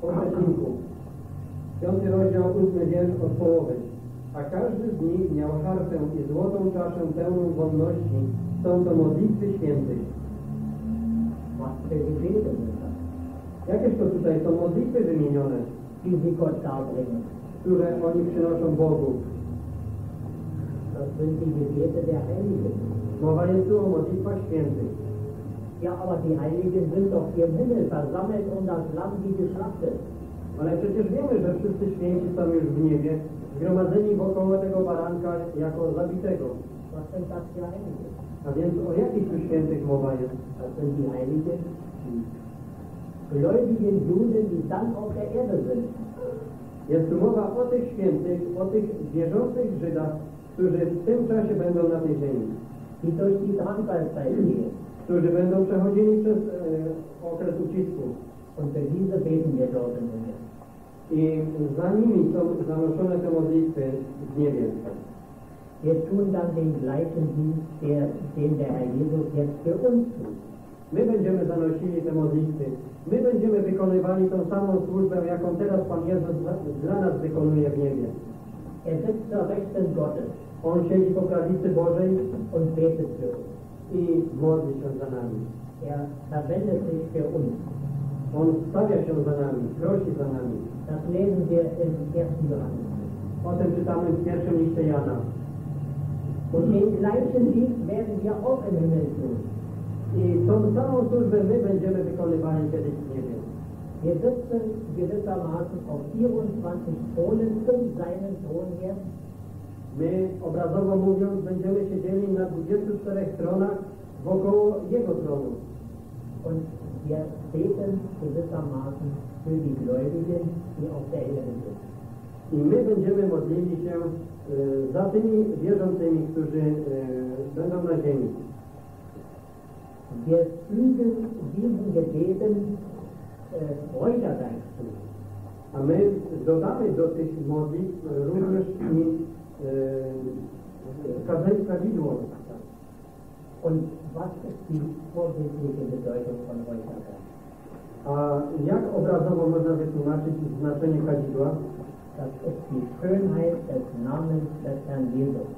po przecinku. Piąty rozdział, ósmy wiersz od połowy. A każdy z nich miał harfę i złotą czaszę pełną wolności. Są to modlitwy świętych. Das, Jakież to tutaj są modlitwy wymienione, które oni przynoszą Bogu? Mowa jest tu o modlitwach świętych. Ja, aber die Heiligen sind doch hier im Himmel versammelt um das Lamm wie geschlachtet. Ale przecież wiemy, że wszyscy święci są już w niebie, zgromadzeni wokoło tego baranka jako zabitego. Heilige? A więc o jakich tu świętych mowa jest? Das sind die Heiligen, gläubigen Juden, die dann auf der Erde sind. Jest tu mowa o tych świętych, o tych wierzących Żydach, którzy w tym czasie będą na tej ziemi, die Drangsalzeit gehen. Którzy będą przechodzili przez e, okres ucisku. Und für diese beten wir dort im Himmel. I za nimi są zanoszone te modlitwy w niebie. Wir tun dann den gleichen Dienst, der, den der Herr Jesus jetzt für uns tut. My będziemy zanosili te modlitwy. My będziemy wykonywali tą samą służbę, jaką teraz Pan Jezus dla nas wykonuje w niebie. Er sitzt zur Rechten Gottes On siedzi po prawicy Bożej und betet für uns. I modli się za nami. Er verwendet sich für uns. On stawia się za nami, prosi za nami. Das lesen wir im 1. Johannes. O tym czytamy w pierwszym liście Jana. Und den gleichen Dienst werden wir auch im Himmel tun. I tą samą służbę my będziemy wykonywali kiedyś w niebie. Wir sitzen gewissermaßen auf 24 Thronen um seinen Thron her My, obrazowo mówiąc, będziemy siedzieli na 24 tronach wokoło Jego tronu. und wir beten gewissermaßen für die Gläubigen, die auf der Erde sind. I my będziemy modlili się e, za tymi wierzącymi, którzy e, będą na ziemi. Wir fügen diesen Gebeten äh, Räucherdank zu. A my dodamy do tych modlitw również i e, kaze- kadzidło. Und was ist die vorbildliche Bedeutung von Räucherdank? A jak obrazowo można wytłumaczyć znaczenie kadzidła? Das ist die Schönheit des Namens des Herrn Jesus.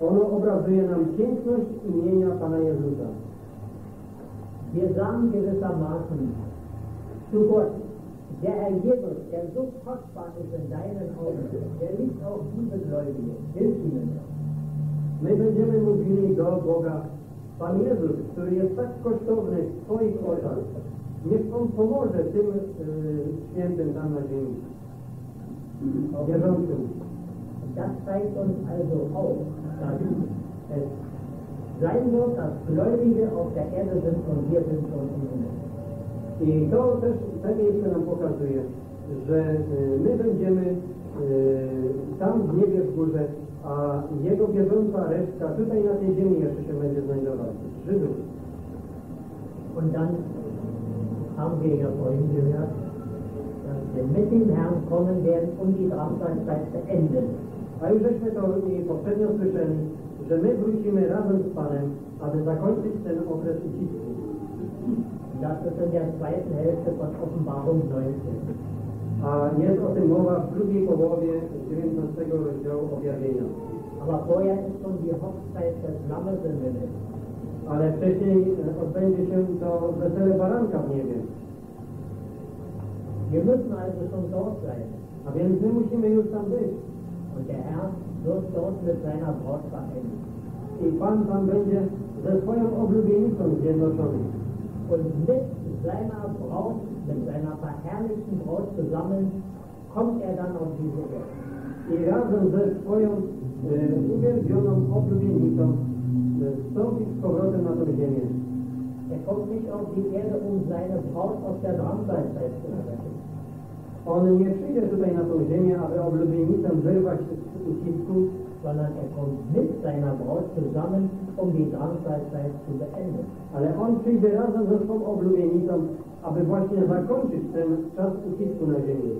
Ono obrazuje nam piękność imienia Pana Jezusa. Wir sagen gewissermaßen zu Gott, der Herr Jesus, der so kostbar ist in deinen Augen, der liebt auch diese Gläubige, hilf ihnen doch. My będziemy mówili do Boga, Pan Jezus, który jest tak kosztowny w Twoich oczach, niech On pomoże tym y, świętym tam na ziemi, wierzącym. Das zeigt uns also auch, dass es sein wird, dass Gläubige auf der Erde sind und wir sind schon im Himmel. I to też te miejsce nam pokazuje, że y, my będziemy y, tam w niebie w górze, a Jego wierząca reszta tutaj na tej ziemi jeszcze się będzie znajdować, Żydów. Und dann haben wir ja vorhin gehört, dass wir mit dem Herrn kommen werden, um die Drangsalzeit zu enden. A już żeśmy to i poprzednio słyszeli, że my wrócimy razem z Panem, aby zakończyć ten okres ucisku. Das ist in der zweiten Hälfte von Offenbarung 19. A jest o tym mowa w drugiej połowie 19 rozdziału objawienia. Aber vorher ist schon die Hochzeit des Lammes im Himmel. Ale wcześniej e, odbędzie się to wesele baranka w niebie. Wir müssen also schon dort sein. A więc my musimy już tam być. Und der Herr wird dort mit seiner Braut vereinigen. i Pan tam będzie ze swoją oblubienicą zjednoczony. Und mit seiner Braut, mit seiner verherrlichten Braut zusammen, kommt er dann auf diese Welt. I razem ze swoją e, uwielbioną oblubienicą wstąpi z powrotem na tę ziemię. Er kommt nicht auf die Erde, um seine Braut aus der Drangseitzeit zu retten. On nie przyjdzie tutaj na tą ziemię, aby oblubienicę wyrwać z ucisku, sondern er kommt mit seiner Braut zusammen, um die Drangseitzeit zu beenden. ale on przyjdzie razem ze swą oblubienicą, aby właśnie zakończyć ten czas ucisku na ziemi.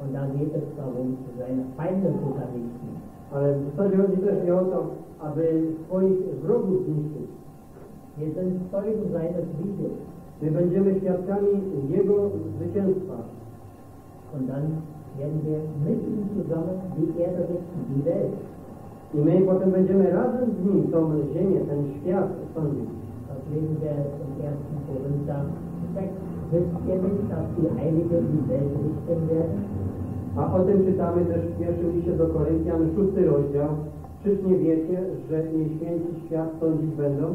Und da geht es darum, seine Feinde zu vernichten. Ale w zasadzie chodzi też i o to, aby swoich wrogów zniszczyć. Wir sind Zeugen seines Sieges. My będziemy świadkami Jego zwycięstwa. Und dann werden wir mit ihm zusammen die Erde richten, die Welt. I my potem będziemy razem z Nim tą ziemię, ten świat sądzić. Das lesen wir im 1. Korinther 6. Wisst ihr nicht, dass die Heilige die Welt richten werden? A o tym czytamy też w pierwszym liście do Koryntian, szósty rozdział. Czyż nie wiecie, że nieświęci świat sądzić będą?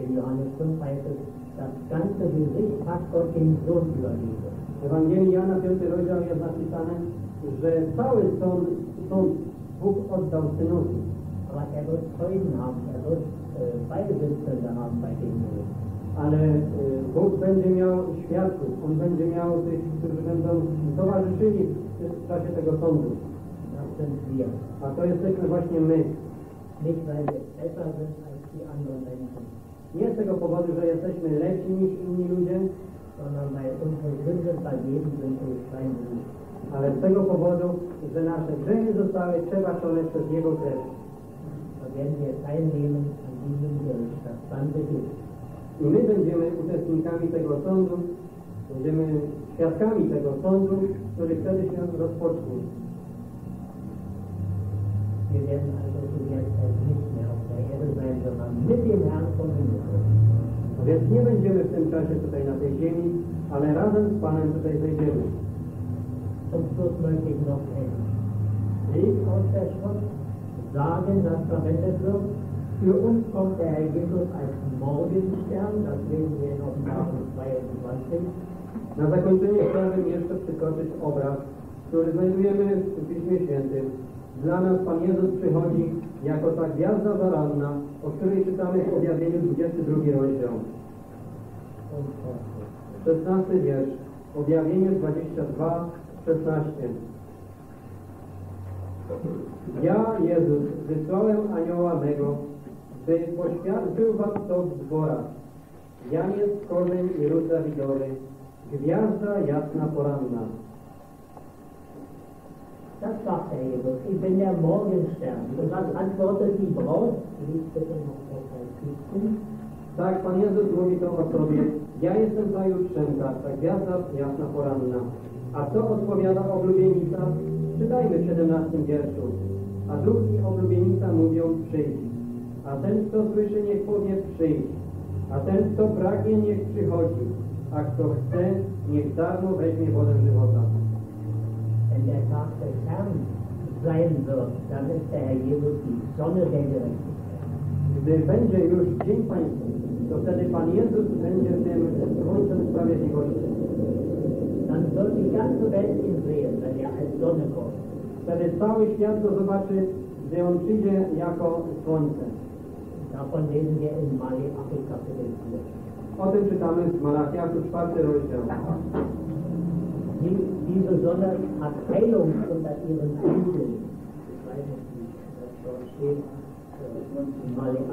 In Johannes 5 heißt es, das ganze Gericht hat Gott dem Sohn übergeben. W Ewangelii Jana, piąty rozdział jest napisane, że cały sąd, sąd Bóg oddał Synowi. Er wird äh, Beisitzende haben bei dem Gericht. Ale y, Bóg będzie miał świadków, On będzie miał tych, którzy będą towarzyszyli w czasie tego sądu. A to jesteśmy właśnie my. Nie z tego powodu, że jesteśmy lepsi niż inni ludzie, sondern weil unsere Sünde vergeben sind durch sein Blut. Ale z tego powodu, że nasze grzechy zostały przebaczone przez Jego krew. I my będziemy uczestnikami tego sądu, będziemy świadkami tego sądu, który wtedy się rozpocznie. Wir werden also zu der Zeit nicht mehr auf der Erde sein, sondern mit dem Herrn więc nie będziemy w tym czasie tutaj na tej ziemi, ale razem z Panem tutaj zejdziemy. Zum Schluss möchte ich noch ein I aus der Schrift sagen, das verwendet wird. Für uns kommt der Herr Jesus als Morgenstern, das lesen wir in Offenbarung 22. na zakończenie chciałbym jeszcze przytoczyć obraz, który znajdujemy w Piśmie Świętym. Dla nas Pan Jezus przychodzi jako ta gwiazda zaranna, o której czytamy w objawieniu 22 rozdział. Und äh, 16 wiersz. Objawienie 22, 16. Ja, Jezus, wysłałem anioła mego, by poświadczył wam to w dworach. Ja jest korzeń i ród Dawidowy, gwiazda jasna poranna. Das sagt der Jesus. Ich bin der Morgenstern. Und was antwortet die Braut? Tak, Pan Jezus mówi to o sobie. Ja jestem ta jutrzenka, ta gwiazda jasna poranna. A co odpowiada oblubienica? Czytajmy w 17 wierszu. A duch i oblubienica mówią przyjdź. A ten, kto słyszy, niech powie przyjdź. A ten, kto pragnie, niech przychodzi. A kto chce, niech darmo weźmie wodę żywota. Gdy będzie już Dzień Pański, to wtedy Pan Jezus będzie tym słońcem sprawiedliwości. Ihn sehen, wenn er als Sonne kommt. Wtedy cały świat go zobaczy, gdy On przyjdzie jako słońce. Davon lesen wir in Malachi Kapitel 4. O tym czytamy w Malachiaszu, czwarty rozdział. Die, diese Sonne hat Heilung unter ihren Flügeln. Ich weiß nicht, wie das dort steht. Malachi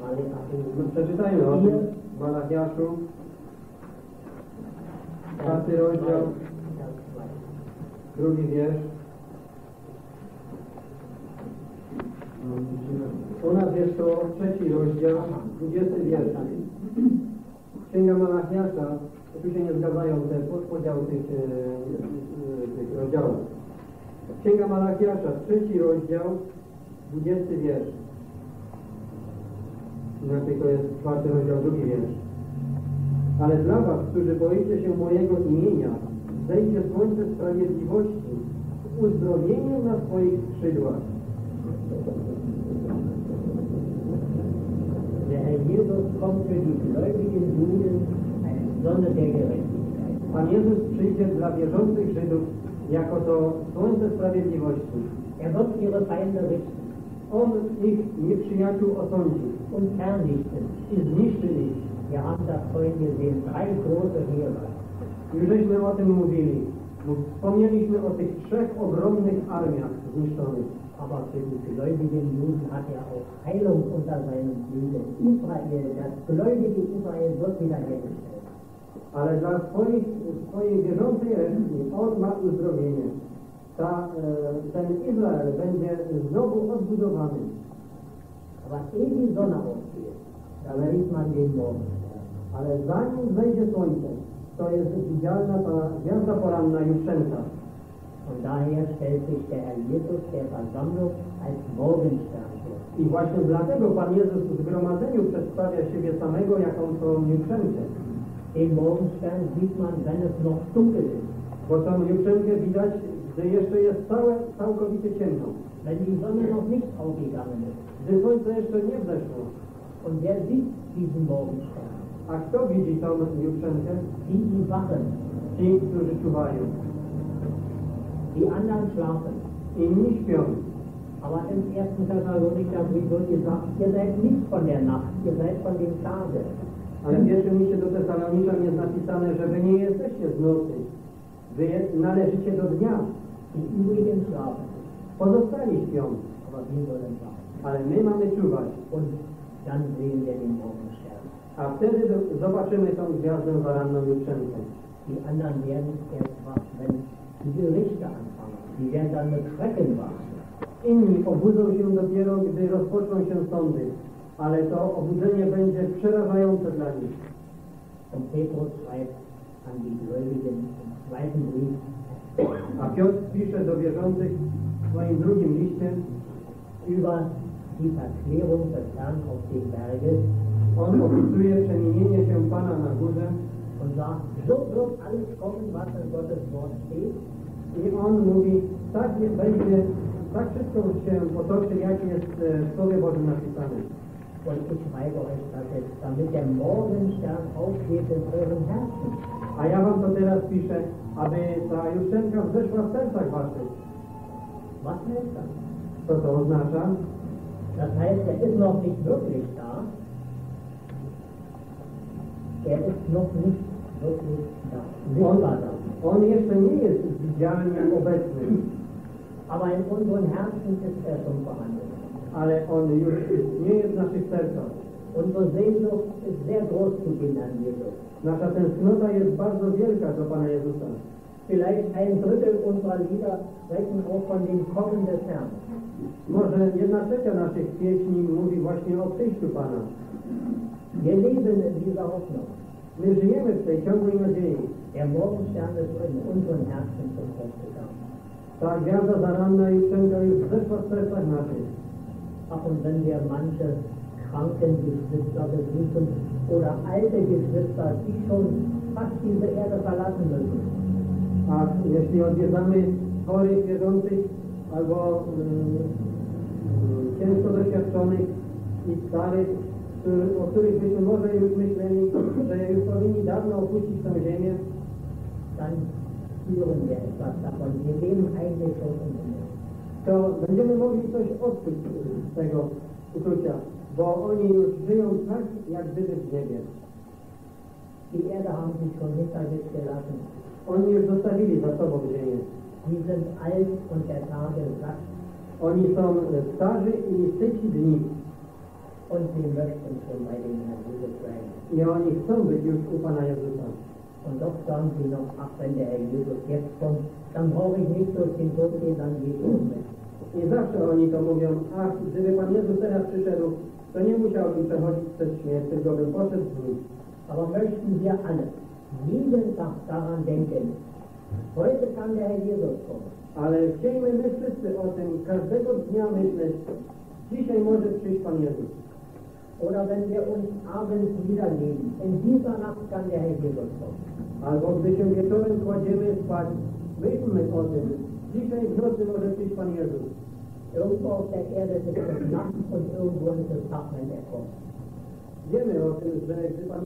Malachi Przeczytajmy o tym w Malachiaszu, czwarty rozdział, Vers 2. drugi wiersz. U nas jest to trzeci rozdział, dwudziesty wiersz. Księga Malachiasza, tu się nie zgadzają te podpodziały tych, e, e, tych rozdziałów. Księga Malachiasza, trzeci rozdział, dwudziesty wiersz. Inaczej to jest czwarty rozdział, drugi wiersz. Ale dla was, którzy boicie się mojego imienia, zejdzie słońce sprawiedliwości, uzdrowieniem na swoich skrzydłach. Der Herr Jesus kommt für die gläubigen Juden eine Sonne der Gerechtigkeit. Pan Jezus przyjdzie dla wierzących Żydów jako to słońce sprawiedliwości. Er wird ihre Feinde richten On ich nieprzyjaciół osądzi und vernichten. i zniszczy ich. Wir haben das vorhin gesehen, drei große Heere. Już żeśmy o tym mówili. Wspomnieliśmy o tych trzech ogromnych armiach zniszczonych. Aber für die gläubigen Juden hat er auch Heilung unter seinen Flügeln. Israel, das gläubige Israel wird wiederhergestellt. Ale dla swoich, swojej wierzącej resztki On ma uzdrowienie. Ta, e, ten Izrael będzie znowu odbudowany. Aber ehe die Sonne aufgeht, den Morgenstern. Ale zanim wejdzie słońce, to jest widzialna ta gwiazda poranna jutrzenka. Und daher stellt sich der Herr Jesus der Versammlung als Morgenstern. I właśnie dlatego Pan Jezus w zgromadzeniu przedstawia siebie samego jako tą jutrzenkę. Den Morgenstern sieht man, wenn es noch dunkel ist. Bo tą jutrzenkę widać, gdy jeszcze jest całe, całkowicie ciemno. Wenn die Sonne noch nicht aufgegangen ist. Gdy słońce jeszcze nie wzeszło. Diesen? A kto widzi tą jutrzenkę? Die, die wachen. Ci, którzy czuwają. Die anderen schlafen. Inni śpią. Aber im ersten Thessalonicherbrief wird gesagt, ihr seid nicht von der Nacht, ihr seid von dem Tage. Ale w pierwszym liście do Tesaloniczan jest napisane, że wy nie jesteście z nocy. Wy należycie do dnia. Die übrigen schlafen. Pozostali śpią. Aber wir sollen wachen. Ale my mamy czuwać. Und dann sehen wir den Morgenstern. A wtedy zobaczymy tą gwiazdę zaranną jutrzenkę. Die anderen werden erst wach, wenn die Gerichte anfangen. Die werden dann mit Schrecken wach. Inni obudzą się dopiero, gdy rozpoczną się sądy. Ale to obudzenie będzie przerażające dla nich. Und Petrus schreibt an die Gläubigen im zweiten Brief, A Piotr pisze do wierzących w swoim drugim liście über auf dem Berge On opisuje przemienienie się Pana na górze und sagt, so wird alles kommen, was in Gottes Wort steht. i on mówi, tak będzie, tak wszystko się potoczy, jak jest e, w Słowie Bożym napisane. Und ich schreibe euch das jetzt, damit der Morgenstern aufgeht in euren Herzen. A ja wam to teraz piszę, aby ta jutrzenka wzeszła w sercach waszych. Was heißt das? Co to oznacza? Das heißt, er ist noch nicht wirklich da. Er ist noch nicht wirklich da. Da. On jeszcze nie jest widzialnie obecny, Aber in unseren Herzen ist er schon vorhanden. ale on już istnieje w naszych sercach. Unsere Sehnsucht ist sehr groß zu dem Herrn Jesus. Nasza tęsknota jest bardzo wielka do Pana Jezusa. Vielleicht ein Drittel unserer Lieder sprechen auch von dem Kommen des Herrn. Może jedna trzecia naszych pieśni mówi właśnie o przyjściu Pana. Wir leben in dieser Hoffnung. My żyjemy w tej ciągłej nadziei. Der Morgenstern ist in unseren Herzen zum Aufgegangen. Ta gwiazda zaranna i jutrzenka już wzeszła w sercach naszych. Ach, und wenn wir manche kranken Geschwister besuchen oder alte Geschwister, die schon fast diese Erde verlassen müssen, A jeśli odwiedzamy chorych wierzących albo mm, mm, ciężko doświadczonych i starych, o których byśmy może już myśleli, że już powinni dawno opuścić tę ziemię, to będziemy mogli coś odczuć z tego uczucia, bo oni już żyją tak, jak gdyby w niebie. Die Erde haben sie schon hinter sich gelassen. Oni już zostawili za sobą ziemię. Sie sind alt Tage satt Oni są starzy i syci dni. und sie möchten schon bei dem Herrn Jesus sein. I oni chcą być już u Pana Jezusa. Und doch sagen sie noch, ach, wenn der Herr Jesus jetzt kommt, dann brauche ich nicht durch den Tod gehen, dann geht es mit. I zawsze oni to mówią, ach, gdyby Pan Jezus teraz przyszedł, to nie musiałbym przechodzić przez śmierć, tylko bym poszedł z nim. Aber möchten wir alle jeden Tag daran denken, Ale chcielibyśmy my wszyscy o tym każdego dnia myśleć, dzisiaj może przyjść Pan Jezus. Oder wenn wir uns abends niederlegen, in dieser Nacht kann der Herr Jesus kommen. Albo gdy się wieczorem kładziemy spać, myślmy o tym, Dzisiaj w nocy może przyjść Pan Jezus. Irgendwo auf der Erde ist es Nacht und irgendwo ist es Tag, wenn er kommt. Wiemy o tym, że gdy Pan